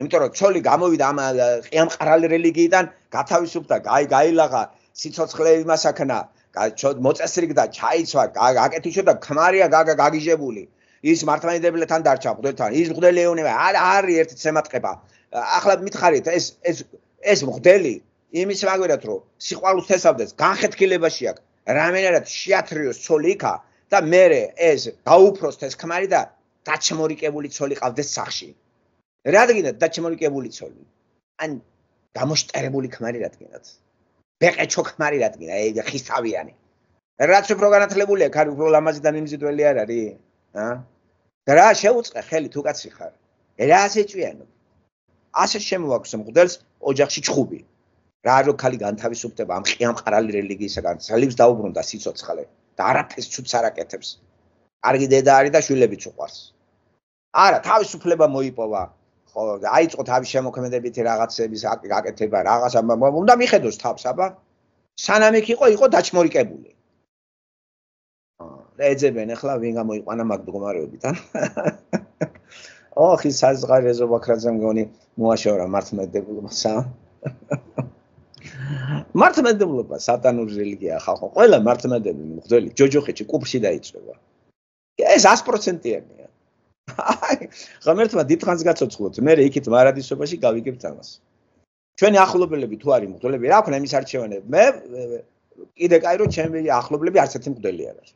იმიტომ რომ ცოლი გამოვიდა ამ ყიამყრალი რელიგიიდან გათავისუფლდა გაი გაილაღა სიცოცხლე იმასაკნა მოწესრიგდა ჩაიცვა აკეთიშო და ქმარია გაგიჟებული. ის მართლმადიდებელთან დარჩა მღვდელთან ის მღვდელი ეუნება არ არის ერთი ცემატყება. ახლა მითხარით ეს ეს ეს მღვდელი იმის მაგვერად რომ სიყვარულს თესავდეს განხეთქილებაში აქვს რამენერად შეათრიოს ცოლი იქა და მე ეს გაუფროს ეს ქმარი და დაჩმორიკებული ცოლი ყავდეს სახში. რადგანაც დაჩმორიკებული ცოლი? ან გამოშტერებული ქმარი რადგანაც ბეყეჩო ქმარი რადგანა აი ხისავიანი. რაც უფრო განათლებულია ქარი უფრო ლამაზი და მიმზიდველი არ არის ა? და რა შეუწყე ხელი თუ კაცი ხარ. რა ასე ჭვიანო ასე შემოაქვს მღდელს ოჯახში ჩხუბი. რა რო ხალი განთავისუფლდება ამ ყიამ ყრალი რელიგიისაგან ძალებს დაუბრუნდა სიცოცხლე და არაფერს ცუც არ აკეთებს. კარგი დედა არის და შვილებიც უყვარს. არა თავისუფლება მოიპოვა ხო აიწყო თავის შემოქმედებითი რაღაცების აკეთება, რაღაცა უნდა მიხედოს თავს, აბა. სანამ იქ იყო, იყო დაჩმორიკებული. ეძებენ ახლა ვინ გამოიყვანა მაგ მდგომარეობიდან. ოხი საზღარეზო ბაქრაძე მგონი მოაშორა მართმადებულობასა. მართმადებლობა სატანური რელიგია ხალხო. ყველა მართმადებელი მღვდელი ჯოჯოხეთში კუპში დაიწვევა. ეს 100%-იანია. აი ღმერთმა დიდხანს გაცოცხლოთ მე იქით მარადისობაში გავიგებთ ამას ჩვენი ახლობლები თუ არის მღვდლები რა ქნა იმის არჩევანები მე კიდე კაი რომ ჩემი ახლობლები არც ერთი მღვდელი არ არის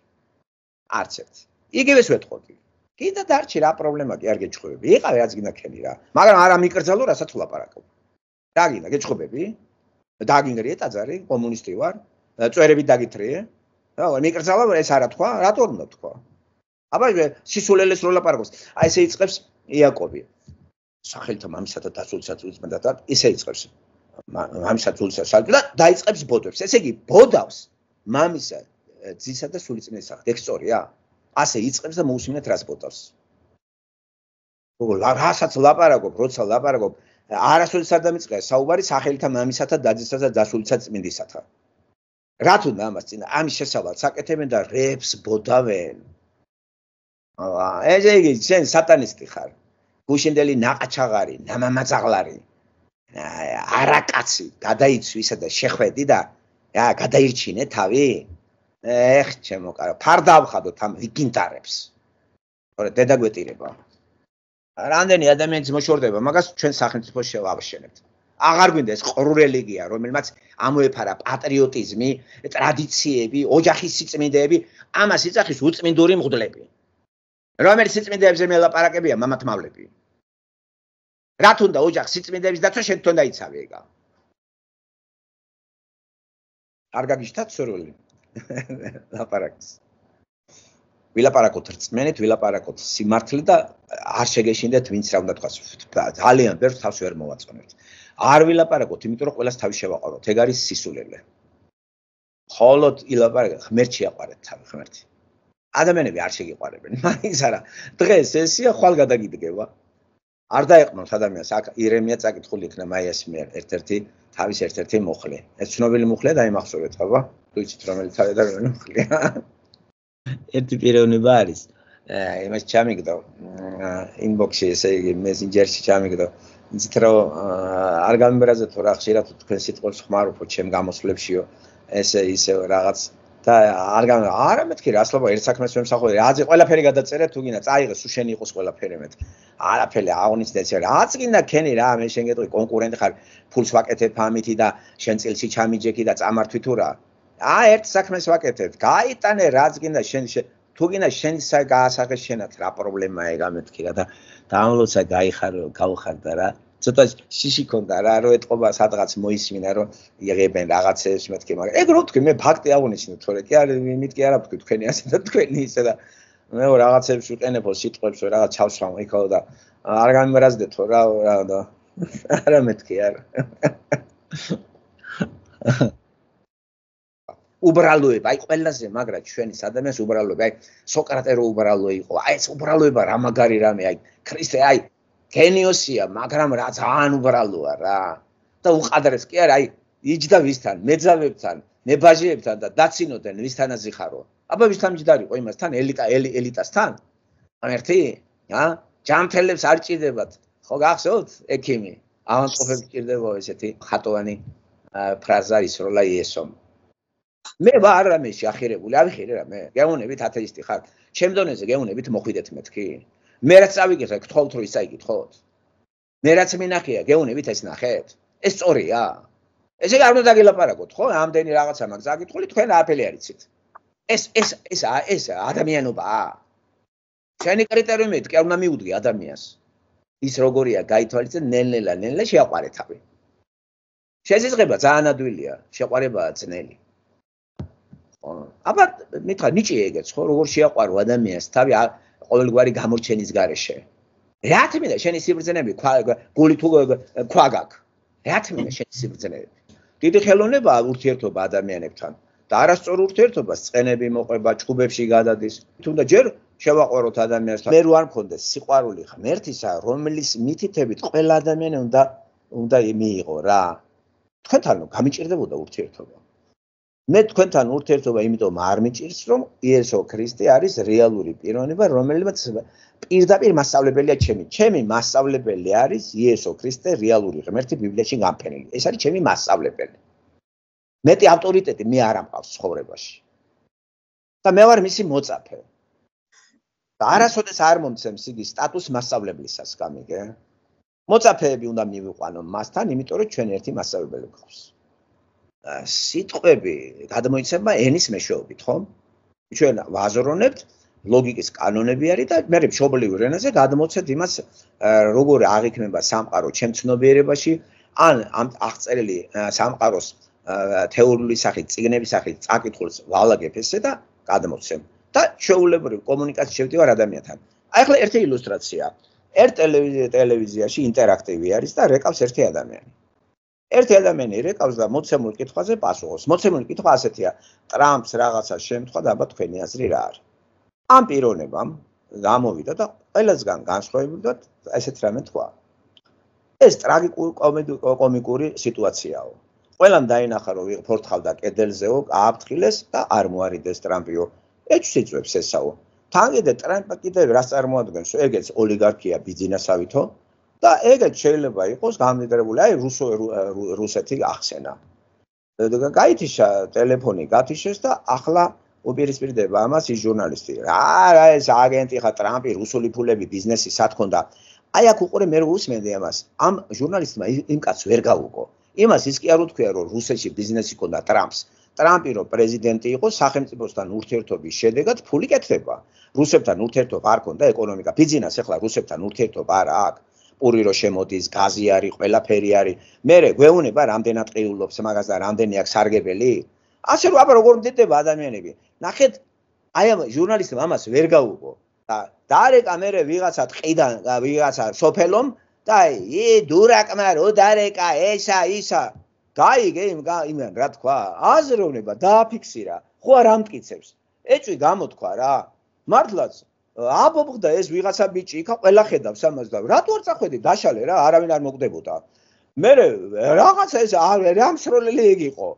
არც ერთი იგივეს ვეთყოდი. კიდე დარჩი რა პრობლემა კი არ გეჭხობები. იყავი რაც გინდა ქენი რა. მაგრამ არა მიკრძალო რასაც ვლაპარაკობ. რა გინდა გეჭხობები? დაგინგრიე ტაძარი, კომუნისტი ვარ. წვერები დაგითრიე. რა, მიკრძალო ეს არა თქვა, რატო უნდა თქვა? აბა სისულელეს რო ლაპარაკობს. აი ესე იწყებს იაკობი. სახელთა მამისათა დასულსაც უძმდა და ესე იწყებს. მამისათა დასულსაც და დაიწყებს ბოდებს. ესე იგი, ბოდავს მამისა ძისა და სულიწმინდის სახით. ეგ სწორია? ასე იწყებს და მოусმინეთ რას ბოდავს. ო რასაც ლაპარაკობ, როცა ლაპარაკობ, არასოდეს არ დამიწყე საუბარი სახელთა მამისათა და ძისა და დასულისა წმინდისათა. რა თუნდა ამას წინ ამის შესავალ საკეთებენ და რეებს ბოდავენ. ეს იგი შენ სატანისტი ხარ. გუშინდელი ნაყაჩაღარი, ნამამაძაღლარი. არაკაცი, გადაიცვისა და შეხვედი და აა გადაირჩინე თავი. ეხ ჩემო კარო ფარდავხადოთ ამ ვიკინტარებს ორი დედა გვეტირება რამდენი ადამიანის მოშორდება მაგას ჩვენ სახელმწიფო შევავშენებთ აღარ გვინდა ეს ყრუ რელიგია რომელმაც ამოეფარა პატრიოტიზმი ტრადიციები ოჯახის სიწმინდეები ამას იწახის უწმინდური მღვდლები რომელიც სიწმინდეებზე მელაპარაკებია მამათმავლები რა თუნდა ოჯახის სიწმინდეების დაცვა შენ თვითონ დაიცავე ეგა არ გაგიშთათ სურვილი ლაპარაკს. ვილაპარაკოთ რწმენით, ვილაპარაკოთ სიმართლე და არ შეგეშინდეთ ვინც რა უნდა თქვას. ძალიან ბევრს თავს ვერ მოვაწონებთ. არ ვილაპარაკოთ, იმიტომ რომ ყველას თავი შევაყაროთ. ეგ არის სისულელე. ხოლოდ ილაპარაკეთ, ღმერთი აყარეთ თავი ღმერთი. ადამიანები არ შეგიყვარებენ. მაინც არა. დღეს ესია ხვალ გადაგიდგება. არ დაეყნოთ ადამიანს. აქ ირემია წაკითხული იქნა მაიას მიერ ერთ-ერთი თავის ერთ-ერთი მუხლი. ეს ცნობილი მუხლია და იმახსოვრეთ, ხობა? თუ იცით რომელიც ადამიანი მუხლია. ერთი პიროვნება არის. იმას ჩამიგდო. ინბოქსში ესე იგი მესენჯერში ჩამიგდო. იცით რომ არ გამიმერაზე თუ რა ხშირად თქვენ სიტყვებს ხმარობ ჩემ გამოსვლებშიო ესე ისე რაღაც და არ გამ არა მეთქი რა სლობა ერთ საქმეს ვემსახურე აზი ყველაფერი გადაწერე თუ გინდა წაიღე სუ შენი იყოს ყველაფერი მე არაფერი აღნიშნეთ რა. რაც გინდა ქენი რა მე შენ გეტყვი კონკურენტი ხარ ფულს ვაკეთებ ამითი და შენ წილში ჩამიჯექი და წამართვი თუ რა. ა ერთ საქმეს ვაკეთებ. გაიტანე რაც გინდა შენ თუ გინდა შენ გაასახე შენად რა პრობლემაა ეგ ამეთქი რა და დაუნლოდსა გაიხარო გავხარ და რა ცოტა შიში ქონდა რა რომ ეთყობა სადღაც მოისმინა რომ იღებენ რაღაცებს მეთქი მაგრამ ეგ რო თქვი მე ფაქტი აღნიშნე თორე კი არ იმით კი არა თქვი თქვენი ასე და თქვენი ისე და მე რაღაცებს ვიყენებო სიტყვებს რაღაც ჩავსვამ იქო და არ გამიმერაზდეთო რა რა და არა მეთქი არა. უბრალოება, აი ყველაზე მაგრა ჩვენი ადამიანის უბრალოება, აი სოკრატე რო უბრალო იყო, აი ეს უბრალოება რა მაგარი რამე, აი ქრისტე, აი გენიოსია, მაგრამ რა ძალიან უბრალოა რა. და უყადრეს კი არა, აი იჯდა ვისთან, მეძავებთან, ნებაჟიებთან და დაცინოდენ ვისთანაც იხარო. აბა ვისთან ჯდარიყო იმასთან, ელიტა ელიტასთან? ამერთი? ა? ჯანმრთელებს არ ჭირდებათ. ხო გახსოვთ? ექიმი. ავანტყოფებს ჭირდება ესეთი ხატოვანი ფრაზა ის როლა იესომ. მე ვარ რამეში ახირებული, ავიხირე რა მე. გეუნებით ათეისტი ხარ. ჩემ დონეზე გეუნებით მოხვიდეთ მეთქი. მე რაც წავიკითხე, გთხოვთ რომ ისა იკითხოთ. მე რაც მინახია, გეუნებით ეს ნახეთ? ეს სწორია? ესე არ უნდა დაგილაპარაკოთ, ხო? ამდენი რაღაცა მაგ ზაკითხული თქვენ აფელი არიცით. ეს ეს ეს ეს ადამიანობაა. ჩვენი კრიტერიუმით კი არ უნდა მიუდგე ადამიანს. ის როგორია, გაითვალისწინე ნელ-ნელა, ნელ-ნელა შეაყარე თავი. შესაძლოა ძალიან ადვილია, შეყარებაა ძნელი. ხო? აბა მითხარ, ნიჭი ეგეც, ხო? როგორ შეაყარო ადამიანს თავი ყოველგვარი გამორჩენის garaშე. რა თქმა შენი სიბრძნეები გული თუ ქვა გაქვს. რა თქმა შენი სიბრძნეები. დიდი ხელოვნებაა ურთიერთობა ადამიანებთან. და არასწორ ურთიერთობას წენები მოყვება, ჭუბებში გადადის. თუნდაც ჯერ შევაყვაროთ ადამიანს. მე რო არ მქონდეს სიყვარული ღმერთისა, რომლის მითითებით ყველა ადამიანი უნდა უნდა მიიღო რა. თქვენთან გამიჭirdებოდა ურთიერთობა. მე თქვენთან ურთიერთობა იმიტომ არ მიჭირს, რომ იესო ქრისტე არის რეალური პიროვნება, რომელიც პირდაპირ მასშტაბებელია ჩემი. ჩემი მასშტაბებელი არის იესო ქრისტე, რეალური ღმერთი ბიბლიაში გამფენილი. ეს არის ჩემი მასშტაბებელი. მეტი ავტორიტეტი მე არ ამყავს ცხოვრებაში. და მე ვარ მისი მოწაფე. და არასოდეს არ მომცემს იგი სტატუს მასშტაბებლისას გამიგე. მოწაფეები უნდა მივიყვანო მასთან, იმიტომ რომ ჩვენ ერთი მასშტაბებელი გვყავს. სიტყვები გადმოიცემა ენის მეშვეობით, ხო? ჩვენ ვაზრონებთ ლოგიკის კანონები არის და მე მშობლიური ენაზე გადმოცეთ იმას როგორ აღიქმება სამყარო ჩემ ცნობიერებაში ან ამ აღწერილი სამყაროს თეორიული სახით ციგნების სახით წაკითხულს ვალაგებ ესე და გადმოცემ. და შეუულებრივ კომუნიკაციაში შევდივარ ადამიანთან. აი ახლა ერთი ილუსტრაცია. ერთ ტელევიზიაში ინტერაქტივი არის და რეკავს ერთი ადამიანი ერთი ადამიანი რეკავს და მოცემულ კითხვაზე პასუხობს მოცემული კითხვა ასეთია ტრამპს რაღაცა შემთხვევა და აბა თქვენი აზრი რა არის ამ პიროვნებამ გამოვიდა და ყველასგან განსხვავებულად ესეთ რამე თქვა. ეს ტრაგიკული კომიკური სიტუაციაო. ყველამ დაინახა რომ ფორთხავდა კედელზეო, ააფრთხილეს და არ მოარიდეს ტრამპიო. ეჩს იწვევს ესაო. თან კიდე ტრამპი კიდე რას წარმოადგენს? ეგეც ოლიგარქია ბიზნესავითო და ეგეც შეიძლება იყოს გამდიდრებული აი რუსო რუსეთი ახსენა. და გაითიშა ტელეფონი გათიშეს და ახლა უპირისპირდება ამას ის ჟურნალისტი. რა რა ეს აგენტი ხა ტრამპი, რუსული ფულები, ბიზნესი სათქონდა. აი აქ უყურე მე რუსმენდი ამას. ამ ჟურნალისტმა იმ კაცს ვერ გავუკო. იმას ის კი არ უთქვია რომ რუსეთში ბიზნესი ქონდა ტრამპს. ტრამპი რო პრეზიდენტი იყო, სახელმწიფოსთან ურთიერთობის შედეგად ფული კეთდება. რუსებთან ურთიერთობა არ ქონდა ეკონომიკა. ბიზნეს ახლა რუსებთან ურთიერთობა არა აქვს. პური რო შემოდის, გაზი არის, ყველაფერი არის. მე გვეუნება რამდენად ყიულობს მაგას და რამდენი აქვს სარგებელი? ასე რომ აბა როგორ მდიდდება ადამიანები? ნახეთ აი ამ ჟურნალისტმა ამას ვერ გაუგო და დარეკა მე ვიღაცა ტყიდან ვიღაცა სოფელომ და ი დურაკმა რო დარეკა ესა ისა გაიგე იმ იმან რა თქვა აზროვნება დააფიქსირა ხო არ ამტკიცებს ეჭვი გამოთქვა რა მართლაც აბობხდა ეს ვიღაცა ბიჭი იქა ყველა ხედავს ამას და რატო არ წახვედი? დაშალე რა არავინ არ მოგდებოდა. მე რაღაცა ეს არ ამსროლელი ეგ იყო.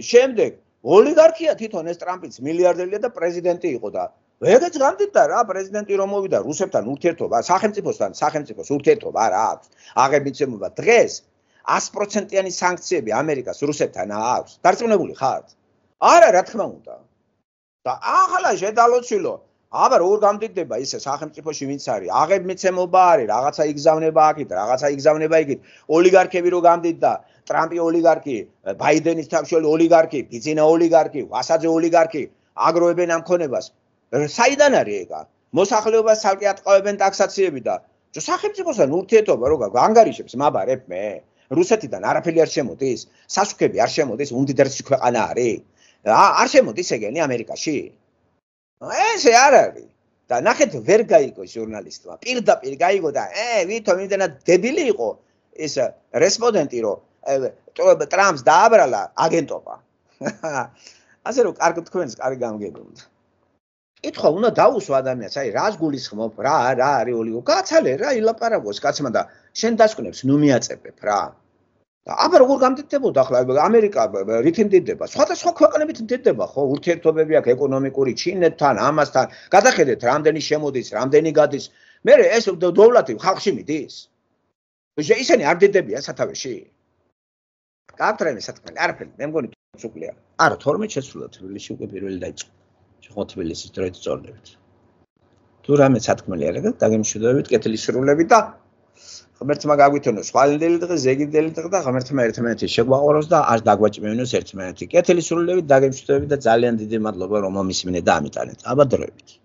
შემდეგ ოლიგარქია თვითონ ეს ტრამპიც მილიარდერია და პრეზიდენტი იყო და ეგეც გამდიდდა რა პრეზიდენტი რომ მოვიდა რუსებთან ურთიერთობა სახელმწიფოსთან სახელმწიფოს ურთიერთობა რა აქვს. აღებიცემობა დღეს 100%-იანი სანქციები ამერიკას რუსებთან აქვს. დარწმუნებული ხართ? არა რა თქმა უნდა. და ახლა შედალოცილო აბა როგორ გამდიდდება ისე სახელმწიფოში ვინც არის აღებიცემობა არის რაღაცა იგზავნება აქეთ რაღაცა იგზავნება იქით ოლიგარქები რო გამდიდდა ტრამპი ოლიგარქი, ბაიდენის თავშეული ოლიგარქი, ბიზინა ოლიგარქი, ვასაძე ოლიგარქი აგროებენ ამ ქონებას. საიდან არის ეგა? მოსახლეობას ცალკე ატყავებენ ტაქსაციები და სახელმწიფოსთან ურთიერთობა როგორ განგარიშებს მაბარებ მე? რუსეთიდან არაფერი არ შემოდის, სასუქები არ შემოდის, უნდიდერსი ქვეყანა არის. არ შემოდის ეგენი ამერიკაში. ესე არ არის. და ნახეთ ვერ გაიგო ჟურნალისტმა. პირდაპირ გაიგო და ე, ვითომ იმდენად დებილი იყო ეს რესპონდენტი რომ ტრამპს დააბრალა აგენტობა. ასე რომ კარგი თქვენს კარგი გამგებელთ. კითხვა უნდა დაუსვა ადამიანს, აი რას გულისხმობ, რა რა არის ოლიგო? კაცალე რა ილაპარაკოს კაცმა და შენ დასკვნებს ნუ მიაწებებ რა. და აბა როგორ გამდიდდებოდა ახლა ამერიკა რითი მდიდდება? სხვადასხვა ქვეყნებით მდიდდება ხო? ურთიერთობები აქვს ეკონომიკური ჩინეთთან, ამასთან. გადახედეთ, რამდენი შემოდის, რამდენი გადის. მე ეს დოვლათი ხალხში მიდის. ისინი არ მდიდდებიან სათავეში. კანტრემი სათქმელი არაფერი მე მგონი უკლია არა 12 შეცვლა თბილისში უკვე პირველი დაიწყო შეხო თბილისის დროით წორდებით თუ რამე სათქმელი არა დაგემშვიდობებით კეთილი სრულები და ღმერთმა გაგვითონო სვალინდელი დღე ზეგინდელი დღე და ღმერთმა ერთმანეთი შეგვაყუროს და არ დაგვაჭმევინოს ერთმანეთი. კეთილი სრულები დაგემშვიდობებით და ძალიან დიდი მადლობა რომ მომისმინეთ და ამიტანეთ. აბა დროებით